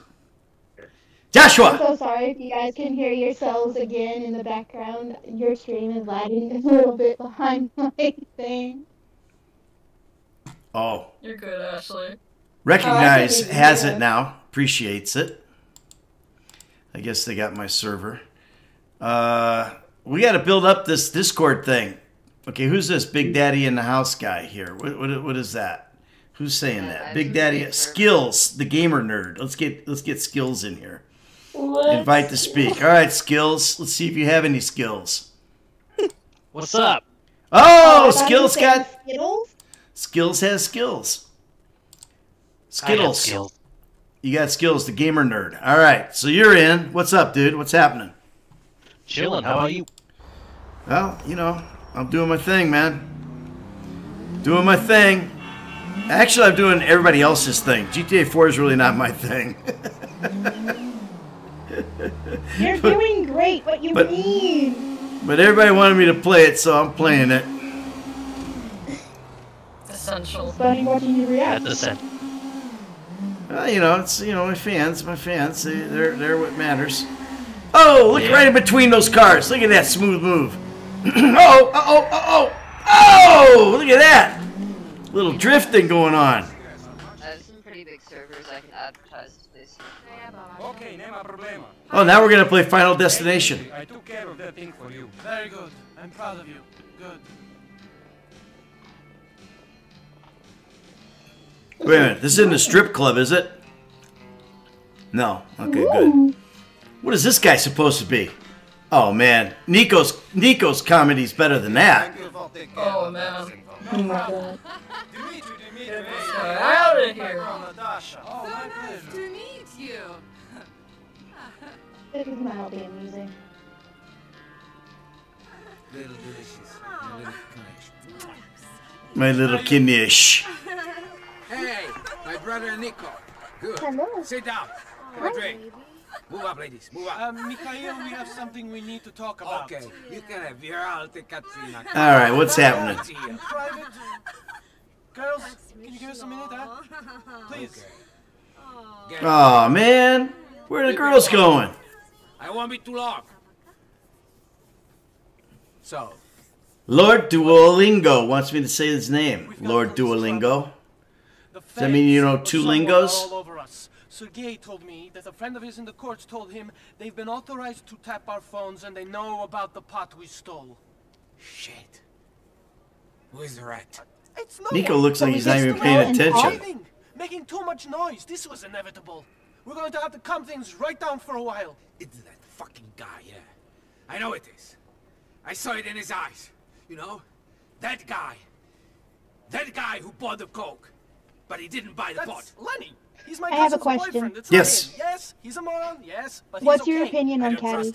I'm so sorry if you guys can hear yourselves again in the background. Your stream is lagging a little bit behind my thing. Oh, You're good, Ashley. recognize Oh, has it now. Appreciates it. I guess they got my server. Uh, we got to build up this Discord thing. Okay, who's this Big Daddy in the house guy here? What what, what is that? Who's saying that? Big Daddy Skills, the gamer nerd. Let's get let's get Skills in here. Invite to speak. All right, Skills. Let's see if you have any skills. What's up? Oh, I thought he was Skills got Skittles? Skills has skills. I Skittles. skills. You got skills, the gamer nerd. All right, so you're in. What's up, dude? What's happening? Chilling. How about you? Well, you know, I'm doing my thing, man. Doing my thing. Actually, I'm doing everybody else's thing. GTA 4 is really not my thing. You're doing great, What you but- mean. but everybody wanted me to play it, so I'm playing it. Essential. Funny watching you react. That's a Uh, you know, it's you know my fans, my fans. They, they're they're what matters. Oh, look right in between those cars. Look at that smooth move. oh, oh, oh, oh, oh! Look at that. Little drifting going on. There's some pretty big servers I can advertise this. Okay, nema problema. Oh, now we're gonna play Final Destination. I took care of that thing for you. Very good. I'm proud of you. Good. Wait a minute. This isn't a strip club, is it? No. Okay, good. What is this guy supposed to be? Oh man, Niko's Niko's comedy's better than that. Oh man. Oh my god. Get this out of here. Oh, my pleasure. to meet you. This is mildly amusing. Little delicious. and little connection. My little kinish. Hey, my brother Niko. Good. Hello. Sit down. Have a drink. Move up, ladies. Move up. Um, Mikhail, we have something we need to talk about. Okay, you can have your alte Katrina. All right, what's happening? Private. Girls, can you give us a minute, huh? Please. Oh man, where are the girls going? I won't be too long. So, Lord Duolingo wants me to say his name. Lord Duolingo. Does that mean you know two Someone lingos? All over us. Sergei told me that a friend of his in the courts told him they've been authorized to tap our phones and they know about the pot we stole. shit. Who is the rat? It's no Niko one. looks like he's not even paying attention. driving, Making too much noise. This was inevitable. We're going to have to calm things right down for a while. It's that fucking guy, yeah. I know it is. I saw it in his eyes. You know? That guy. That guy who bought the coke. But he didn't buy the pot. That's Lenny. He's my I have a question. Yes. not. Yes, he's a moron. Yes, but What's he's your okay. opinion on Caddy?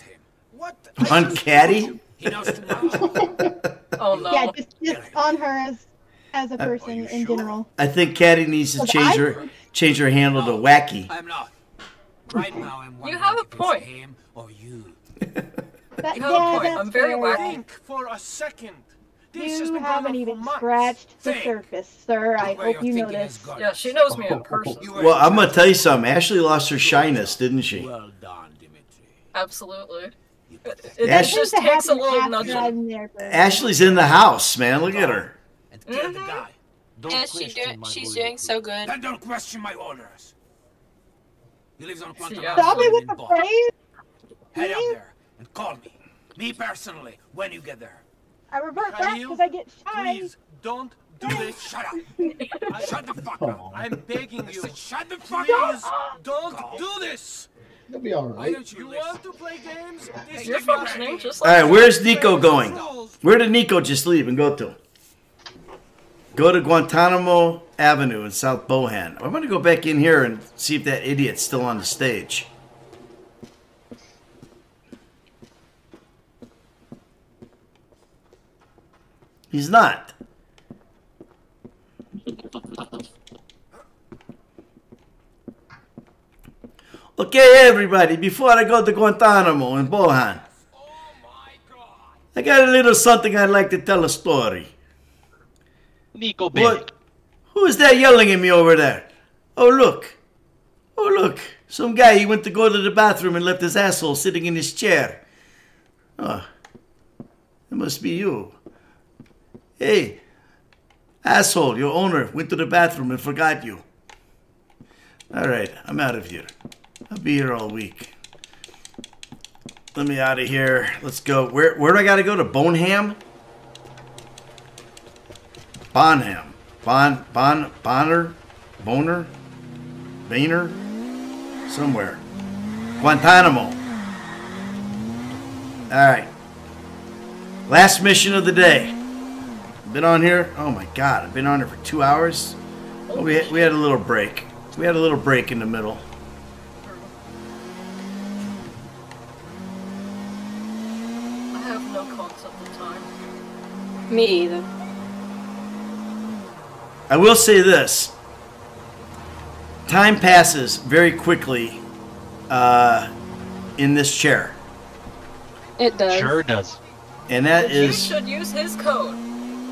What? On Caddy? He knows too much. Oh no. Yeah, just, just on her as as a Uh, person in general. I think Caddy needs to change I- her change her handle to Wacky. I'm not. Right now, I'm You have a if it's point. him or you. That, You have a point. I'm very fair. wacky. Think for a second. This has You haven't even for months. scratched the Think. surface, sir. I Where hope you thinking notice. Yeah, she knows me in person. Well, I'm gonna tell you something. Ashley lost her shyness, didn't she? Well done, Dimitri. Absolutely. It, it Ash- just Seems takes a little after nudging. There Ashley's in the house, man. Look at her. And kill the mm-hmm. guy. Don't Yeah, she do- she's doing so good. Then don't question my orders. He lives on Guantanamo Yeah. Stop it with the Boston. phrase. Head out there and call me. Me personally, when you get there. I revert back because I get shy. Please don't do this. Shut up. Shut the fuck up. I'm begging you. Shut the fuck up. Please don't do this. You'll be all right. Why you want to play games? This You're is functioning game. just like right, where's Niko going? Where did Niko just leave and go to? Go to Guantanamo Avenue in South Bohan. I'm gonna go back in here and see if that idiot's still on the stage. He's not. Okay, everybody, before I go to Guantanamo in Bohan, I got a little something I'd like to tell a story. Niko baby. What? Who is that yelling at me over there? Oh, look. Oh, look. Some guy, he went to go to the bathroom and left his asshole sitting in his chair. Oh, it must be you. Hey, asshole, your owner went to the bathroom and forgot you. All right, I'm out of here. I'll be here all week. Let me out of here. Let's go. Where where do I gotta go to? Boneham? Bonham. Bon Bon Bonner? Boner? Boehner? Somewhere. Guantanamo. Alright. Last mission of the day. Been on here? Oh my god, I've been on here for two hours. Well, we, had, we had a little break. We had a little break in the middle. I have no concept of time. Me either. I will say this. Time passes very quickly uh, in this chair. It does. Sure does. And that You is, should use his code.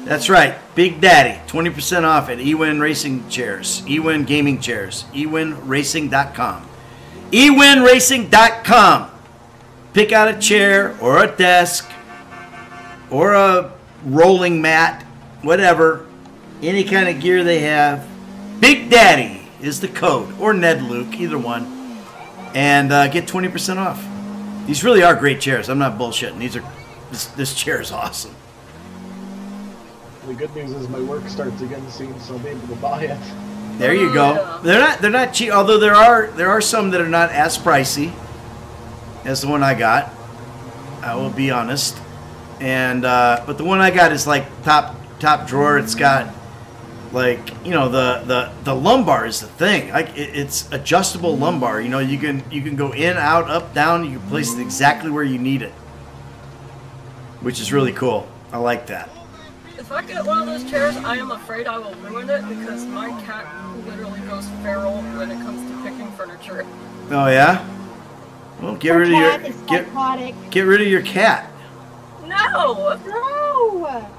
that's right, Big Daddy. 20% off at eWin Racing Chairs, eWin Gaming Chairs, eWinRacing.com. eWinRacing.com. Pick out a chair or a desk or a rolling mat, whatever, any kind of gear they have. Big Daddy is the code, or Ned Luke, either one, and uh, get 20% off. These really are great chairs. I'm not bullshitting. These are this, this chair is awesome. The good news is my work starts again soon, so I'll be able to buy it. There you go. They're not they're not cheap. Although there are there are some that are not as pricey as the one I got. I will be honest. And uh, but the one I got is like top top drawer. It's got like you know the the the lumbar is the thing. Like it, it's adjustable lumbar. You know you can you can go in out up down. You can place it exactly where you need it, which is really cool. I like that. If I get one of those chairs, I am afraid I will ruin it because my cat literally goes feral when it comes to picking furniture. Oh yeah. Well, get Her rid of your cat is get get rid of your cat. No! No!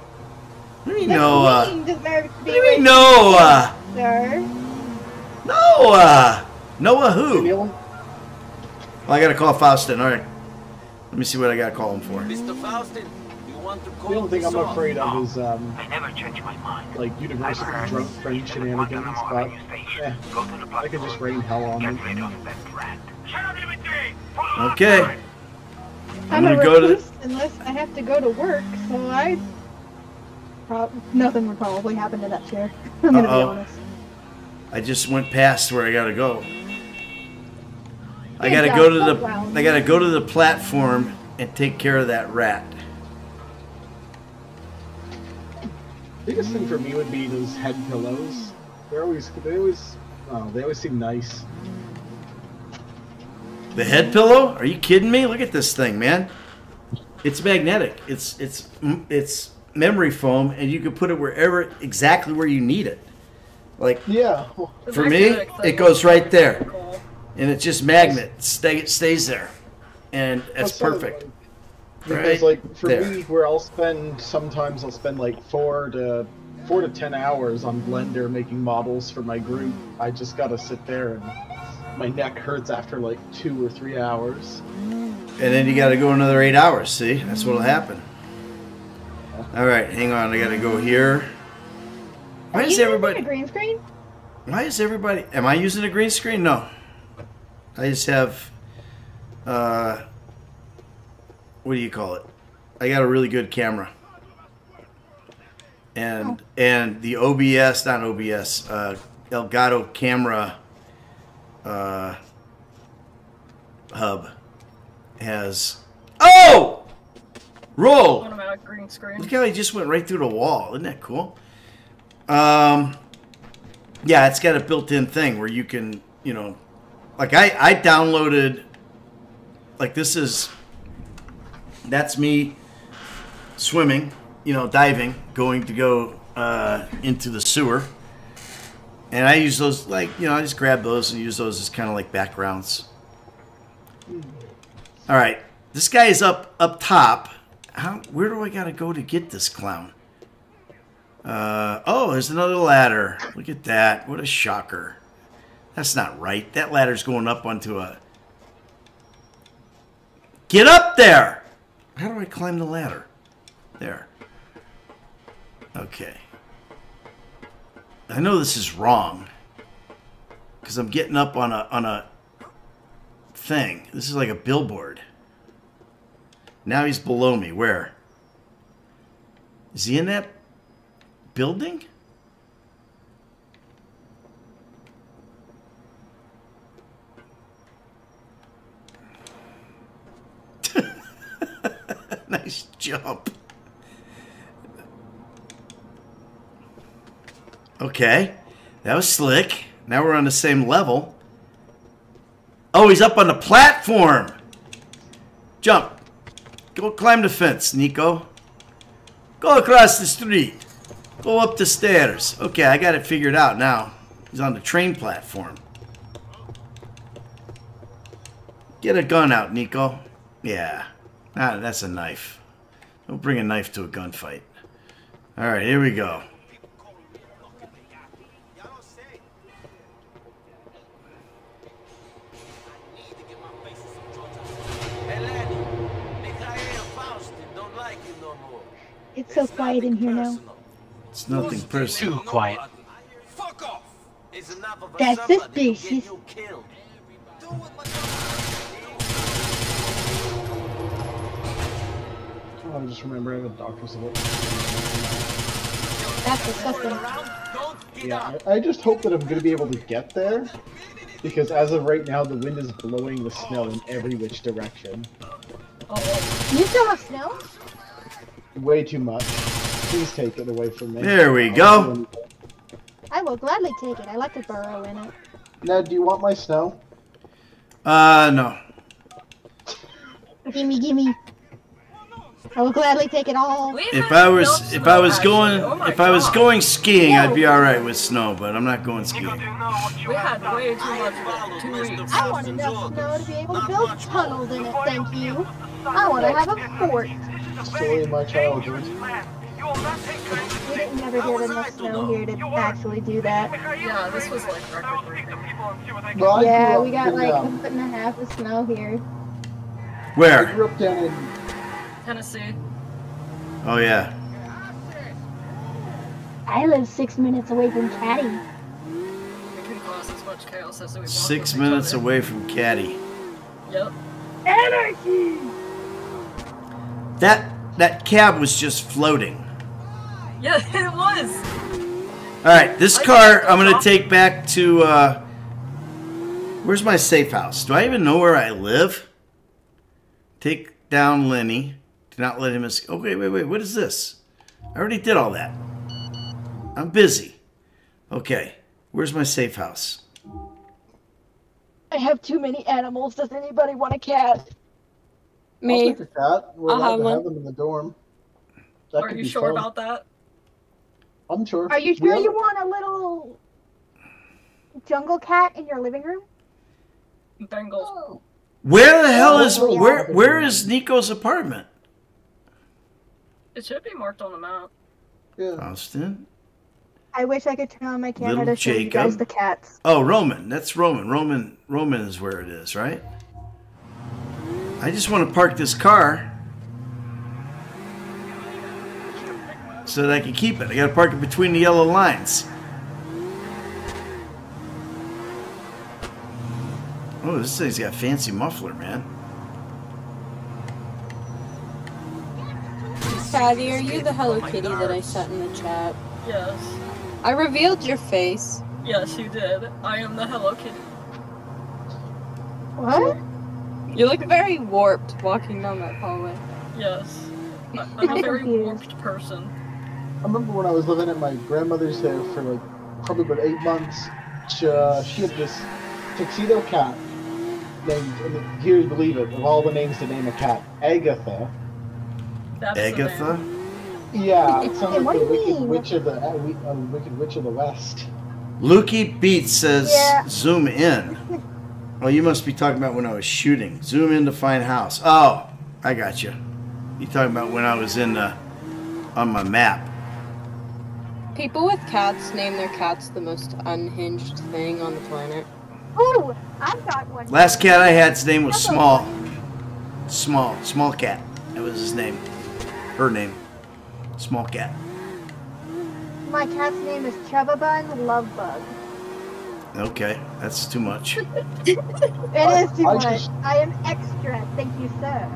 What do you mean This Noah? meeting deserves to be What do you mean Noah? Sir. Noah. Noah who? Well, I gotta call Faustin. All right. Let me see what I gotta call him for. Mr. Faustin, you want to call The only thing this I'm off? afraid of is um, I never change my mind. like university drunk friend shenanigans, but eh, I could just rain hell on them. Okay. I'm I'm, gonna go to. recluse unless I have to go to work, so I. Prob- nothing would probably happen to that chair. I'm gonna Uh-oh. be honest. I just went past where I gotta go. I gotta go to the. I gotta go to the platform and take care of that rat. Biggest thing for me would be those head pillows. They're always they always Oh, they always seem nice. The head pillow? Are you kidding me? Look at this thing, man. It's magnetic. It's it's it's memory foam, and you can put it wherever, exactly where you need it. Like yeah, for me, it goes right there, and it's just magnet stay, stays there, and that's Well, perfect. Because Right like for there. me, where I'll spend sometimes I'll spend like four to four to ten hours on Blender making models for my group. I just gotta sit there and my neck hurts after like two or three hours. And then you got to go another eight hours. See, that's what'll happen. All right, hang on. I got to go here. Why Are is everybody? using a green screen? Why is everybody? Am I using a green screen? No. I just have. Uh, what do you call it? I got a really good camera. And and the OBS, not OBS, uh, Elgato camera uh, hub has. Oh! Roll! Green screen. Look how he just went right through the wall. Isn't that cool? Um, yeah, it's got a built-in thing where you can, you know, like I I downloaded, like this is, that's me swimming, you know, diving, going to go uh, into the sewer, and I use those like you know I just grab those and use those as kind of like backgrounds. All right, this guy is up up top. How? Where do I gotta go to get this clown? Uh, oh, there's another ladder. Look at that. What a shocker. That's not right. That ladder's going up onto a. Get up there! How do I climb the ladder? There. Okay. I know this is wrong. Because I'm getting up on a on a thing. This is like a billboard. Now he's below me. Where? Is he in that building? nice jump. Okay. That was slick. Now we're on the same level. Oh, he's up on the platform. Jump. Go climb the fence, Niko. Go across the street. Go up the stairs. Okay, I got it figured out now. He's on the train platform. Get a gun out, Niko. Yeah. Ah, that's a knife. Don't bring a knife to a gunfight. All right, here we go. It's so quiet in here now. It's nothing personal. Too quiet. That's suspicious. Oh, I just remember I have a doctor's appointment. That's disgusting. Yeah, I, I just hope that I'm going to be able to get there. Because as of right now, the wind is blowing the snow in every which direction. Oh, You still have snow? Way too much. Please take it away from me. There we go. I will gladly take it. I like to burrow in it. Ned, do you want my snow? Uh, no. Gimme, gimme. I will gladly take it all. If I was if I was going if I was going skiing, I'd be all right with snow, but I'm not going skiing. We had way too much of it. Two weeks. I want enough snow to be able to build tunnels in it, thank you. I want to have a fort. Story of my childhood. We didn't never get enough snow here to actually do that. Yeah, this was like record breaking. Well, Yeah, we got in, like a um, foot and a half of snow here. I Where? grew up down in Tennessee. Oh yeah. I live six minutes away from Caddy. We can cause as much chaos as we want. Six minutes away from Caddy. Yep. Anarchy! That that cab was just floating. Yeah, it was. All right, this car I'm gonna take back to. Uh, where's my safe house? Do I even know where I live? Take down Lenny. Do not let him escape. Wait, wait, wait. What is this? I already did all that. I'm busy. Okay, where's my safe house? I have too many animals. Does anybody want a cat? I'll take a cat. We're I'll allowed have to one. have them in the dorm. That Are could you be sure fun. about that? I'm sure. Are you We sure all- you want a little jungle cat in your living room? Bengals. Where the hell Uh, is hopefully where I'll have it where in. is Niko's apartment? It should be marked on the map. Yeah. Austin. I wish I could turn on my camera Little to show you guys Jacob. the cats. Oh, Roman. That's Roman. Roman. Roman is where it is, right? I just want to park this car so that I can keep it. I got to park it between the yellow lines. Oh, this thing's got a fancy muffler, man. Patty, are you the Hello Kitty that I sent in the chat? Yes. I revealed your face. Yes, you did. I am the Hello Kitty. What? You look very warped walking down that hallway. Yes. I- I'm a very warped person. I remember when I was living at my grandmother's there for like probably about eight months. She, uh, she had this tuxedo cat named, and here you believe it, of all the names to name a cat, Agatha. That's Agatha? Yeah, it sounds Hey, like the Wicked mean? Witch of the uh, we- uh, Wicked Witch of the West. Lukey Beats says Yeah. zoom in. Oh, you must be talking about when I was shooting. Zoom in to find house. Oh, I got you. You talking about when I was in the on my map? People with cats name their cats the most unhinged thing on the planet. Ooh, I've got one. Last cat I had's name was Small. Small, small cat. That was his name. Her name. Small cat. My cat's name is Chubba Lovebug. Okay, that's too much. It is too I much. just- I am extra. Thank you, sir.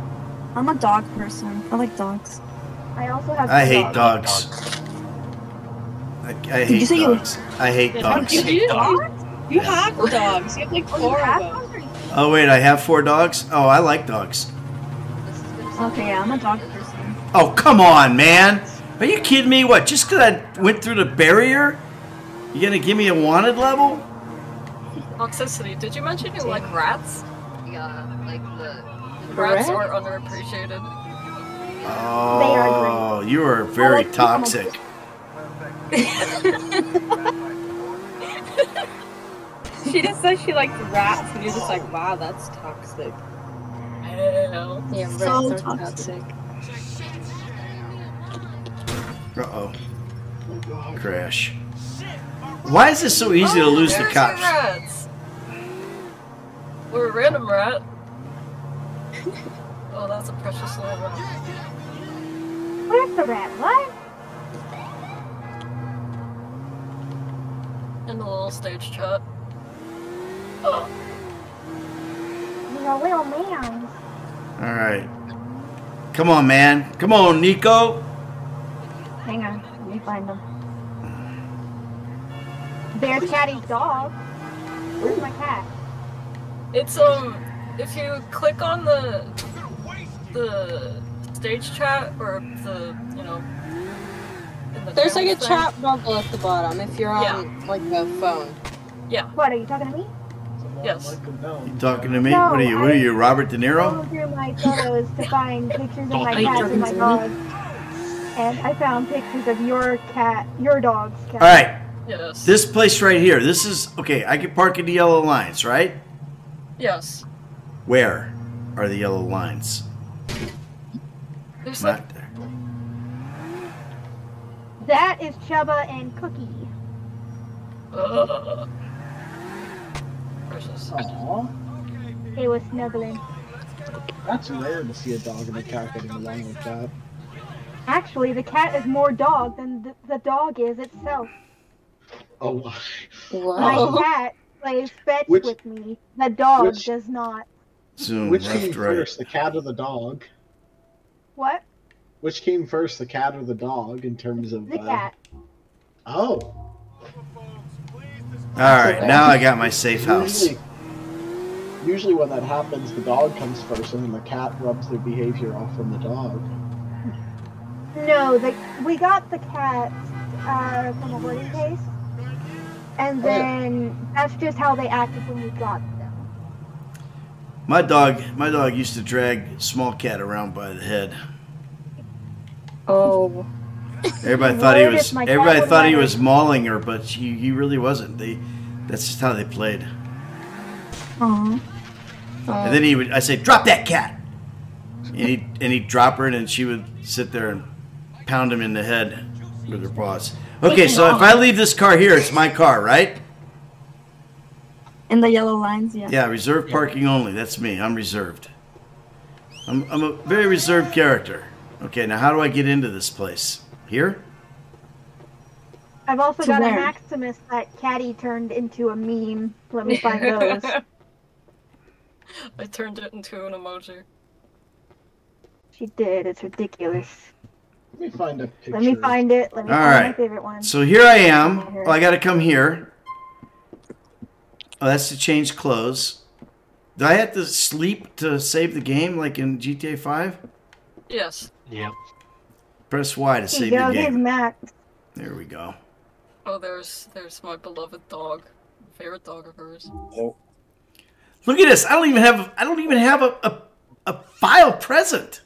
I'm a dog person. I like dogs. I also have. I hate dogs. dogs. I, I you hate say you- dogs. I hate dogs. You do? You have dogs. You have like oh, four of them. Oh wait, I have four dogs. Oh, I like dogs. Okay, yeah, I'm a dog person. Oh come on, man! Are you kidding me? What? Just because I went through the barrier, you gonna give me a wanted level? Toxicity. Did you mention you like rats? Yeah, like the. Rats Correct. are underappreciated. Oh, you are very toxic. She just says she likes rats, and you're just like, wow, that's toxic. Hell. Yeah, rats So are toxic. toxic. Uh oh. Crash. Why is this so easy to lose the There's your cops? Rats. Or a random rat. oh, that's a precious little rat. Where's the rat? What? In the little stage chat. Oh. You know, little man. All right. Come on, man. Come on, Niko. Hang on, let me find them. There's Caddy's dog. Where's my cat? It's um, if you click on the the stage chat or the you know. the There's like a thing- chat bubble at the bottom if you're on like a phone. Yeah. What, are you talking to me? Yes. You talking to me? What are you? What are you, Robert De Niro? Going through my photos to find pictures of my cats and my dogs. And I found pictures of your cat, your dog's cat. All right. Yes. This place right here. This is okay. I can park in the yellow lines, right? Yes. Where are the yellow lines? There's like Not there. That is Chubba and Cookie. uh, precious. They were snuggling. That's rare to see a dog and a cat getting along like that. Actually, the cat is more dog than the, the dog is itself. Oh, My Oh. cat plays fetch Which- with me. The dog which- does not. Zoom which left, came right. first, the cat or the dog? What? Which came first, the cat or the dog, in terms of? The uh, cat. Oh. All right. Now I got my safe house. Usually, usually when that happens, the dog comes first, and then the cat rubs their behavior off on the dog. No, the, we got the cat uh, from a boarding case. And Oh, yeah. then that's just how they acted when we got them. My dog, my dog used to drag small cat around by the head. Oh. Everybody thought he was. if my cat Everybody thought he was mauling her, but he, he really wasn't. They, that's just how they played. Aw. And then he would. I say, drop that cat. And he and he'd drop her, and then she would sit there and pound him in the head with her paws. Okay, so if I leave this car here, it's my car, right? In the yellow lines, yeah. Yeah, reserved parking only. That's me. I'm reserved. I'm, I'm a very reserved character. Okay, now how do I get into this place? Here? I've also To got where? a Maximus that Caddy turned into a meme. Let me find those. I turned it into an emoji. She did. It's ridiculous. Let me find a picture. Let me find it. Let me All find my favorite one. So here I am. Here. Oh, I got to come here. Oh, that's to change clothes. Do I have to sleep to save the game like in GTA 5? Yes. Yep. Press Y to save you go. the game. Max. There we go. Oh, there's there's my beloved dog. Favorite dog of hers. Oh. Look at this. I don't even have I don't even have a, a, a file present.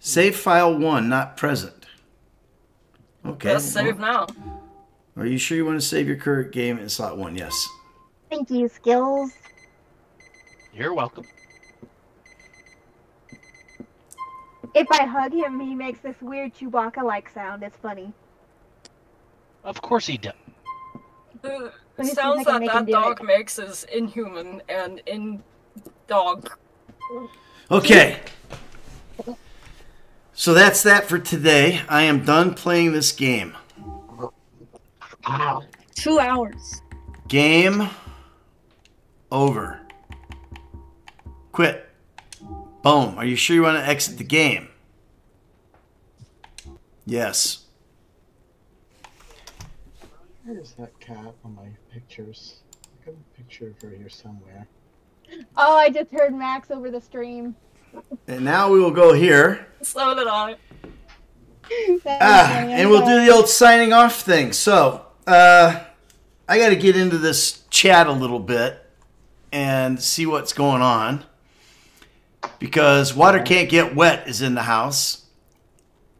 Save file 1, not present. Okay. Press save now. Are you sure you want to save your current game in slot 1? Yes. Thank you, Skills. You're welcome. If I hug him, he makes this weird Chewbacca-like sound. It's funny. Of course he does. The Let me see if sounds that that do dog it. makes is inhuman and in dog. Okay. So that's that for today. I am done playing this game. Two hours. Game over. Quit. Boom. Are you sure you want to exit the game? Yes. Where is that cat on my pictures? I got a picture of her here somewhere. Oh, I just heard Max over the stream. And now we will go here. So did I. Ah, and we'll do the old signing off thing. So, uh, I got to get into this chat a little bit and see what's going on because water can't get wet is in the house.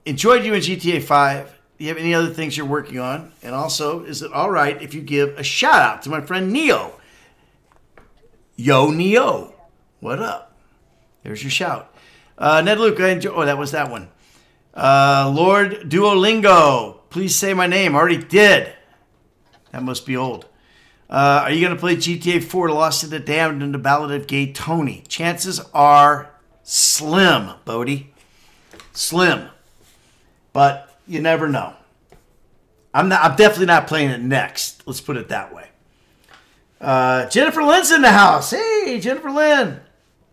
Enjoyed you in GTA 5. Do you have any other things you're working on? And also, is it all right if you give a shout out to my friend Neo? Yo, Neo. What up? There's your shout. Uh, Ned Luke, I enjoy. Oh, that was that one. Uh, Lord Duolingo, please say my name. Already did. That must be old. Uh, are you going to play GTA 4 Lost in the Damned and the Ballad of Gay Tony? Chances are slim, Bodie. Slim. But you never know. I'm not. I'm definitely not playing it next. Let's put it that way. Uh, Jennifer Lynn's in the house. Hey, Jennifer Lynn.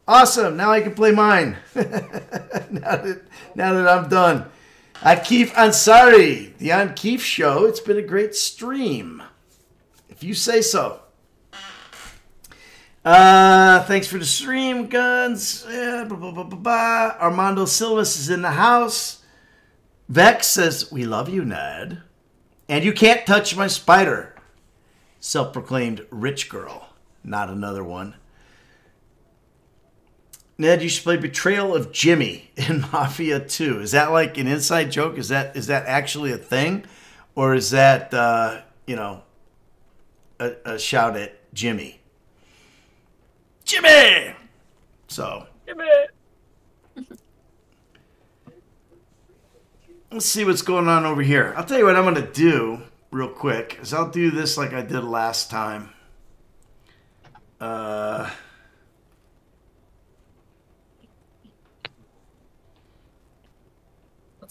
Awesome. Now I can play mine. now that now that I'm done. Akif Ansari, the On Keef Show. It's been a great stream. If you say so. Uh, thanks for the stream, guns. Yeah, blah, blah, blah. Armando Silvas is in the house. Vex says, We love you, Ned. And you can't touch my spider. Self proclaimed rich girl. Not another one. Ned, you should play Betrayal of Jimmy in Mafia 2. Is that like an inside joke? Is that is that actually a thing? Or is that, uh, you know, a, a shout at Jimmy? Jimmy! So, Jimmy! let's see what's going on over here. I'll tell you what I'm going to do real quick is I'll do this like I did last time. Uh...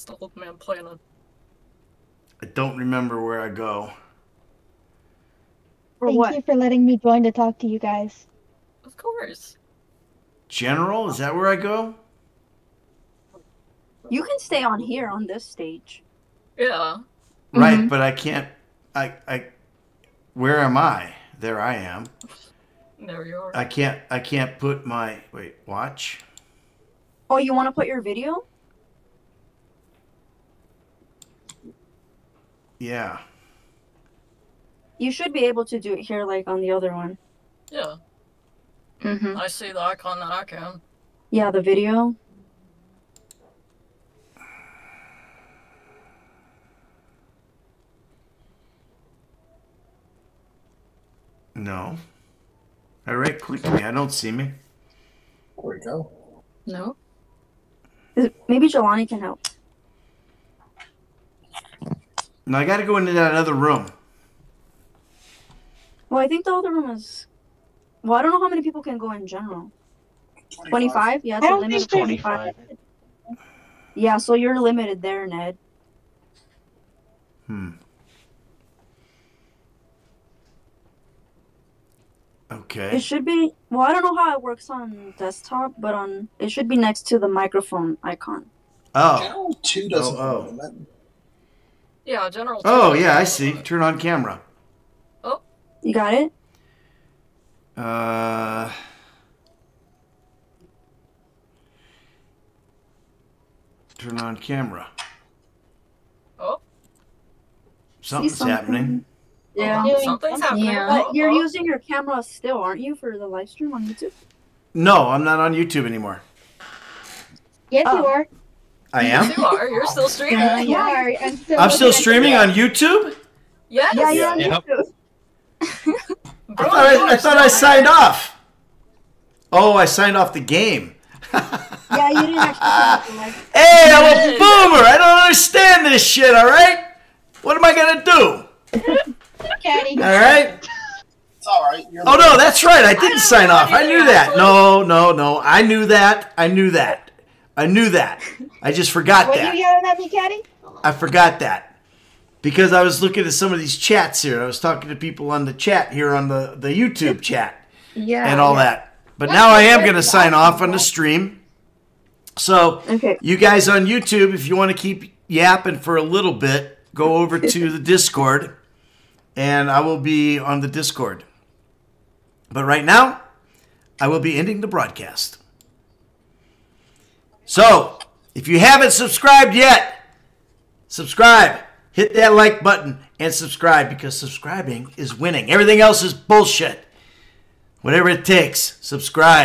the old man playing I don't remember where I go. Thank you for letting me join to talk to you guys. Of course. General, is that where I go? You can stay on here on this stage. Yeah. Right, mm-hmm. but I can't. I I. Where am I? There I am. There you are. I can't. I can't put my wait. Watch. Oh, you want to put your video? Yeah. You should be able to do it here like on the other one. Yeah. Mm-hmm. I see the icon that I can. Yeah, the video. No. I right click me. I don't see me. There we go. No. Is- Maybe Jelani can help. No, I got to go into that other room. Well, I think the other room is. Well, I don't know how many people can go in general. 25? Yeah, it's I a don't limit of think 25. Yeah, so you're limited there, Ned. Hmm. Okay. It should be. Well, I don't know how it works on desktop, but on it should be next to the microphone icon. Oh. Channel two doesn't. Oh, Yeah, general. Oh, yeah, I see. Turn on camera. Oh, you got it? Uh. Turn on camera. Oh. Something's something. happening. Yeah. Something's happening. Yeah. Oh, But you're oh. using your camera still, aren't you, for the live stream on YouTube? No, I'm not on YouTube anymore. Yes, you are. I am. You are. You're still streaming. Yeah, you are. I'm still, I'm still streaming on YouTube. Yes. Yeah, yeah, Yep. I thought I, I thought I signed off. Oh, I signed off the game. Yeah, you didn't actually. turn off the live- Hey, I'm a boomer. I don't understand this shit. All right. What am I gonna do? Caddy. All right. It's all right. You're Oh no, that's right. I didn't sign off. I knew that. No, no, no. I knew that. I knew that. I knew that. I just forgot What you that. yelling at me, Caddy? I forgot that because I was looking at some of these chats here. I was talking to people on the chat here on the the YouTube chat Yeah. and all yeah. that. But now I am going to sign off on the stream. So, Okay. you guys on YouTube, if you want to keep yapping for a little bit, go over to the Discord and I will be on the Discord. But right now, I will be ending the broadcast. So, if you haven't subscribed yet, subscribe. Hit that like button and subscribe because subscribing is winning. Everything else is bullshit. Whatever it takes, subscribe.